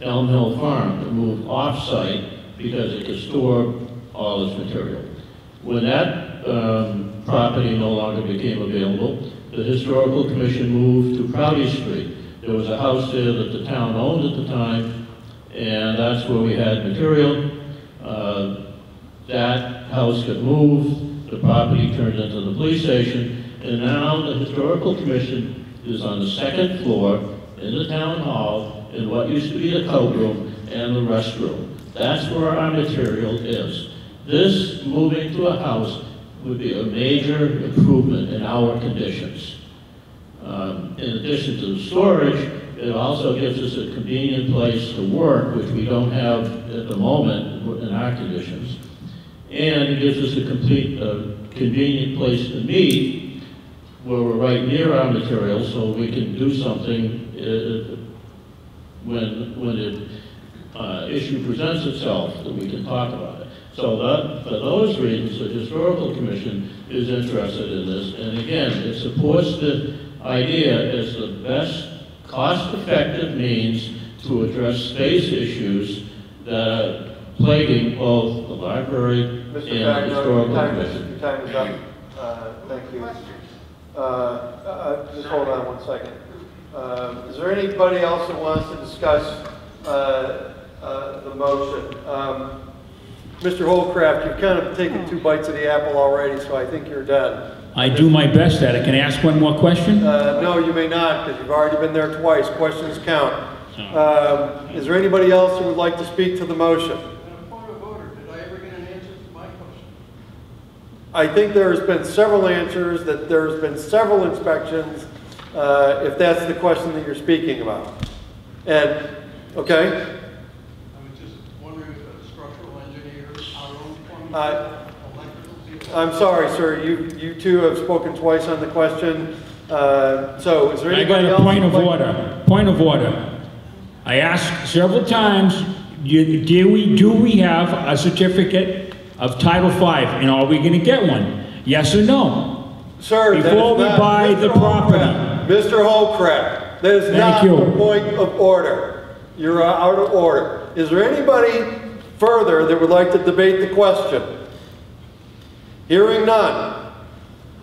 Elm Hill Farm. It moved off-site because it could store all its material. When that um, property no longer became available, the Historical Commission moved to Prouty Street. There was a house there that the town owned at the time, and that's where we had material. Uh, That house got moved, the property turned into the police station, and now the Historical Commission is on the second floor in the town hall in what used to be the coat room and the restroom. That's where our material is. This moving to a house would be a major improvement in our conditions. Um, In addition to the storage, it also gives us a convenient place to work, which we don't have at the moment in our conditions. And it gives us a complete, uh, convenient place to meet, where we're right near our material, so we can do something uh, when, when it uh, issue presents itself, that we can talk about it. So that, for those reasons, the Historical Commission is interested in this, and again, it supports the idea as the best cost-effective means to address space issues that are plaguing both the library and the Historical your time Commission. your time is up. Uh, Thank you. Uh, uh, Just hold on one second. Um, Is there anybody else that wants to discuss uh, uh, the motion? Um, Mr. Holcraft, you've kind of taken two bites of the apple already, so I think you're done. I do my best at it. Can I ask one more question? Uh, No, you may not, because you've already been there twice. Questions count. Um, Is there anybody else who would like to speak to the motion? I think there's been several answers, that there's been several inspections, uh, if that's the question that you're speaking about. And, okay? I was just wondering if a structural engineer, our own plumbing, uh, I'm sorry, sir, you, you two have spoken twice on the question. Uh, So is there I got anybody a point of who'd order, point of order. I asked several times, do we, do we have a certificate of Title V, and are we gonna get one? Yes or no? Sir, Before we buy Mr. the property. Holcraft, Mr. Holcraft, that is Thank not you. a point of order. You're uh, out of order. Is there anybody further that would like to debate the question? Hearing none.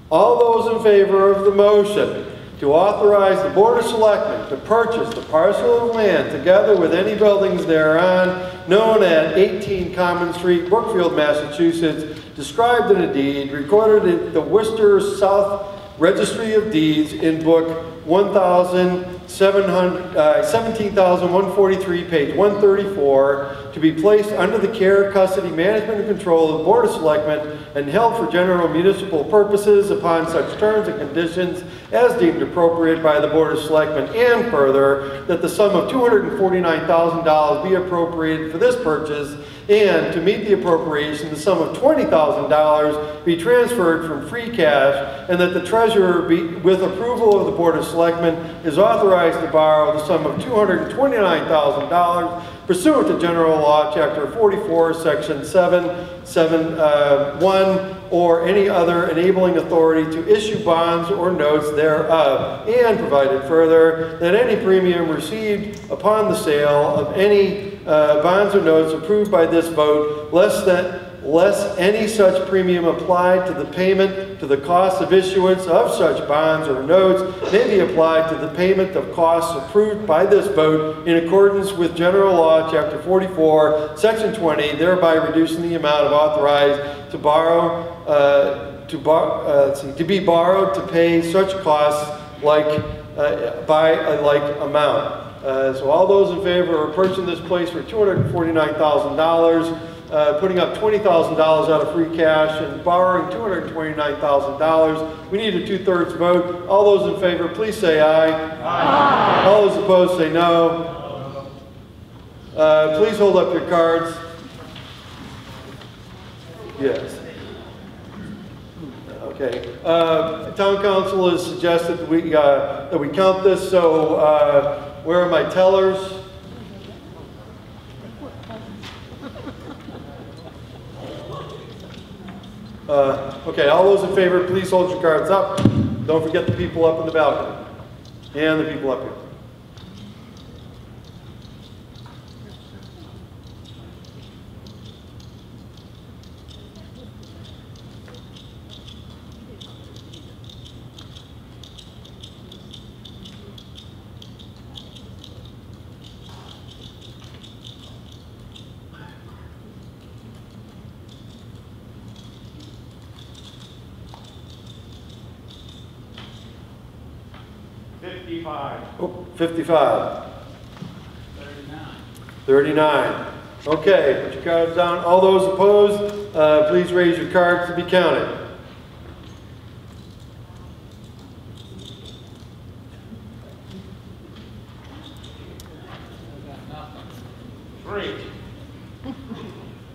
All those in favor of the motion to authorize the Board of Selectmen to purchase the parcel of land together with any buildings thereon known at 18 Common Street, Brookfield, Massachusetts, described in a deed recorded in the Worcester South Registry of Deeds in Book 1,700, uh, 17,143, page 134, to be placed under the care, custody, management, and control of the Board of Selectmen and held for general municipal purposes upon such terms and conditions as deemed appropriate by the Board of Selectmen, and further, that the sum of $249,000 be appropriated for this purchase, and to meet the appropriation, the sum of $20,000 be transferred from free cash, and that the treasurer be, with approval of the Board of Selectmen, is authorized to borrow the sum of $229,000 pursuant to general law, chapter 44, section 7, 7, uh, 1, or any other enabling authority to issue bonds or notes thereof, and provided further that any premium received upon the sale of any uh, bonds or notes approved by this vote, less than, less any such premium applied to the payment to the cost of issuance of such bonds or notes may be applied to the payment of costs approved by this vote in accordance with general law, chapter 44, section 20, thereby reducing the amount of authorized to borrow, uh, to bar, uh, see, to be borrowed to pay such costs like, uh, by a like amount. Uh, so all those in favor of purchasing this place for $249,000, uh, putting up $20,000 out of free cash and borrowing $229,000. We need a two-thirds vote. All those in favor, please say aye. Aye. All those opposed, say no. Uh, please hold up your cards. Yes. Okay. Uh, Town counsel has suggested that we, uh, that we count this, so uh, where are my tellers? Uh, Okay, all those in favor, please hold your cards up. Don't forget the people up in the balcony and the people up here. Oh, 55. 39. Okay, put your cards down. All those opposed, uh, please raise your cards to be counted. Three.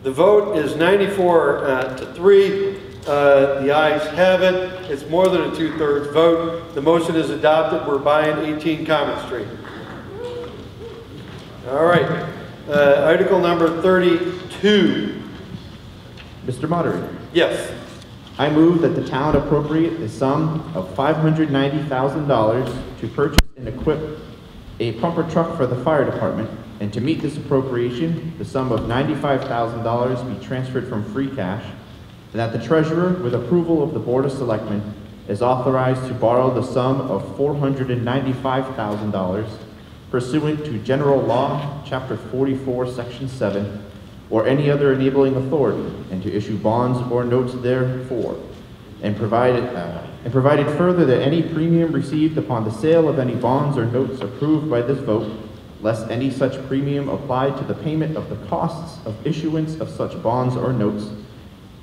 The vote is 94 uh, to 3. Uh, The ayes have it. It's more than a two-thirds vote. The motion is adopted. We're buying 18 Common Street. All right. Uh, Article number 32. Mr. Moderator, Yes. I move that the town appropriate the sum of $590,000 to purchase and equip a pumper truck for the fire department, and to meet this appropriation, the sum of $95,000 be transferred from free cash, and that the treasurer, with approval of the Board of Selectmen, is authorized to borrow the sum of $495,000 pursuant to General Law, Chapter 44, Section 7, or any other enabling authority, and to issue bonds or notes therefore, and provided, uh, and provided further that any premium received upon the sale of any bonds or notes approved by this vote, less any such premium applied to the payment of the costs of issuance of such bonds or notes,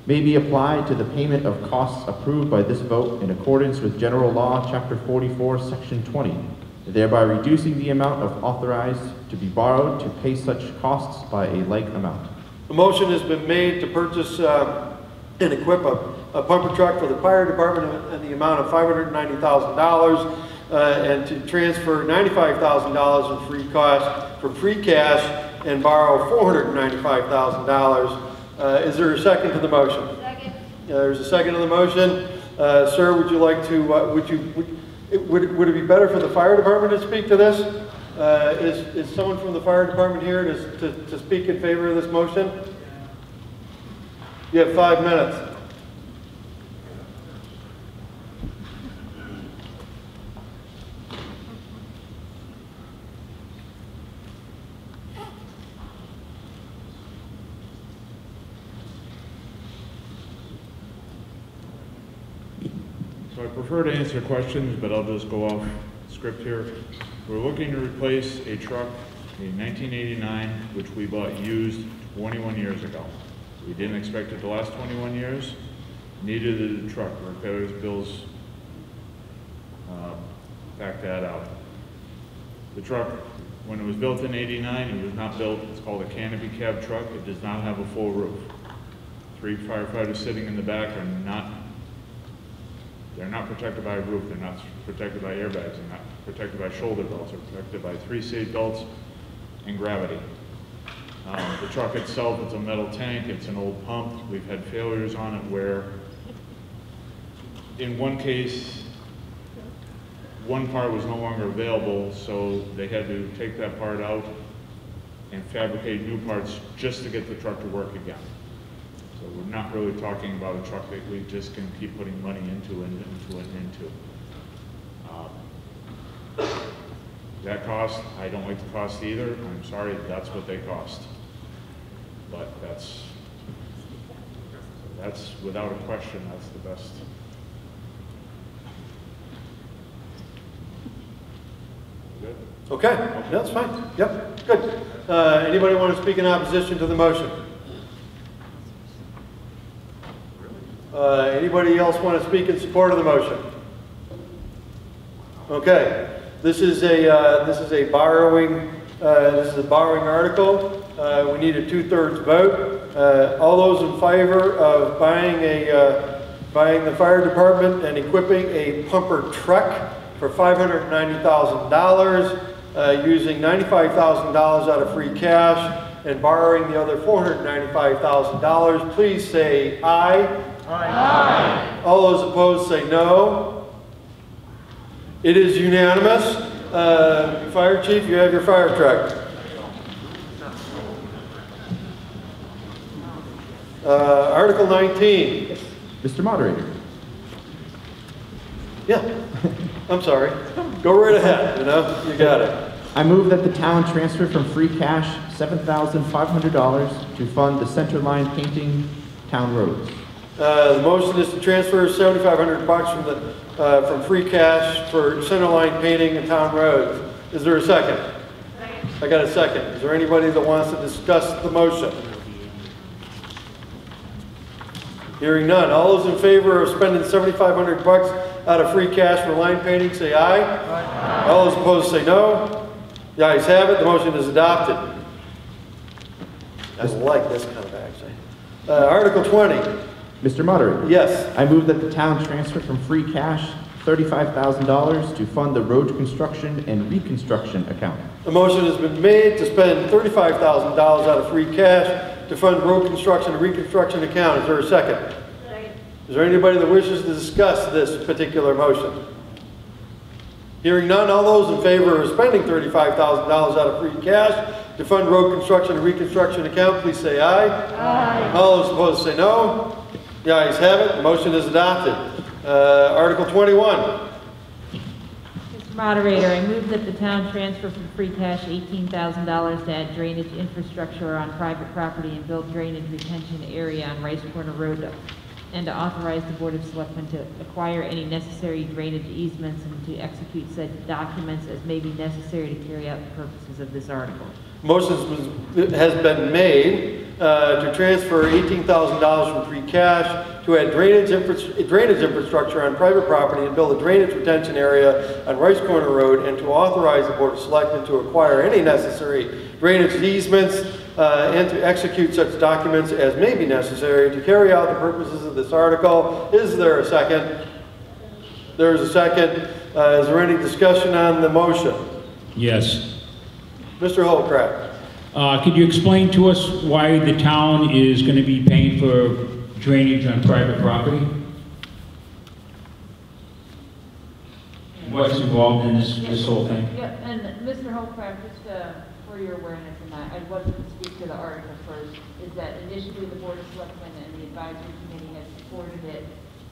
may be applied to the payment of costs approved by this vote in accordance with General Law, Chapter 44, Section 20, thereby reducing the amount of authorized to be borrowed to pay such costs by a like amount. A motion has been made to purchase uh, and equip a a pumper truck for the fire department in the amount of $590,000 uh, and to transfer $95,000 in free cost from free cash and borrow $495,000. Uh, Is there a second to the motion? Second. There's a second to the motion. Uh, Sir, would you like to, uh, would you, would it- would would it be better for the fire department to speak to this? Uh, Is is someone from the fire department here to to to speak in favor of this motion? You have five minutes. So I prefer to answer questions, but I'll just go off script here. We're looking to replace a truck, in 1989, which we bought used 21 years ago. We didn't expect it to last 21 years, Needed a truck. Repairs bills uh, back that out. The truck, when it was built in 89, it was not built, it's called a canopy cab truck. It does not have a full roof. Three firefighters sitting in the back are not they're not protected by a roof, they're not protected by airbags, they're not protected by shoulder belts, they're protected by three seat belts and gravity. Um, the truck itself, it's a metal tank, it's an old pump, we've had failures on it where, in one case, one part was no longer available, so they had to take that part out and fabricate new parts just to get the truck to work again. So we're not really talking about a truck that we just can keep putting money into and into and into. Um, That cost, I don't like the cost either, I'm sorry, that's what they cost. But that's, that's without a question, that's the best. Good? Okay, that's fine. Yep, good. Uh, Anybody want to speak in opposition to the motion? Uh, Anybody else want to speak in support of the motion? Okay, this is a, uh, this is a borrowing, uh, this is a borrowing article. Uh, We need a two-thirds vote. Uh, All those in favor of buying a, buying the fire department and equipping a pumper truck for $590,000, uh, using $95,000 out of free cash and borrowing the other $495,000, please say aye. Aye. All those opposed say no. It is unanimous. Uh, Fire chief, you have your fire truck. Uh, Article 19. Mr. Moderator, Yeah, I'm sorry. Go right ahead, you know, you got it. I move that the town transfer from free cash $7,500 to fund the center line painting town roads. Uh, The motion is to transfer 7,500 bucks from the, uh, from free cash for centerline painting and town roads. Is there a second? I got a second. Is there anybody that wants to discuss the motion? Hearing none. All those in favor of spending 7,500 bucks out of free cash for line painting, say aye. Aye. All those opposed, say no. The ayes have it. The motion is adopted. I like this kind of action. Uh, Article 20. Mr. Moderator. Yes. I move that the town transfer from free cash $35,000 to fund the road construction and reconstruction account. The motion has been made to spend $35,000 out of free cash to fund road construction and reconstruction account. Is there a second? Is there anybody that wishes to discuss this particular motion? Hearing none, all those in favor of spending $35,000 out of free cash to fund road construction and reconstruction account, please say aye. Aye. All those opposed say no. The ayes have it, motion is adopted. Uh, Article 21. Mr. Moderator, I move that the town transfer from free cash $18,000 to add drainage infrastructure on private property and build drainage retention area on Rice Corner Road, and to authorize the Board of Selectmen to acquire any necessary drainage easements and to execute said documents as may be necessary to carry out the purposes of this article. Motion has been made uh, to transfer $18,000 from free cash to add drainage infra- drainage infrastructure on private property and build a drainage retention area on Rice Corner Road, and to authorize the Board of Selectmen to acquire any necessary drainage easements uh, and to execute such documents as may be necessary to carry out the purposes of this article. Is there a second? There is a second. Uh, Is there any discussion on the motion? Yes. Mr. Holcraft? Uh, Could you explain to us why the town is going to be paying for drainage on private property? What's involved in this, this whole thing? Yeah, and Mr. Holcraft, just uh, for your awareness, and I I wasn't to speak to the article first, is that initially the Board of Selectmen and the advisory committee had supported it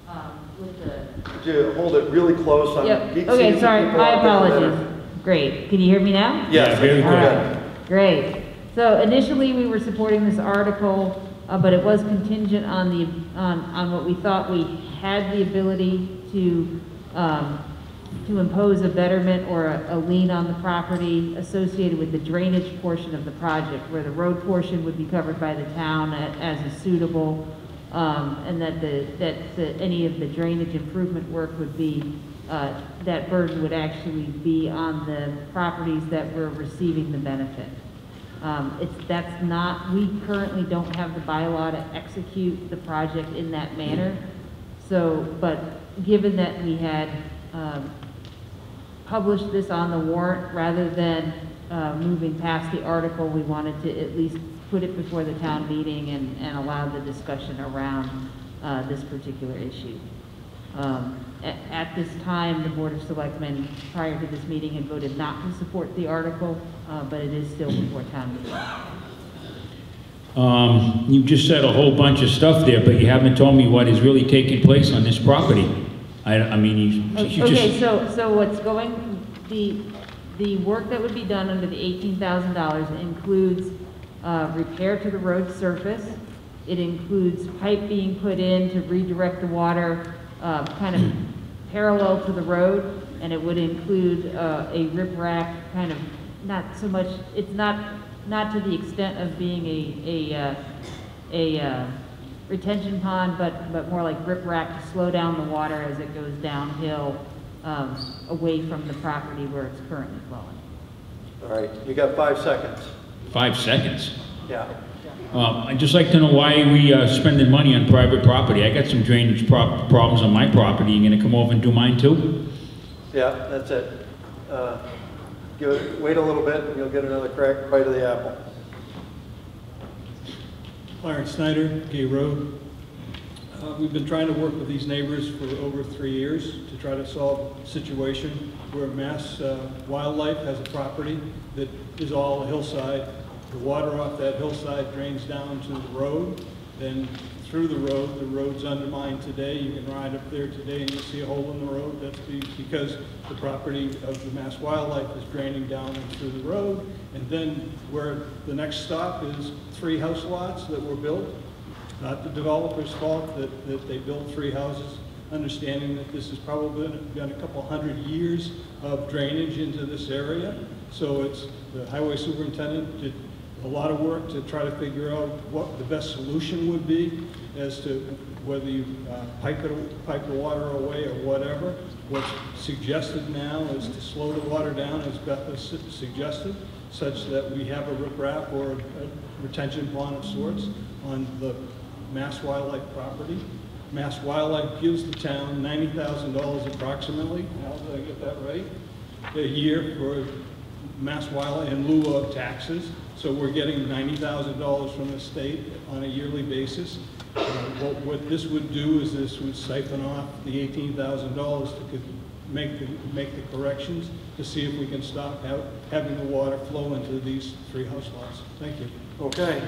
um, with the Could you hold it really close? I'm Yep, okay, sorry, people my out there apologies. Great, can you hear me now? Yes, Yeah, very go good. ahead. Great. So initially, we were supporting this article, uh, but it was contingent on the, on, on what we thought we had the ability to, um, to impose a betterment or a a lien on the property associated with the drainage portion of the project, where the road portion would be covered by the town a- as is suitable, um, and that the, that the, any of the drainage improvement work would be, uh, that burden would actually be on the properties that were receiving the benefit. Um, It's, that's not, we currently don't have the bylaw to execute the project in that manner. So, but given that we had um, published this on the warrant, rather than uh, moving past the article, we wanted to at least put it before the town meeting and, and allow the discussion around uh, this particular issue. Um, At, at this time, the Board of Selectmen, prior to this meeting, had voted not to support the article, uh, but it is still before town meeting. Um, You just said a whole bunch of stuff there, but you haven't told me what is really taking place on this property. I, I mean, you you Okay, just... so, so what's going, the, the work that would be done under the eighteen thousand dollars includes, uh, repair to the road surface. It includes pipe being put in to redirect the water, uh, kind of parallel to the road. And it would include, uh, a riprap kind of, not so much, it's not, not to the extent of being a, a, uh, a, uh, retention pond, but, but more like riprap to slow down the water as it goes downhill, um, away from the property where it's currently flowing. All right, you got five seconds. Five seconds. Yeah. Uh, I'd just like to know why we uh spending money on private property. I got some drainage prob- problems on my property. You gonna come over and do mine too? Yeah, that's it. Uh, Give it, wait a little bit, and you'll get another crack, bite of the apple. Clarence Snyder, Gay Road. Uh, We've been trying to work with these neighbors for over three years to try to solve a situation where Mass uh, Wildlife has a property that is all hillside. The water off that hillside drains down to the road, then through the road. The road's undermined today. You can ride up there today and you'll see a hole in the road. That's because the property of the Mass Wildlife is draining down and through the road. And then where the next stop is three house lots that were built. Not the developer's fault that, that they built three houses, understanding that this has probably been a couple hundred years of drainage into this area. So it's, the highway superintendent did a lot of work to try to figure out what the best solution would be as to whether you uh, pipe it, pipe the water away or whatever. What's suggested now is to slow the water down, as Beth has suggested, such that we have a riprap or a retention pond of sorts on the Mass Wildlife property. Mass Wildlife gives the town ninety thousand dollars approximately, how did I get that right? A year for Mass Wildlife in lieu of taxes. So we're getting ninety thousand dollars from the state on a yearly basis. Uh, What, what this would do is this would siphon off the eighteen thousand dollars to make the, make the corrections to see if we can stop ha- having the water flow into these three house lots. Thank you. Okay.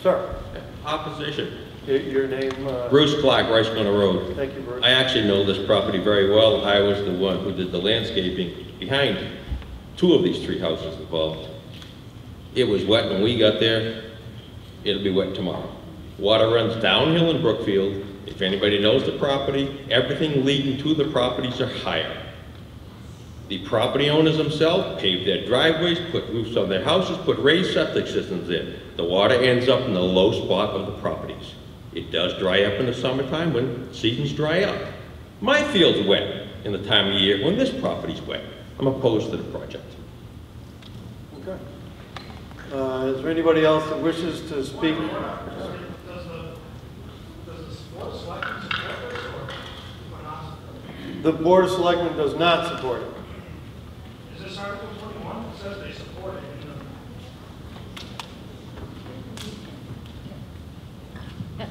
Sir, Opposition. y- your name? uh, Bruce Clark, Rice Corner Road. Thank you, Bruce. I actually know this property very well. I was the one who did the landscaping behind two of these three houses involved. It was wet when we got there. It'll be wet tomorrow. Water runs downhill in Brookfield. If anybody knows the property, everything leading to the properties are higher. The property owners themselves paved their driveways, put roofs on their houses, put raised septic systems in. The water ends up in the low spot of the properties. It does dry up in the summertime when seasons dry up. My field's wet in the time of year when this property's wet. I'm opposed to the project. Okay. Uh, Is there anybody else that wishes to speak? The Board of Selectmen does not support it. Is this Article 21? It says they support it.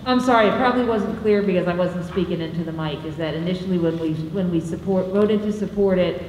I'm sorry, it probably wasn't clear because I wasn't speaking into the mic, is that initially when we, when we support, voted to support it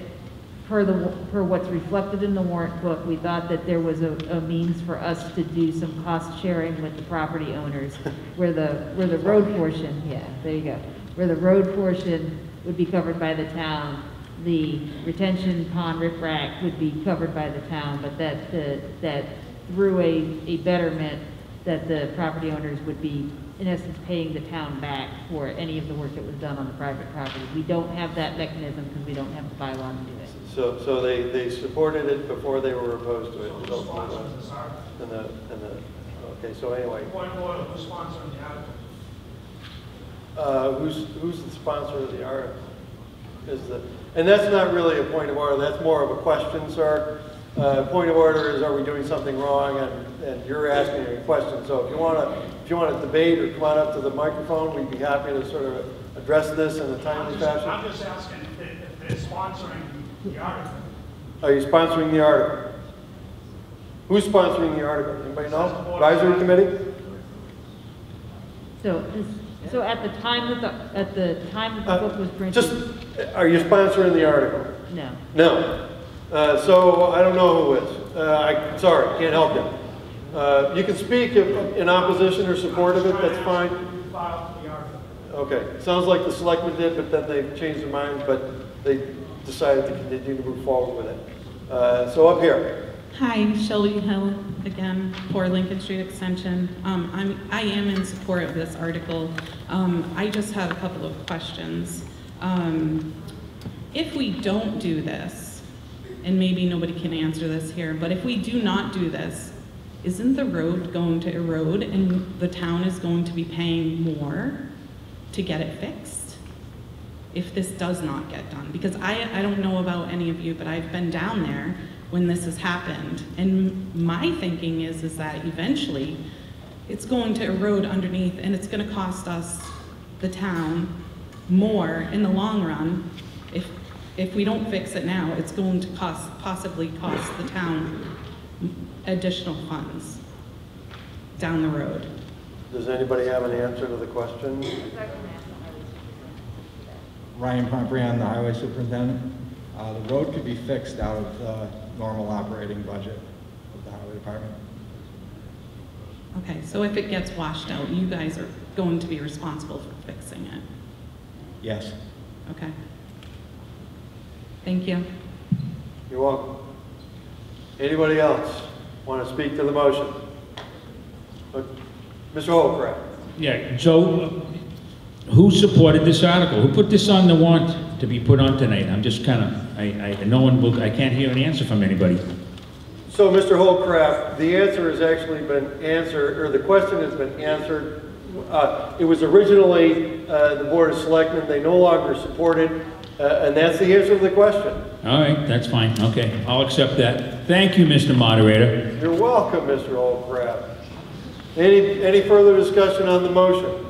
per the, per what's reflected in the warrant book, we thought that there was a, a means for us to do some cost sharing with the property owners, where the, where the road portion, yeah, there you go, where the road portion would be covered by the town, the retention pond riprap would be covered by the town, but that, the- that through a, a betterment, that the property owners would be, in essence, paying the town back for any of the work that was done on the private property. We don't have that mechanism because we don't have the bylaw to do. So, so they, they supported it before they were opposed to it? And the, and the, okay, so anyway, Point of order, who's sponsoring the article? uh, who's, who's the sponsor of the article? Is the, and that's not really a point of order, that's more of a question, sir. Uh, point of order is, are we doing something wrong? And, and you're asking a question, so if you want to, if you want to debate or come on up to the microphone, we'd be happy to sort of address this in a timely I'm just, I'm just asking if if they're sponsoring the article. Are you sponsoring the article? Who's sponsoring the article? Anybody know? Advisory committee? So, is- so at the time that the, at the time that the book was printed? Just, are you sponsoring the article? No. No. Uh, so I don't know who is. Uh, I, sorry, can't help you. Uh, you can speak if- in opposition or support of it, that's fine. File the article. Okay, sounds like the selectmen did, but then they changed their mind, but they decided to continue to move forward with it. Uh, so up here. Hi, Shelby Hill again for Lincoln Street Extension. Um, I'm, I am in support of this article. Um, I just have a couple of questions. Um, if we don't do this, and maybe nobody can answer this here, but if we do not do this, isn't the road going to erode and the town is going to be paying more to get it fixed? If this does not get done. Because I, I don't know about any of you, but I've been down there when this has happened. And my thinking is, is that eventually it's going to erode underneath and it's gonna cost us, the town, more in the long run. If, if we don't fix it now, it's going to cost, possibly cost the town additional funds down the road. Does anybody have an answer to the question? Ryan Pomprian, the highway superintendent. Uh, The road could be fixed out of the normal operating budget of the highway department. Okay, so if it gets washed out, you guys are going to be responsible for fixing it? Yes. Okay. Thank you. You're welcome. Anybody else want to speak to the motion? Uh, Mr. Holcraft? Yeah, Joe, who supported this article? Who put this on the warrant to be put on tonight? I'm just kind of, I, I, no one will, I can't hear an answer from anybody. So, Mr. Holcraft, the answer has actually been answered, or the question has been answered. Uh, It was originally uh, the Board of Selectmen, they no longer support it, uh, and that's the answer to the question. All right, that's fine, okay, I'll accept that. Thank you, Mr. Moderator. You're welcome, Mr. Holcraft. Any, any further discussion on the motion?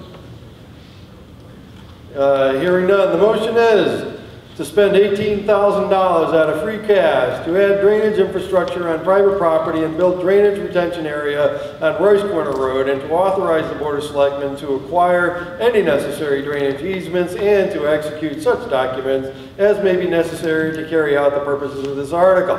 Uh, Hearing none, the motion is to spend $18,000 out of free cash to add drainage infrastructure on private property and build drainage retention area on Royce Corner Road, and to authorize the Board of Selectmen to acquire any necessary drainage easements and to execute such documents as may be necessary to carry out the purposes of this article.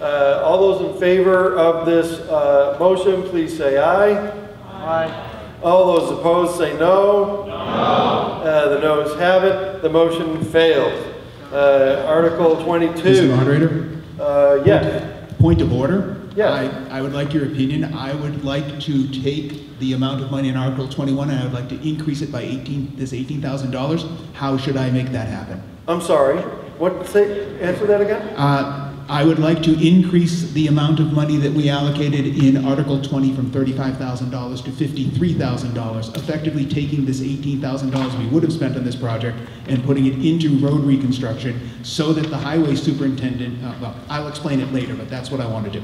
Uh, All those in favor of this uh, motion, please say aye. Aye. All those opposed, say no. No. Uh, The noes have it, the motion fails. Uh, Article 22. Mr. Moderator? Uh, Yes. Point of order? Yes. I, I would like your opinion. I would like to take the amount of money in Article 21 and I would like to increase it by 18, this $18,000. How should I make that happen? I'm sorry, what, say, answer that again? Uh, I would like to increase the amount of money that we allocated in Article 20 from $35,000 to $53,000, effectively taking this $18,000 we would have spent on this project and putting it into road reconstruction so that the highway superintendent, uh, well, I'll explain it later, but that's what I want to do.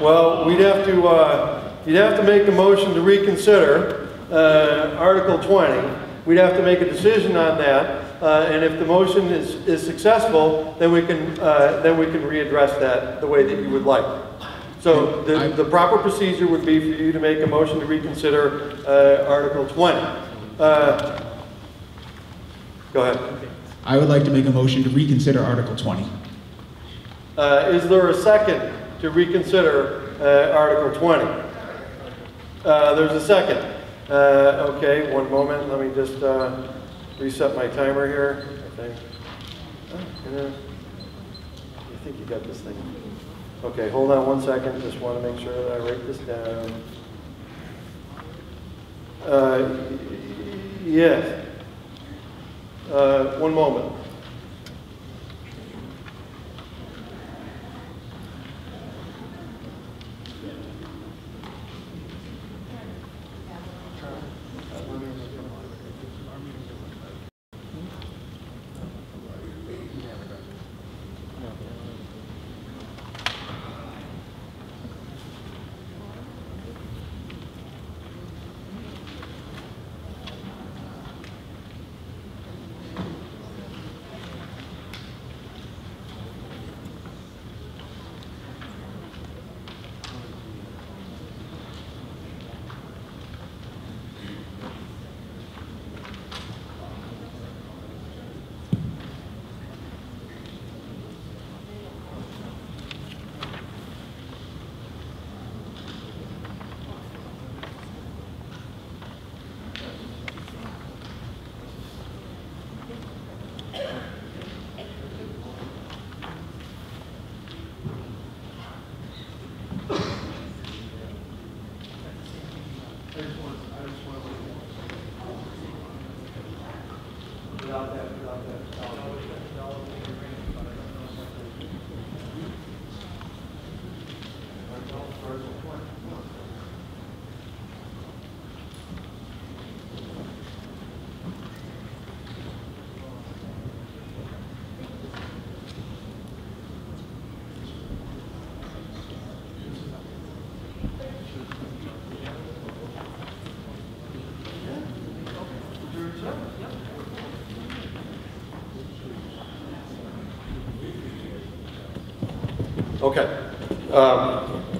Well, we'd have to, uh, you'd have to make a motion to reconsider uh, Article 20. We'd have to make a decision on that, uh, and if the motion is, is successful, then we can, uh, then we can readdress that the way that you would like. So the, the proper procedure would be for you to make a motion to reconsider uh, Article 20. Uh, Go ahead. I would like to make a motion to reconsider Article 20. Uh, Is there a second to reconsider uh, Article 20? Uh, There's a second. Uh, Okay, one moment, let me just uh, reset my timer here, I think. Oh, yeah. I think you got this thing. Okay, hold on one second, just want to make sure that I write this down. Uh, Yes. Uh, One moment.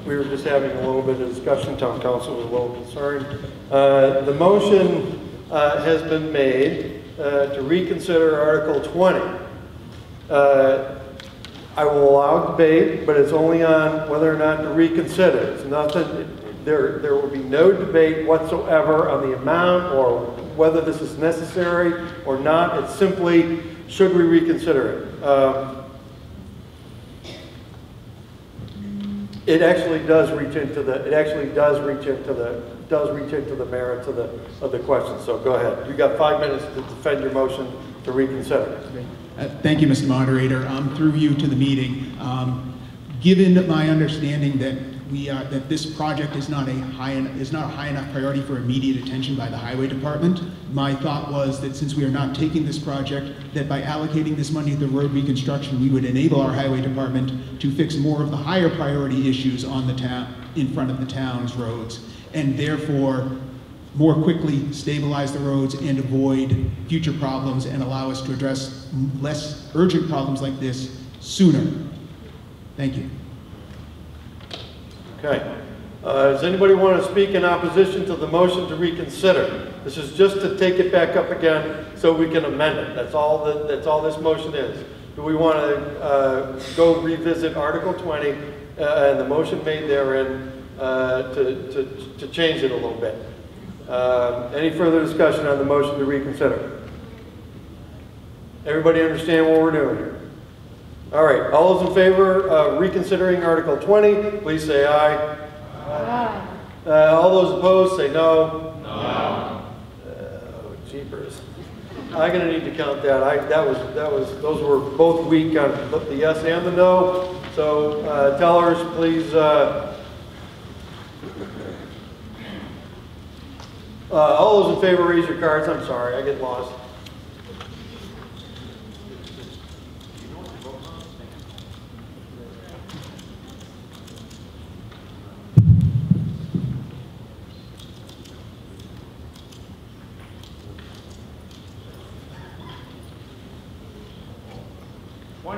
We were just having a little bit of discussion, town counsel was a little concerned. Uh, The motion uh, has been made uh, to reconsider Article 20. Uh, I will allow debate, but it's only on whether or not to reconsider. It's nothing, there, there will be no debate whatsoever on the amount or whether this is necessary or not. It's simply, should we reconsider it? Um, It actually does reach into the, it actually does reach into the, does reach into the merits of the, of the question. So go ahead. You got five minutes to defend your motion to reconsider. Uh, Thank you, Mr. Moderator. Um, Through you to the meeting, um, given my understanding that we are, that this project is not a high, is not a high enough priority for immediate attention by the Highway Department, my thought was that since we are not taking this project, that by allocating this money to road reconstruction, we would enable our Highway Department to fix more of the higher priority issues on the town, in front of the town's roads, and therefore more quickly stabilize the roads and avoid future problems and allow us to address less urgent problems like this sooner. Thank you. Okay. Uh, Does anybody want to speak in opposition to the motion to reconsider? This is just to take it back up again so we can amend it. That's all, that- that's all this motion is. Do we want to go revisit Article 20 uh, and the motion made therein uh, to to to change it a little bit? Um, Any further discussion on the motion to reconsider? Everybody understand what we're doing here? All right, all those in favor of reconsidering Article 20, please say aye. Uh, all those opposed, say no. No. Oh, jeepers. I'm gonna need to count that. I, that was, that was, those were both weak on the yes and the no. So, uh, tellers, please, uh, uh, all those in favor, raise your cards. I'm sorry, I get lost.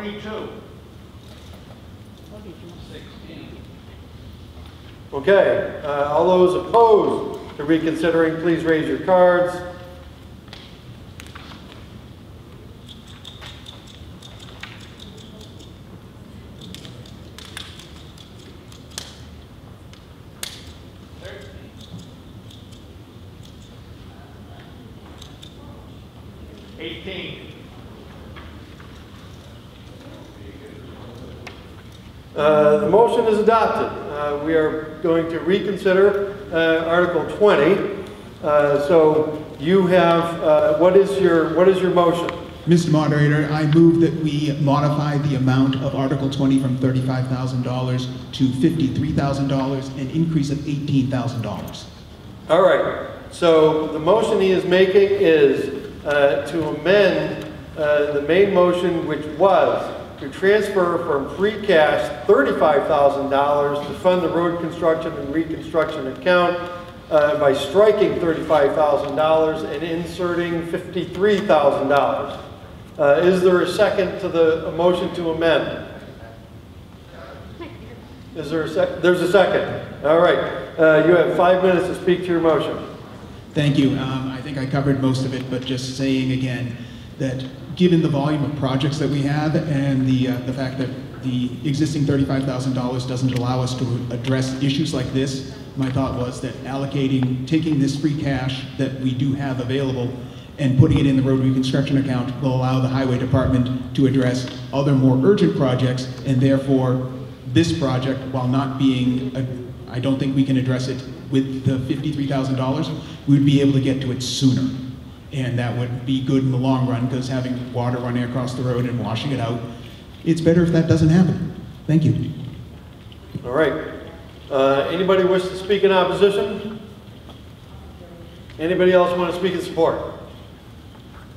Twenty-two. Okay, uh, all those opposed to reconsidering, please raise your cards. Eighteen. Uh, The motion is adopted. Uh, We are going to reconsider uh, Article 20. Uh, So you have, uh, what is your, what is your motion? Mr. Moderator, I move that we modify the amount of Article 20 from $35,000 to $53,000, an increase of $18,000. All right, so the motion he is making is uh, to amend uh, the main motion, which was to transfer from free cash $35,000 to fund the road construction and reconstruction account uh, by striking $35,000 and inserting $53,000. Uh, Is there a second to the motion to amend? Is there a sec, there's a second. All right, Uh, you have five minutes to speak to your motion. Thank you. Um, I think I covered most of it, but just saying again that given the volume of projects that we have and the, uh, the fact that the existing $35,000 doesn't allow us to address issues like this, my thought was that allocating, taking this free cash that we do have available and putting it in the road reconstruction account will allow the highway department to address other more urgent projects and therefore this project, while not being, I don't think we can address it with the $53,000, we would be able to get to it sooner. And that would be good in the long run, because having water running across the road and washing it out, it's better if that doesn't happen. Thank you. All right. Uh, Anybody wish to speak in opposition? Anybody else want to speak in support?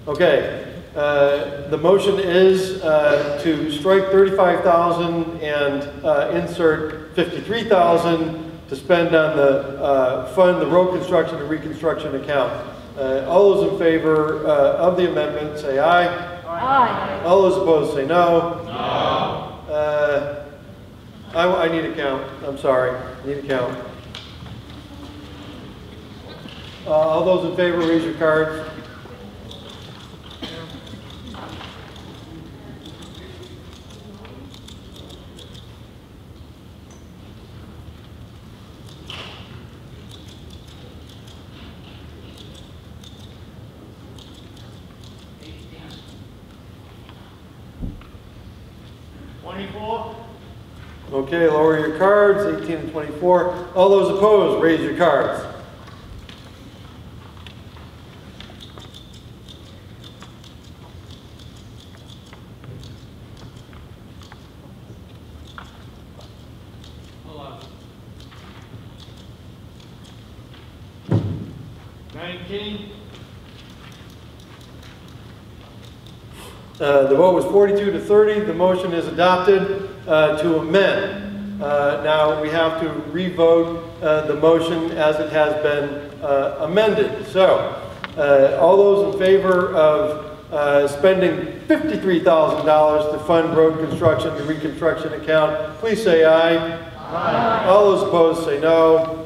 Okay, uh, the motion is uh, to strike 35,000 and uh, insert 53,000 to spend on the, uh, fund the road construction and reconstruction account. Uh, All those in favor uh, of the amendment, say aye. Aye. All those opposed, say no. No. Uh, I, I need a count, I'm sorry, I need a count. Uh, All those in favor, raise your cards. Okay, lower your cards, 18 and 24. All those opposed, raise your cards. Nineteen. Uh, The vote was 42 to 30. The motion is adopted uh, to amend. Uh, Now, we have to revote uh, the motion as it has been uh, amended. So, uh, all those in favor of uh, spending $53,000 to fund road construction the reconstruction account, please say aye. Aye. All those opposed say no.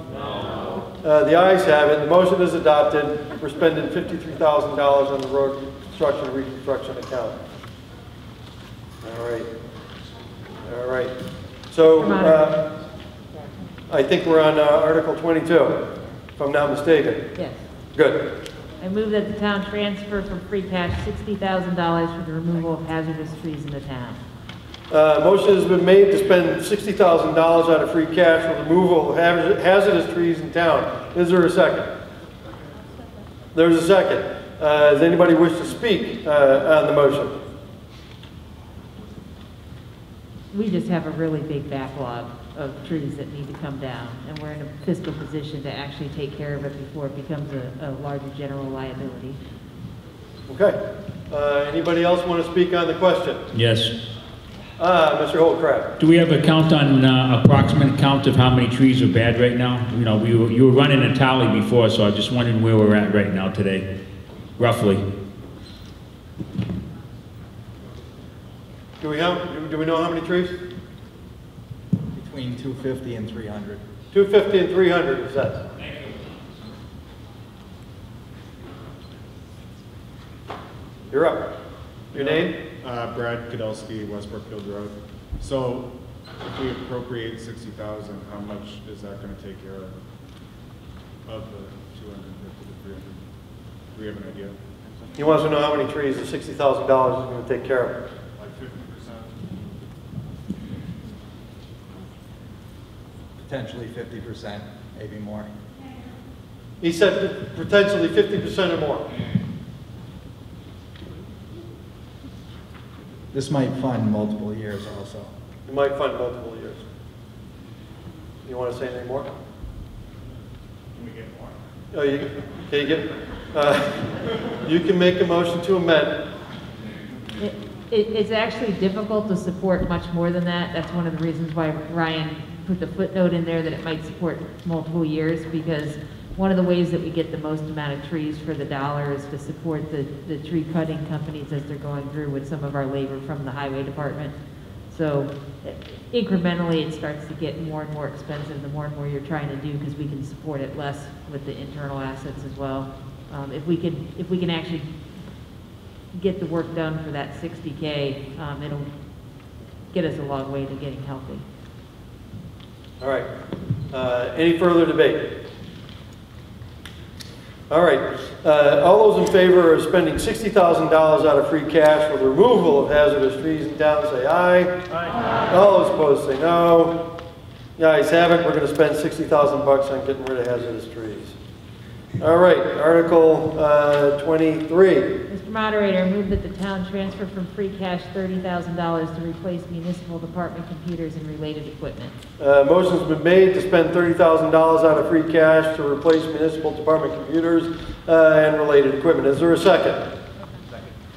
Uh, The ayes have it, the motion is adopted. We're spending $53,000 on the road construction and reconstruction account. All right. All right. So, uh, I think we're on uh, Article 22, if I'm not mistaken. Yes. Good. I move that the town transfer from free cash $60,000 for the removal of hazardous trees in the town. Uh, Motion has been made to spend $60,000 out of free cash for the removal of hazardous trees in town. Is there a second? There's a second. Uh, Does anybody wish to speak uh, on the motion? We just have a really big backlog of trees that need to come down, and we're in a fiscal position to actually take care of it before it becomes a, a larger general liability. Okay. Uh, Anybody else want to speak on the question? Yes. Uh, Mr. Holcraft? Do we have a count on, uh, approximate count of how many trees are bad right now? You know, we were, you were running a tally before, so I'm just wondering where we're at right now today, roughly. Do we have, do- do we know how many trees? Between 250 and 300. 250 and 300, Is it says. you. You're up. Your name? Uh, Brad Kadelsky, West Brookfield Road. So if we appropriate sixty thousand, how much is that gonna take care of, of the two hundred and fifty to three hundred? Do we have an idea? He wants to know how many trees the $60,000 is going to take care of. Potentially 50%, maybe more. He said potentially 50% or more. This might fund multiple years also. You might fund multiple years. You want to say anything more? Can we get more? Oh, you, can you get, uh, you can make a motion to amend. It, it, it's actually difficult to support much more than that. That's one of the reasons why Ryan put the footnote in there that it might support multiple years, because one of the ways that we get the most amount of trees for the dollar is to support the, the tree cutting companies as they're going through with some of our labor from the highway department. So incrementally, it starts to get more and more expensive the more and more you're trying to do, because we can support it less with the internal assets as well. Um, if we can, if we can actually get the work done for that 60K, um, it'll get us a long way to getting healthy. All right. Uh, Any further debate? All right. Uh, All those in favor of spending $60,000 out of free cash for the removal of hazardous trees in town, say aye. Aye. All those opposed, say no. The ayes have it. We're going to spend 60000 bucks on getting rid of hazardous trees. All right, Article uh, 23. Mr. Moderator, I move that the town transfer from free cash $30,000 to replace municipal department computers and related equipment. Uh, Motion's been made to spend $30,000 out of free cash to replace municipal department computers uh, and related equipment. Is there a second?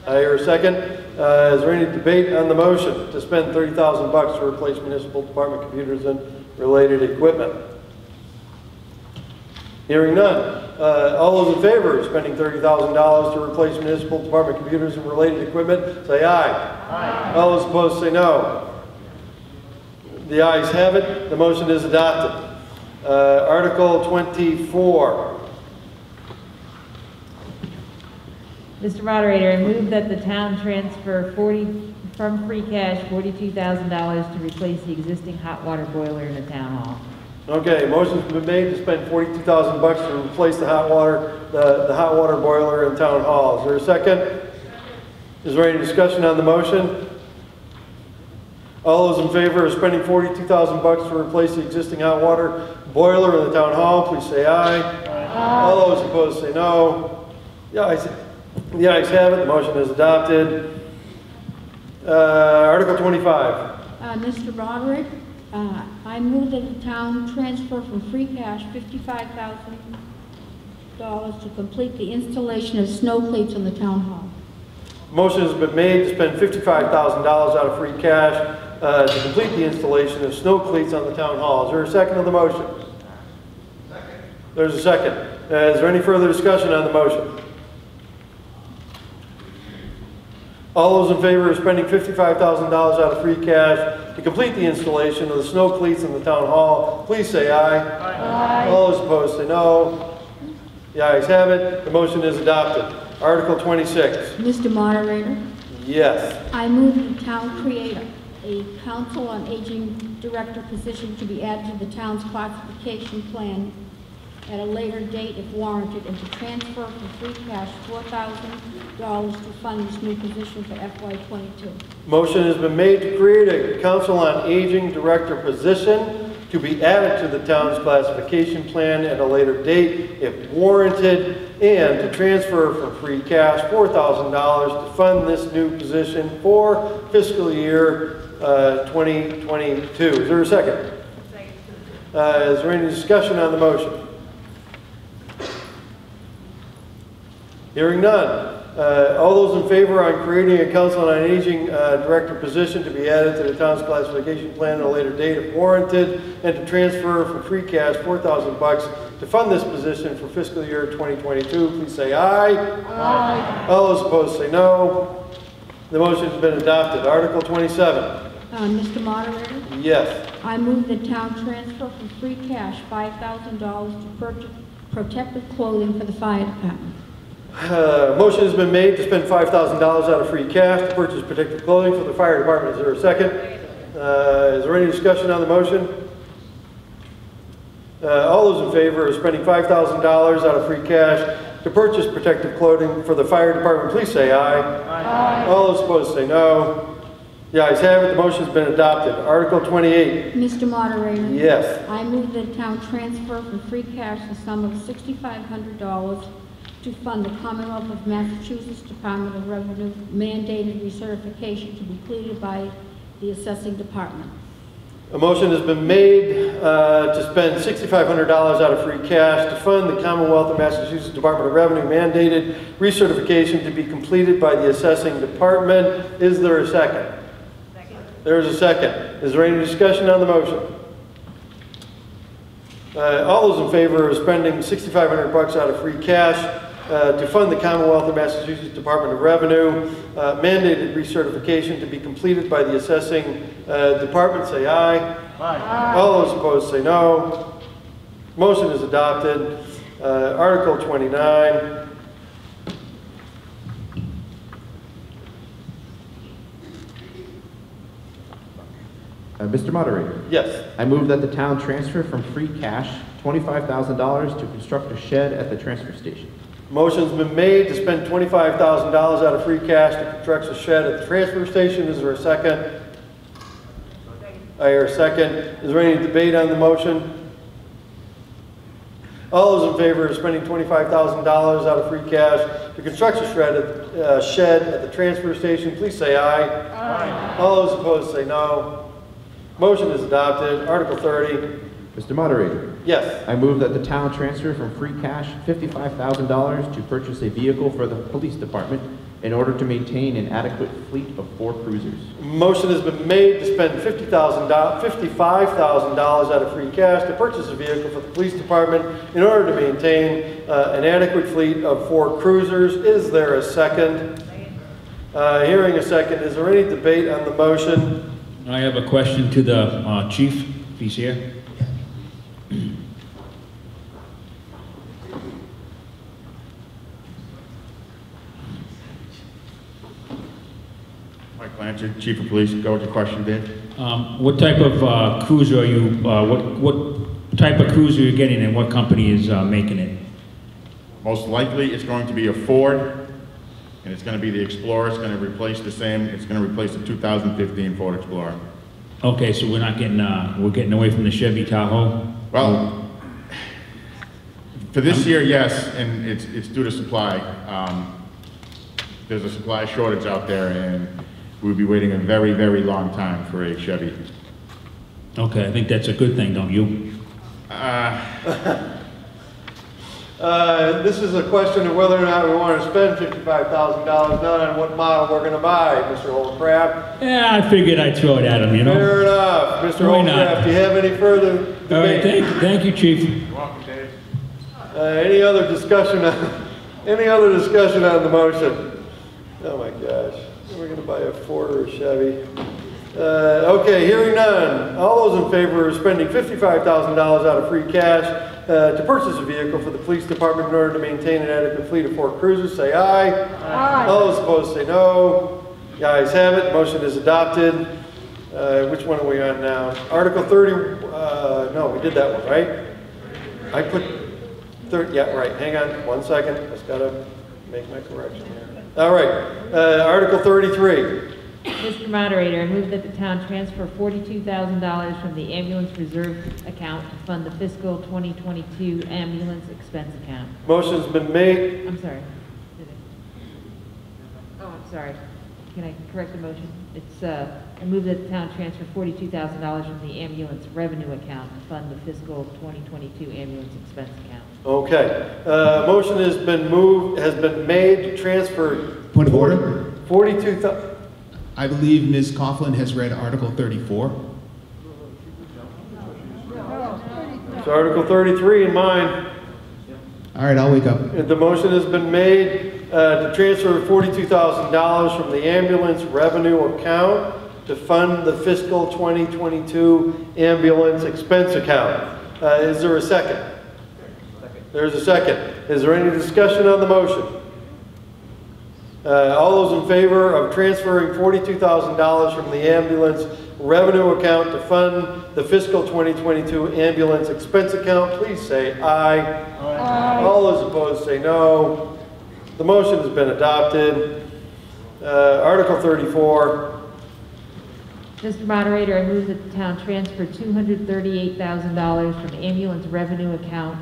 I hear a second. Uh, Is there any debate on the motion to spend 30000 bucks to replace municipal department computers and related equipment? Hearing none. Uh, All those in favor of spending $30,000 to replace municipal department computers and related equipment, say aye. Aye. All those opposed, say no. The ayes have it. The motion is adopted. Uh, Article 24. Mr. Moderator, I move that the town transfer 40, from free cash, $42,000 to replace the existing hot water boiler in the town hall. Okay, motion's been made to spend 42000 bucks to replace the hot water, the, the hot water boiler in Town Hall. Is there a second? Is there any discussion on the motion? All those in favor of spending 42000 bucks to replace the existing hot water boiler in the Town Hall, please say aye. Aye. All those opposed say no. The ayes, the ayes have it, the motion is adopted. Uh, Article 25. Uh, Mr. Broderick, uh, I move that the town transfer from free cash fifty-five thousand dollars to complete the installation of snow cleats on the town hall. Motion has been made to spend $55,000 out of free cash uh, to complete the installation of snow cleats on the town hall. Is there a second of the motion? Second. There's a second. Uh, Is there any further discussion on the motion? All those in favor of spending $55,000 out of free cash to complete the installation of the snow cleats in the town hall, please say aye. Aye. All those opposed say no. The ayes have it. The motion is adopted. Article 26. Mr. Moderator, Yes. I move the town create a council on aging director position to be added to the town's classification plan at a later date if warranted, and to transfer from free cash $4,000 to fund this new position for FY '22. Motion has been made to create a Council on Aging Director position to be added to the town's classification plan at a later date if warranted, and to transfer from free cash $4,000 to fund this new position for fiscal year uh, 2022. Is there a second? Uh, Is there any discussion on the motion? Hearing none. Uh, All those in favor on creating a Council on Aging uh, Director position to be added to the town's classification plan at a later date if warranted, and to transfer from free cash 4000 bucks to fund this position for fiscal year 2022, please say aye. Aye. All those opposed say no. The motion has been adopted. Article 27. Uh, Mr. Moderator, Yes. I move the town transfer from free cash $5,000 to purchase protective clothing for the fire department. Uh, Motion has been made to spend $5,000 out of free cash to purchase protective clothing for the fire department. Is there a second? Uh, Is there any discussion on the motion? Uh, All those in favor of spending $5,000 out of free cash to purchase protective clothing for the fire department, please say aye. Aye. All those opposed say no. The ayes have it, the motion's been adopted. Article 28. Mr. Moderator? Yes. I move that town transfer from free cash the sum of $6,500 to fund the Commonwealth of Massachusetts Department of Revenue mandated recertification to be completed by the assessing department. A motion has been made uh, to spend $6,500 out of free cash to fund the Commonwealth of Massachusetts Department of Revenue mandated recertification to be completed by the assessing department. Is there a second? There is a second. Is there any discussion on the motion? Uh, All those in favor of spending 6,500 bucks out of free cash uh, to fund the Commonwealth of Massachusetts Department of Revenue uh, mandated recertification to be completed by the assessing uh, department, say aye. Aye. All those opposed say no. Motion is adopted. Uh, Article 29. Uh, Mr. Moderator, Yes. I move that the town transfer from free cash $25,000 to construct a shed at the transfer station. Motion's been made to spend $25,000 out of free cash to construct a shed at the transfer station. Is there a second? I hear a second. Is there any debate on the motion? All those in favor of spending $25,000 out of free cash to construct a shred at- uh, shed at the transfer station, please say aye. Aye. All those opposed say no. Motion is adopted. Article 30. Mr. Moderator, Yes. I move that the town transfer from free cash $55,000 to purchase a vehicle for the police department in order to maintain an adequate fleet of four cruisers. Motion has been made to spend $50,000, $55,000 out of free cash to purchase a vehicle for the police department in order to maintain uh, an adequate fleet of four cruisers. Is there a second? Uh, Hearing a second, is there any debate on the motion? I have a question to the uh, chief, if he's here. Mike Blanchard, Chief of Police, go with your question, Dave. Um, What type of uh, cruiser are you, uh, what what type of cruiser are you getting and what company is uh, making it? Most likely, it's going to be a Ford, and it's going to be the Explorer. It's going to replace the same, it's going to replace the 2015 Ford Explorer. Okay, so we're not getting, uh, we're getting away from the Chevy Tahoe? Well, for this year, yes, and it's, it's due to supply. Um, There's a supply shortage out there, and we'll be waiting a very, very long time for a Chevy. Okay, I think that's a good thing, don't you? Uh, Uh, This is a question of whether or not we want to spend $55,000, not on what model we're going to buy, Mr. Holcraft. Yeah, I figured I'd throw it at him, you know? Fair enough. Mr. Why not? Holcraft, do you have any further debate? All right, thank, thank you, chief. You're welcome, Dave. Uh, Any other discussion, on any other discussion on the motion? Oh my gosh, we're gonna buy a Ford or a Chevy. Uh, Okay, hearing none. All those in favor of spending $55,000 out of free cash uh, to purchase a vehicle for the police department in order to maintain an adequate fleet of Ford Cruisers, say aye. Aye. Those opposed, say no. The ayes have it, motion is adopted. Uh, Which one are we on now? Article 30, uh, no, we did that one, right? I put, thir yeah, right, hang on one second, just gotta make my correction here. All right, uh, Article 33. Mr. Moderator, I move that the town transfer $42,000 from the ambulance reserve account to fund the fiscal 2022 ambulance expense account. Motion's been made, I'm sorry. Oh, I'm sorry. Can I correct the motion? It's, uh, I move that the town transfer $42,000 from the ambulance revenue account to fund the fiscal 2022 ambulance expense account. okay. Uh, Motion has been moved, has been made to transfer. Point of order? 42,000, I believe Ms. Coughlin has read Article 34. it's Article 33 in mine. All right, I'll wake up. The motion has been made uh, to transfer $42,000 from the ambulance revenue account to fund the fiscal 2022 ambulance expense account. Uh, Is there a second? There's a second. Is there any discussion on the motion? Uh, All those in favor of transferring $42,000 from the ambulance revenue account to fund the fiscal 2022 ambulance expense account, please say aye. Aye. All those opposed say no. The motion has been adopted. Uh, Article 34, Mr. Moderator, I move that the town transfer $238,000 from ambulance revenue account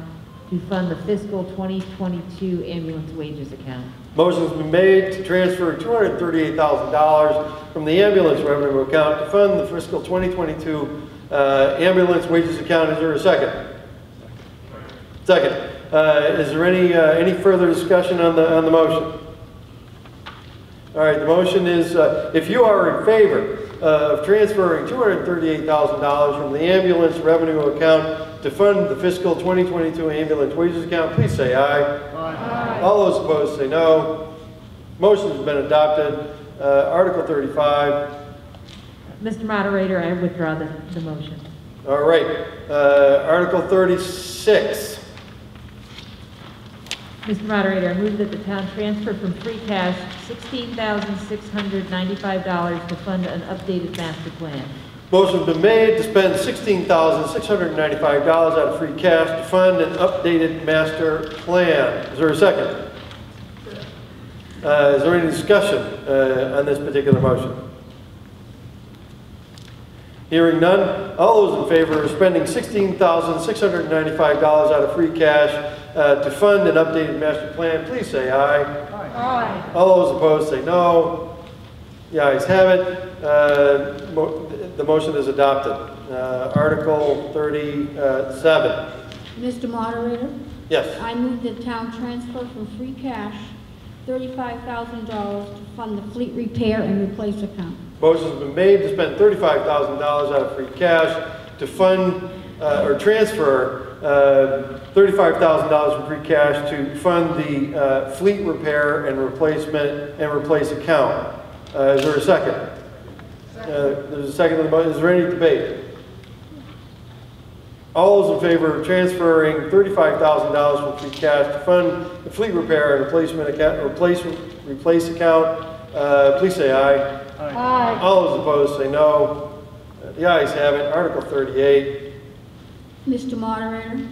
to fund the fiscal 2022 ambulance wages account. Motion's been made to transfer $238,000 from the ambulance revenue account to fund the fiscal 2022 uh, ambulance wages account. Is there a second? Second. Uh, Is there any, uh, any further discussion on the, on the motion? All right, the motion is, uh, if you are in favor of transferring $238,000 from the ambulance revenue account to fund the fiscal 2022 ambulance wages account, please say aye. Aye. All those opposed say no. Motion has been adopted. Uh, Article 35. Mr. Moderator, I withdraw the, the motion. All right, uh, Article 36. Mr. Moderator, I move that the town transfer from free cash $16,695 to fund an updated master plan. Motion's been made to spend $16,695 out of free cash to fund an updated master plan. Is there a second? Uh, Is there any discussion uh, on this particular motion? Hearing none, all those in favor of spending $16,695 out of free cash uh, to fund an updated master plan, please say aye. Aye. All those opposed say no. The ayes have it. The motion is adopted. Uh, Article 37. Mr. Moderator? Yes. I move the town transfer from free cash $35,000 to fund the fleet repair and replace account. Motion's been made to spend $35,000 out of free cash to fund uh, or transfer uh, $35,000 from free cash to fund the uh, fleet repair and replacement and replace account. Uh, Is there a second? Uh, There's a second to the motion. Is there any debate? All those in favor of transferring $35,000 from free cash to fund the fleet repair and replacement account, replace, replace account, uh, please say aye. Aye. All those opposed say no. Uh, The ayes have it. Article 38. Mr. Moderator,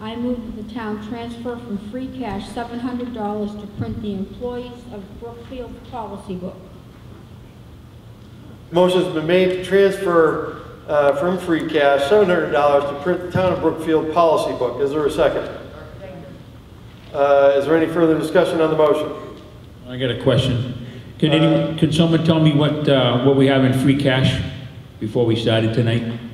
I move that the town transfer from free cash $700 to print the employees of Brookfield policy book. Motion's been made to transfer uh, from free cash $700 to print the Town of Brookfield policy book. Is there a second? Uh, Is there any further discussion on the motion? I got a question. Can anyone, can someone tell me what, uh, what we have in free cash before we started tonight?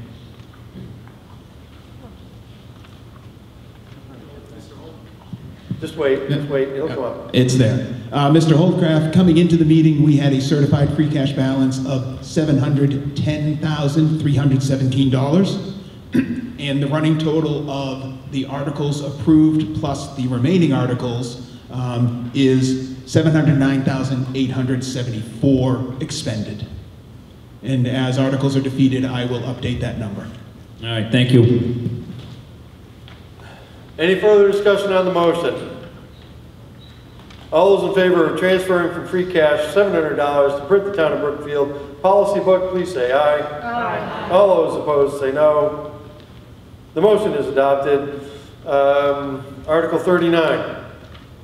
Just wait, just wait. It'll come up. It's there. Uh, Mr. Holdcraft, coming into the meeting, we had a certified free cash balance of $710,317. And the running total of the articles approved plus the remaining articles um, is 709,874 expended. And as articles are defeated, I will update that number. All right, thank you. Any further discussion on the motion? All those in favor of transferring from free cash $700 to print the town of Brookfield policy book, please say aye. Aye. All those opposed say no. The motion is adopted. Um, Article 39.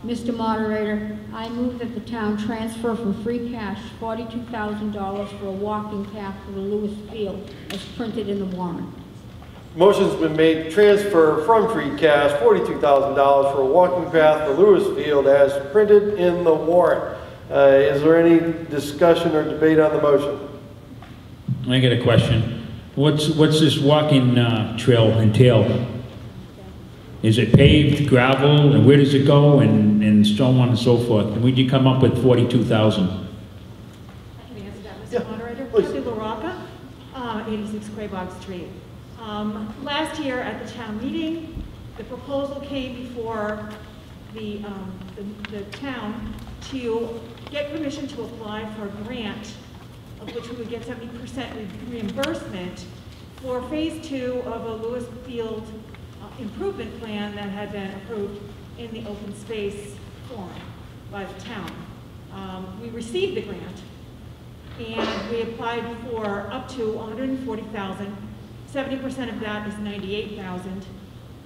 Mr. Moderator, I move that the town transfer from free cash forty-two thousand dollars for a walking path to the Lewis Field as printed in the warrant. Motion's been made to transfer from free cash $42,000 for a walking path to Lewis Field as printed in the warrant. Uh, Is there any discussion or debate on the motion? I got a question. What's, what's this walking uh, trail entail? Is it paved, gravel, and where does it go, and, and so on and so forth? And where'd you come up with forty-two thousand? Can I answer that, Mr. Moderator? Kathy LaRocca, uh, 86 Quaboag Street. Um, Last year at the town meeting, the proposal came before the, um, the- the town to get permission to apply for a grant, of which we would get 70% re- reimbursement for Phase Two of a Lewis Field uh, improvement plan that had been approved in the open space forum by the town. Um, We received the grant, and we applied for up to 140,000. 70% of that is 98,000.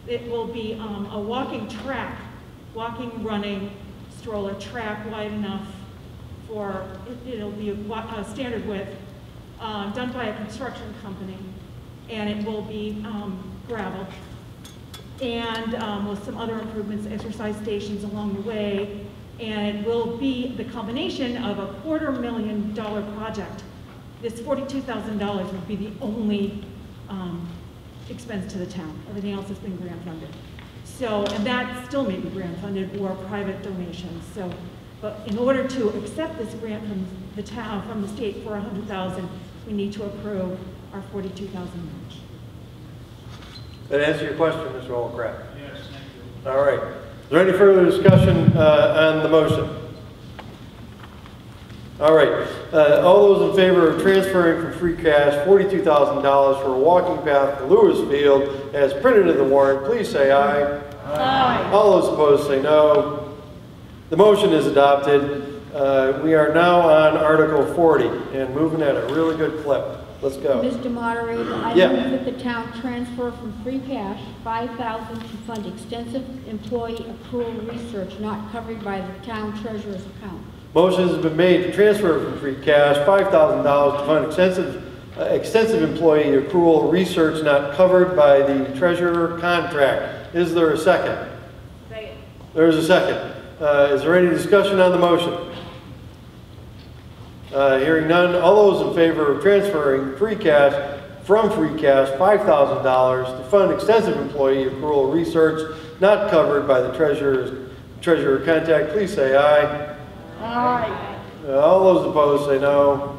It will be um, a walking track, walking, running, stroller track wide enough for, it- it'll be a a standard width, uh, done by a construction company, and it will be um, gravel. And um, with some other improvements, exercise stations along the way, and it will be the combination of a quarter million dollar project. This forty-two thousand dollars would be the only um, expense to the town. Everything else has been grant funded. So, and that still may be grant funded or private donations. So, but in order to accept this grant from the town, from the state for a hundred thousand, we need to approve our forty-two thousand match. That answer your question, Mr. Holcraft? Yes, thank you. All right. Is there any further discussion uh, on the motion? All right. Uh, All those in favor of transferring from free cash $42,000 for a walking path to Lewis Field as printed in the warrant, please say aye. Aye. All those opposed say no. The motion is adopted. Uh, We are now on Article 40 and moving at a really good clip. Let's go. Mr. Moderator, I Yeah. move that the town transfer from free cash five thousand to fund extensive employee accrual research not covered by the town treasurer's account. Motion has been made to transfer from free cash $5,000 to fund extensive, uh, extensive employee accrual research not covered by the treasurer contract. Is there a second? There is a second. Uh, Is there any discussion on the motion? Uh, Hearing none, all those in favor of transferring free cash from free cash $5,000 to fund extensive employee accrual research not covered by the treasurer's, treasurer contract, please say aye. Aye. All those opposed say no.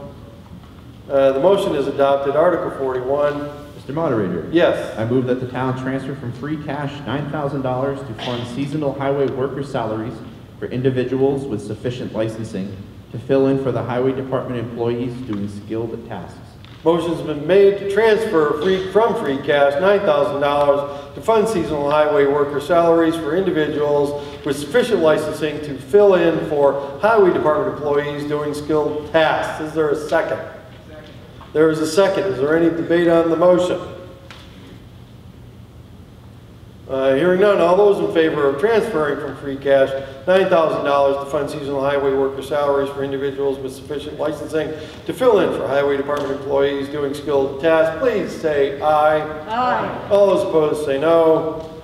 Uh, The motion is adopted. Article 41. Mr. Moderator? Yes. I move that the town transfer from free cash $9,000 to fund seasonal highway worker salaries for individuals with sufficient licensing to fill in for the highway department employees doing skilled tasks. Motion's been made to transfer free, from free cash $9,000 to fund seasonal highway worker salaries for individuals with sufficient licensing to fill in for highway department employees doing skilled tasks. Is there a second? There is a second. Is there any debate on the motion? Uh, Hearing none, all those in favor of transferring from free cash $9,000 to fund seasonal highway worker salaries for individuals with sufficient licensing to fill in for highway department employees doing skilled tasks, please say aye. Aye. All those opposed say no.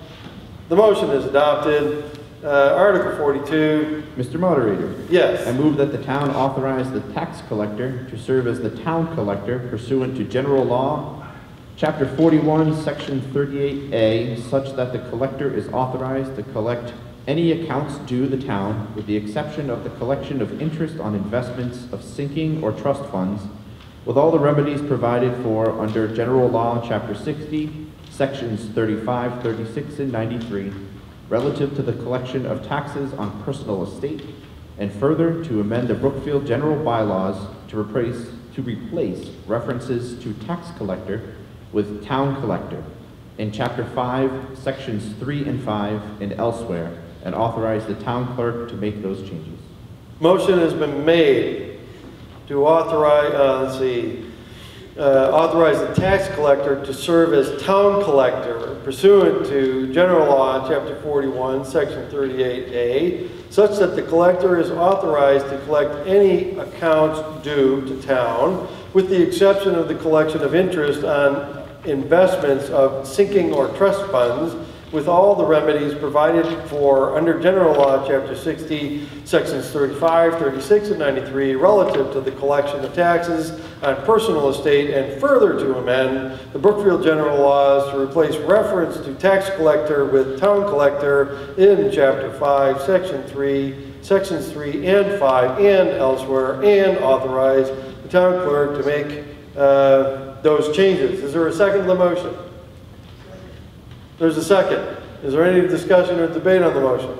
The motion is adopted. Uh, Article 42. Mr. Moderator? Yes. I move that the town authorize the tax collector to serve as the town collector pursuant to general law, Chapter 41, Section 38A, such that the collector is authorized to collect any accounts due the town, with the exception of the collection of interest on investments of sinking or trust funds, with all the remedies provided for under general law, Chapter 60, sections 35, 36, and 93, relative to the collection of taxes on personal estate, and further to amend the Brookfield general bylaws to replace, to replace references to tax collector with town collector in Chapter 5, Sections 3 and 5, and elsewhere, and authorize the town clerk to make those changes. Motion has been made to authorize, uh, let's see, uh, authorize the tax collector to serve as town collector pursuant to General Law, Chapter 41, Section 38A, such that the collector is authorized to collect any accounts due to town, with the exception of the collection of interest on investments of sinking or trust funds with all the remedies provided for under General Law, Chapter 60, Sections 35, 36, and 93, relative to the collection of taxes on personal estate, and further to amend the Brookfield General Laws to replace reference to tax collector with town collector in Chapter 5, Section 3, Sections 3 and 5, and elsewhere, and authorize the town clerk to make uh, those changes. Is there a second to the motion? There's a second. Is there any discussion or debate on the motion?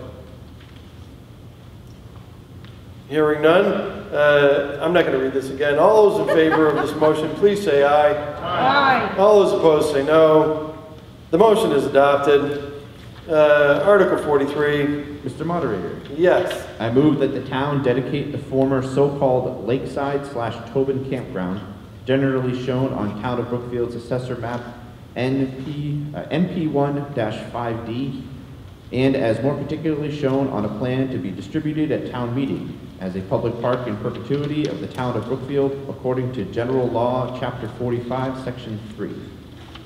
Hearing none, uh, I'm not going to read this again. All those in favor of this motion, please say aye. Aye. All those opposed say no. The motion is adopted. Uh, Article 43, Mr. Moderator, yes. I move that the town dedicate the former so-called Lakeside slash Tobin Campground, generally shown on Town of Brookfield's assessor map NP, uh, NP1-5D, and as more particularly shown on a plan to be distributed at town meeting as a public park in perpetuity of the Town of Brookfield according to General Law, Chapter 45, Section 3.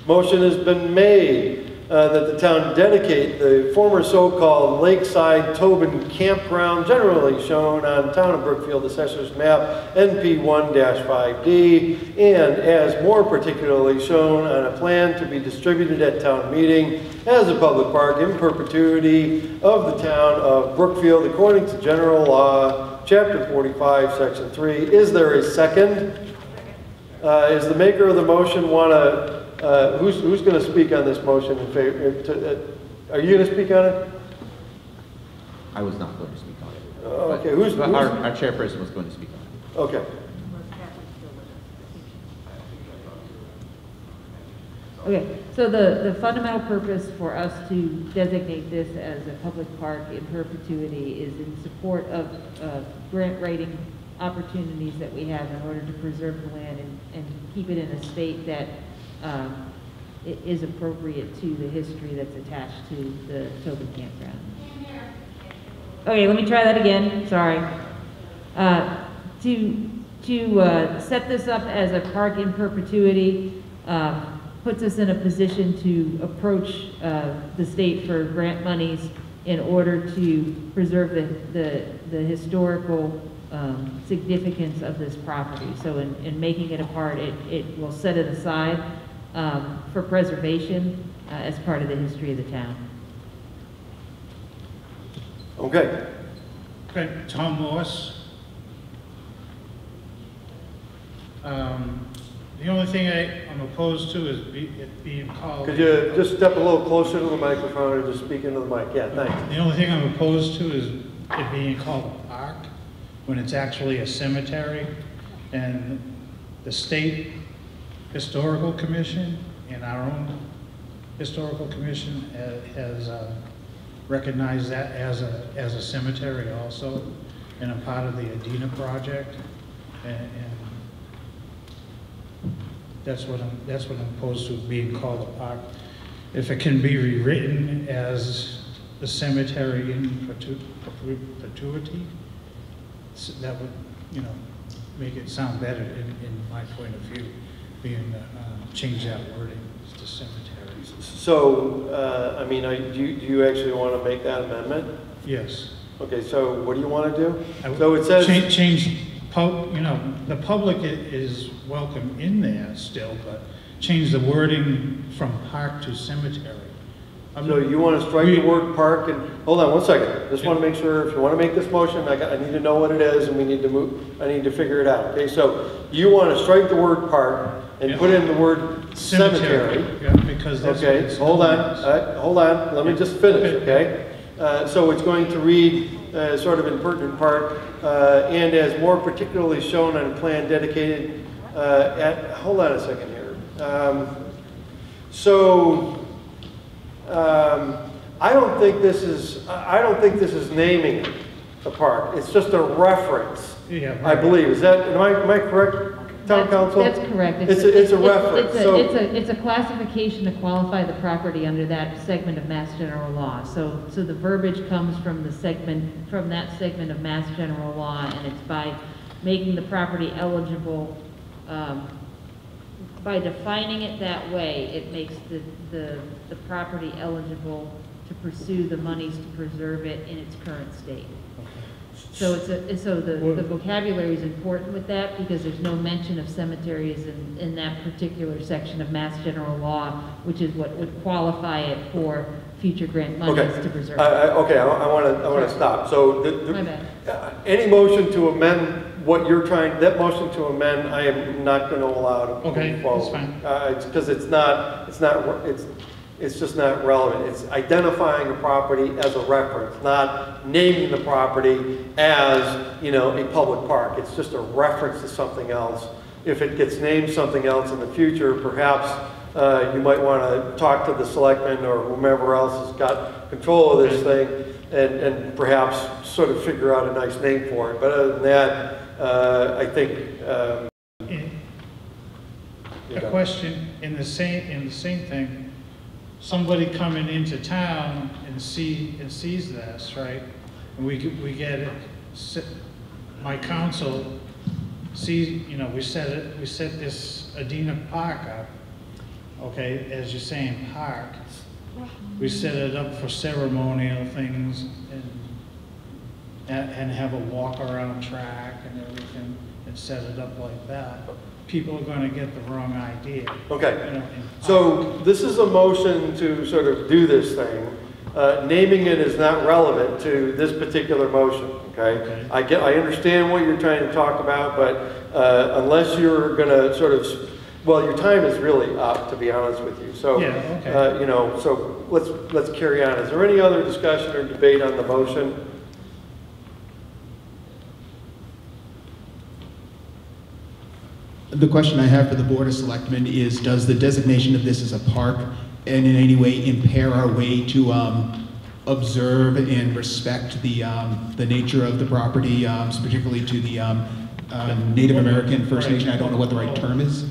Motion has been made uh, that the town dedicate the former so-called Lakeside Tobin Campground, generally shown on Town of Brookfield Assessor's Map NP1-5D, and as more particularly shown on a plan to be distributed at town meeting as a public park in perpetuity of the Town of Brookfield according to General Law, Chapter 45, Section 3. Is there a second? Uh, Is the maker of the motion want to, uh, who's, who's going to speak on this motion in favor? uh, to- uh, Are you going to speak on it? I was not going to speak on it. Oh, But- okay, who's- but who's- Our, our chairperson was going to speak on it. Okay. Okay, so the, the fundamental purpose for us to designate this as a public park in perpetuity is in support of, uh grant writing opportunities that we have in order to preserve the land and, and keep it in a state that, um, is appropriate to the history that's attached to the Tobin campground. Okay, let me try that again, sorry. Uh, To, to uh, set this up as a park in perpetuity um, puts us in a position to approach uh, the state for grant monies in order to preserve the, the, the historical um, significance of this property. So in, in making it a part, it, it will set it aside um, for preservation uh, as part of the history of the town. Okay. Okay, Tom Morse. Um, The only thing I, I'm opposed to is be, it being called. Could you just step a little closer to the microphone or just speak into the mic? Yeah, thanks. The only thing I'm opposed to is it being called a park when it's actually a cemetery. And the state historical commission and our own historical commission has uh, recognized that as a, as a cemetery also. And I'm part of the Adina project. And, and that's what I'm, that's what I'm opposed to, being called a park. If it can be rewritten as the cemetery in perpetuity, that would, you know, make it sound better in, in my point of view, being, uh, change that wording to cemetery. So, uh, I mean, you- do you, do you actually want to make that amendment? Yes. Okay, so what do you want to do? I So it says. Change, change, pub- you know, the public i- is welcome in there still, but change the wording from park to cemetery. I'm- So you want to strike the word park and, hold on one second. Just want to make sure, if you want to make this motion, I, got- I need to know what it is and we need to move, I need to figure it out. Okay, so you want to strike the word park and put in the word cemetery. Yeah, because that's Okay, hold on, uh, hold on, let me just finish, okay? Uh, So it's going to read, uh, sort of in pertinent part, uh, and as more particularly shown on a plan dedicated uh, at, hold on a second here. Um, So, um, I don't think this is, I I don't think this is naming a park. It's just a reference, Yeah, I right. believe. Is that, am I, am I correct, town That's- counsel? That's correct. It's a, it's a reference, It's a, so. it's a, it's a classification to qualify the property under that segment of Mass General Law. So, so the verbiage comes from the segment, from that segment of Mass General Law, and it's by making the property eligible, um, by defining it that way, it makes the, the, the property eligible to pursue the monies to preserve it in its current state. So it's a, so the, the vocabulary is important with that because there's no mention of cemeteries in, in that particular section of Mass General Law, which is what would qualify it for future grant monies Okay, to preserve. I, I, okay, I want to, I want to stop. So, the- the- My bad. uh, any motion to amend what you're trying, that motion to amend, I am not going to allow to move Okay, forward. that's fine. Uh, it's, because it's not, it's not, re- it's, it's just not relevant. It's identifying a property as a reference, not naming the property as, you know, a public park. It's just a reference to something else. If it gets named something else in the future, perhaps uh, you might want to talk to the selectmen or whomever else has got control of this thing and, and perhaps sort of figure out a nice name for it. But other than that, uh, I think, um, A question in the same, in the same thing, somebody coming into town and see, and sees this, right? And we, we get it, my council sees, you know, we set it, we set this Adina Park up, okay, as you're saying, park. We set it up for ceremonial things and and have a walk around track and everything, and set it up like that. People are gonna get the wrong idea. Okay. You know, So this is a motion to sort of do this thing. Uh, Naming it is not relevant to this particular motion, okay? I get, I understand what you're trying to talk about, but uh, unless you're going to sort of, well, your time is really up, to be honest with you. So, Yeah, okay. uh, you know, so let's, let's carry on. Is there any other discussion or debate on the motion? The question I have for the Board of Selectmen is, does the designation of this as a park and in any way impair our way to um, observe and respect the, um, the nature of the property, um, particularly to the um, uh, Native American First Nation, I don't know what the right term is,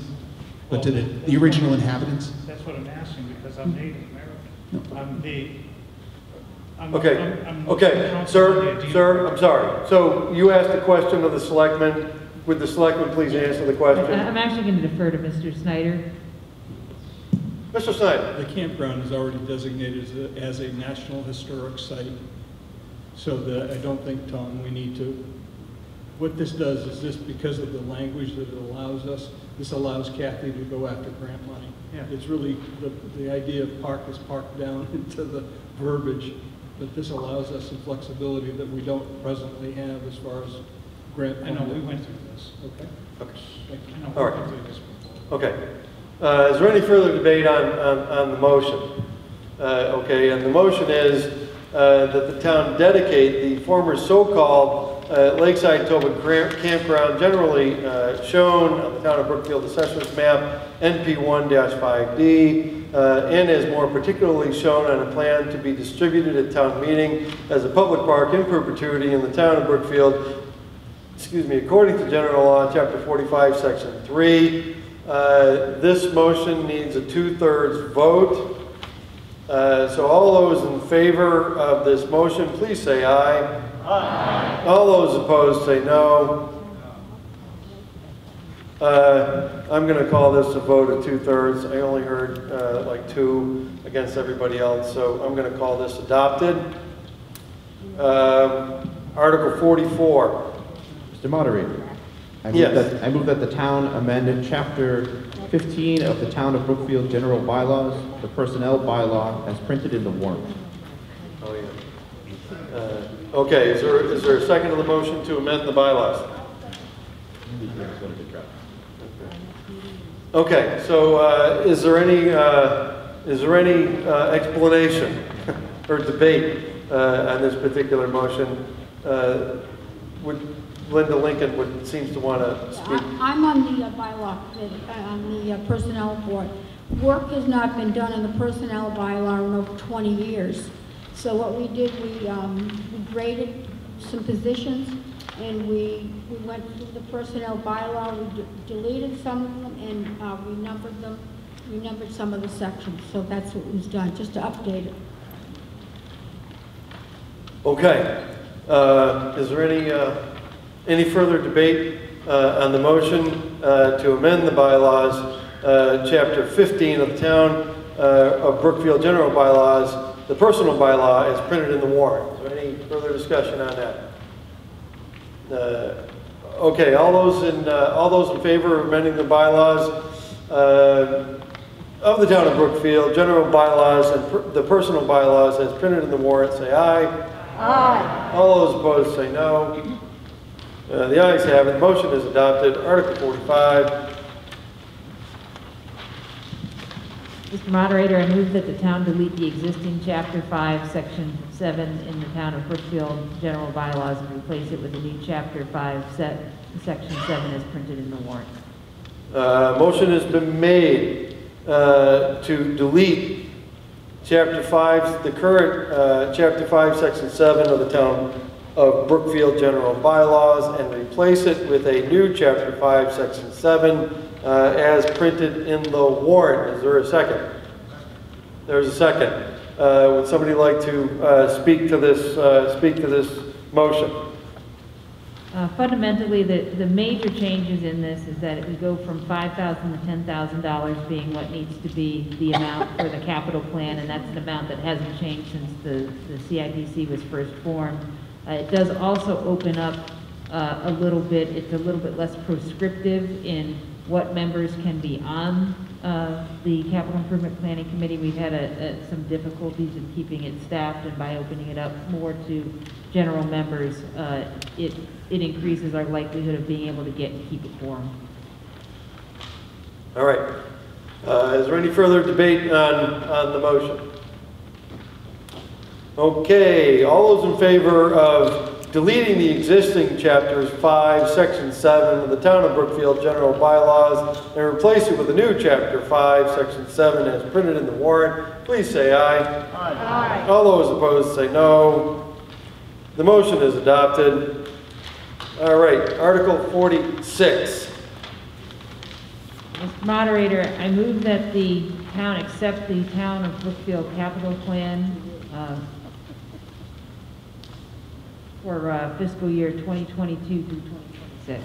but to the, the original inhabitants? That's what I'm asking, because I'm Native American. I'm the, I'm. Okay, I'm- I'm okay, sir, there. Do you- sir, I'm sorry. So you asked a question of the selectmen. Would the selectmen please answer the question? I'm actually going to defer to Mr. Snyder. Mr. Snyder? The campground is already designated as a, as a National Historic Site, so that I don't think, Tom, we need to, what this does is this, because of the language that it allows us, this allows Kathy to go after grant money. Yeah. It's really, the, the idea of park is parked down into the verbiage, but this allows us some flexibility that we don't presently have as far as grant. I know, we went through this. Okay. Okay. I know, All we right. went through this before. Okay. Uh, Is there any further debate on, on, on the motion? Uh, Okay, and the motion is uh, that the town dedicate the former so-called uh, Lakeside Tobin Gra- Campground generally uh, shown on the Town of Brookfield Assessors Map NP1-5D, uh, and as more particularly shown on a plan to be distributed at town meeting as a public park in perpetuity in the Town of Brookfield, excuse me, according to General Law, Chapter 45, Section 3. Uh, This motion needs a two-thirds vote. Uh, So all those in favor of this motion, please say aye. Aye. All those opposed, say no. Uh, I'm going to call this a vote of two-thirds. I only heard uh, like two against everybody else, so I'm going to call this adopted. Um, Article 44. Mr. Moderator, I move Yes. that, I move that the town amend chapter 15 of the Town of Brookfield General Bylaws, the Personnel Bylaw, as printed in the warrant. Oh, yeah. Uh, Okay, is there, is there a second to the motion to amend the bylaws? Okay, so uh, is there any, uh, is there any uh, explanation or debate uh, on this particular motion? Uh, Would, Linda Lincoln would, seems to want to speak. I'm on the uh, bylaw, uh, on the uh, personnel board. Work has not been done in the personnel bylaw in over 20 years. So what we did, we um, we graded some positions, and we, we went through the personnel bylaw, we de- deleted some of them, and uh, renumbered them, we numbered some of the sections. So that's what was done, just to update it. Okay, Uh, is there any, uh, any further debate uh, on the motion uh, to amend the bylaws, uh, Chapter 15 of the Town uh, of Brookfield General Bylaws, the personal bylaw is printed in the warrant? Is there any further discussion on that? Uh, Okay, all those in, uh, all those in favor of amending the bylaws uh, of the Town of Brookfield, general bylaws and per- the personal bylaws as printed in the warrant, say aye. Aye. All those opposed say no. Uh, The ayes have it, motion is adopted. Article 45, Mr. Moderator, I move that the town delete the existing Chapter 5, Section 7 in the town of Brookfield general bylaws and replace it with a new Chapter 5, set, Section 7 as printed in the warrant. Uh, motion has been made uh, to delete Chapter 5, the current uh, Chapter 5, Section 7 of the Town of Brookfield General Bylaws and replace it with a new Chapter 5, Section 7 uh, as printed in the warrant. Is there a second? There's a second. Uh, Would somebody like to uh, speak to this, uh, speak to this motion? Uh, Fundamentally, the, the major changes in this is that it would go from 5,000 to $10,000 being what needs to be the amount for the capital plan, and that's an amount that hasn't changed since the, the CIPC was first formed. Uh, It does also open up uh, a little bit, it's a little bit less prescriptive in what members can be on uh, the Capital Improvement Planning Committee. We've had a- a- some difficulties in keeping it staffed, and by opening it up more to general members, uh, it, it increases our likelihood of being able to get and keep a quorum. All right. Uh, Is there any further debate on, on the motion? Okay, all those in favor of deleting the existing chapters 5, section 7 of the Town of Brookfield general bylaws and replace it with a new chapter 5, section 7 as printed in the warrant, please say aye. Aye. All those opposed say no. The motion is adopted. All right, Article 46. Mr. Moderator, I move that the town accept the Town of Brookfield capital plan uh, for uh, fiscal year 2022 through 2026.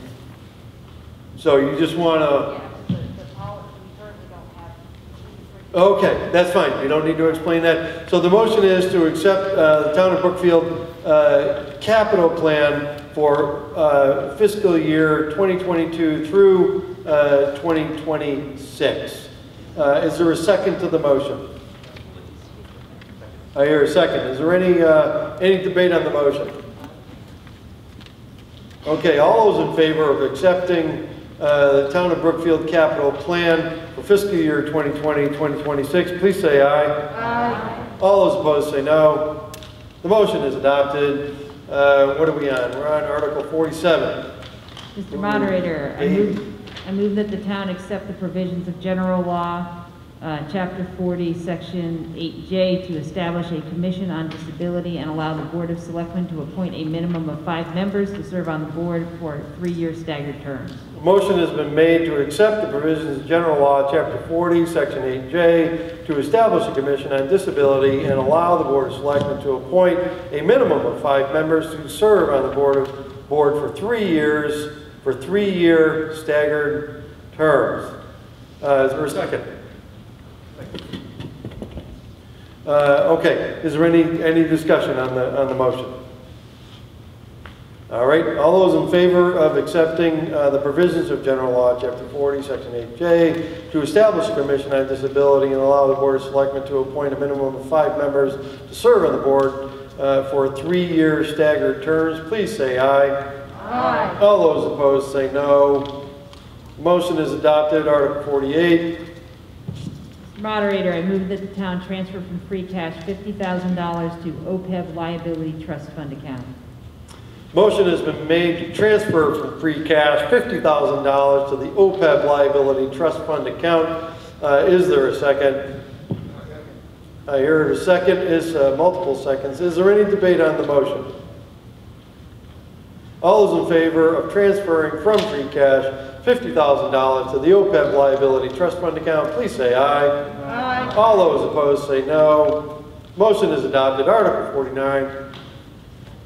So you just want to... Okay, that's fine. You don't need to explain that. So the motion is to accept uh, the Town of Brookfield uh, capital plan for uh, fiscal year 2022 through uh, 2026. Uh, Is there a second to the motion? I hear a second. Is there any, uh, any debate on the motion? Okay, all those in favor of accepting uh, the Town of Brookfield capital plan for fiscal year 2020, 2026, please say aye. Aye. All those opposed say no. The motion is adopted. Uh, What are we on? We're on Article 47. Mr. Moderator, I move, I move that the town accept the provisions of general law, uh, Chapter 40, Section 8J, to establish a commission on disability and allow the Board of Selectmen to appoint a minimum of five members to serve on the board for three-year staggered terms. A motion has been made to accept the provisions of general law, Chapter 40, Section 8J, to establish a commission on disability and allow the Board of Selectmen to appoint a minimum of five members to serve on the board of, board for three years, for three-year staggered terms. Uh, Is there a second? Uh, Okay, is there any, any discussion on the, on the motion? All right, all those in favor of accepting uh, the provisions of General Law, Chapter 40, Section 8J, to establish a commission on disability and allow the Board of Selectmen to appoint a minimum of five members to serve on the board uh, for three-year staggered terms, please say aye. Aye. All those opposed say no. Motion is adopted. Article 48. Moderator, I move that the town transfer from free cash $50,000 to OPEB liability trust fund account. Motion has been made to transfer from free cash $50,000 to the OPEB liability trust fund account. Uh, Is there a second? I hear a second, is uh, multiple seconds. Is there any debate on the motion? All those in favor of transferring from free cash $50,000 to the OPEB liability trust fund account, please say aye. Aye. All those opposed say no. Motion is adopted. Article 49.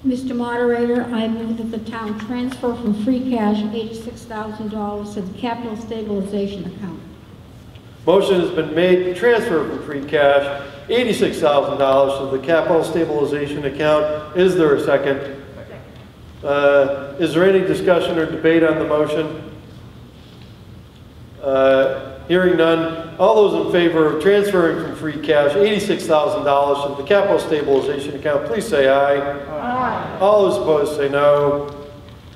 Mr. Moderator, I move that the town transfer from free cash $86,000 to the capital stabilization account. Motion has been made to transfer from free cash $86,000 to the capital stabilization account. Is there a second? Uh, Is there any discussion or debate on the motion? Uh, Hearing none. All those in favor of transferring from free cash $86,000 to the capital stabilization account, please say aye. Aye. All those opposed say no.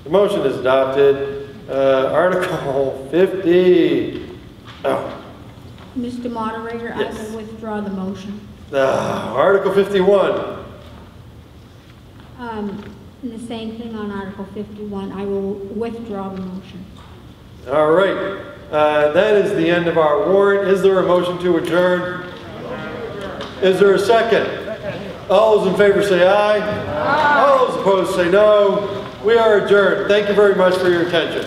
The motion is adopted. Uh, Article 50. Oh. Mr. Moderator, I Yes. will withdraw the motion. Ah, Article 51. Um, and the same thing on Article 51, I will withdraw the motion. All right. Uh, That is the end of our warrant. Is there a motion to adjourn? Is there a second? All those in favor say aye. All those opposed say no. We are adjourned. Thank you very much for your attention.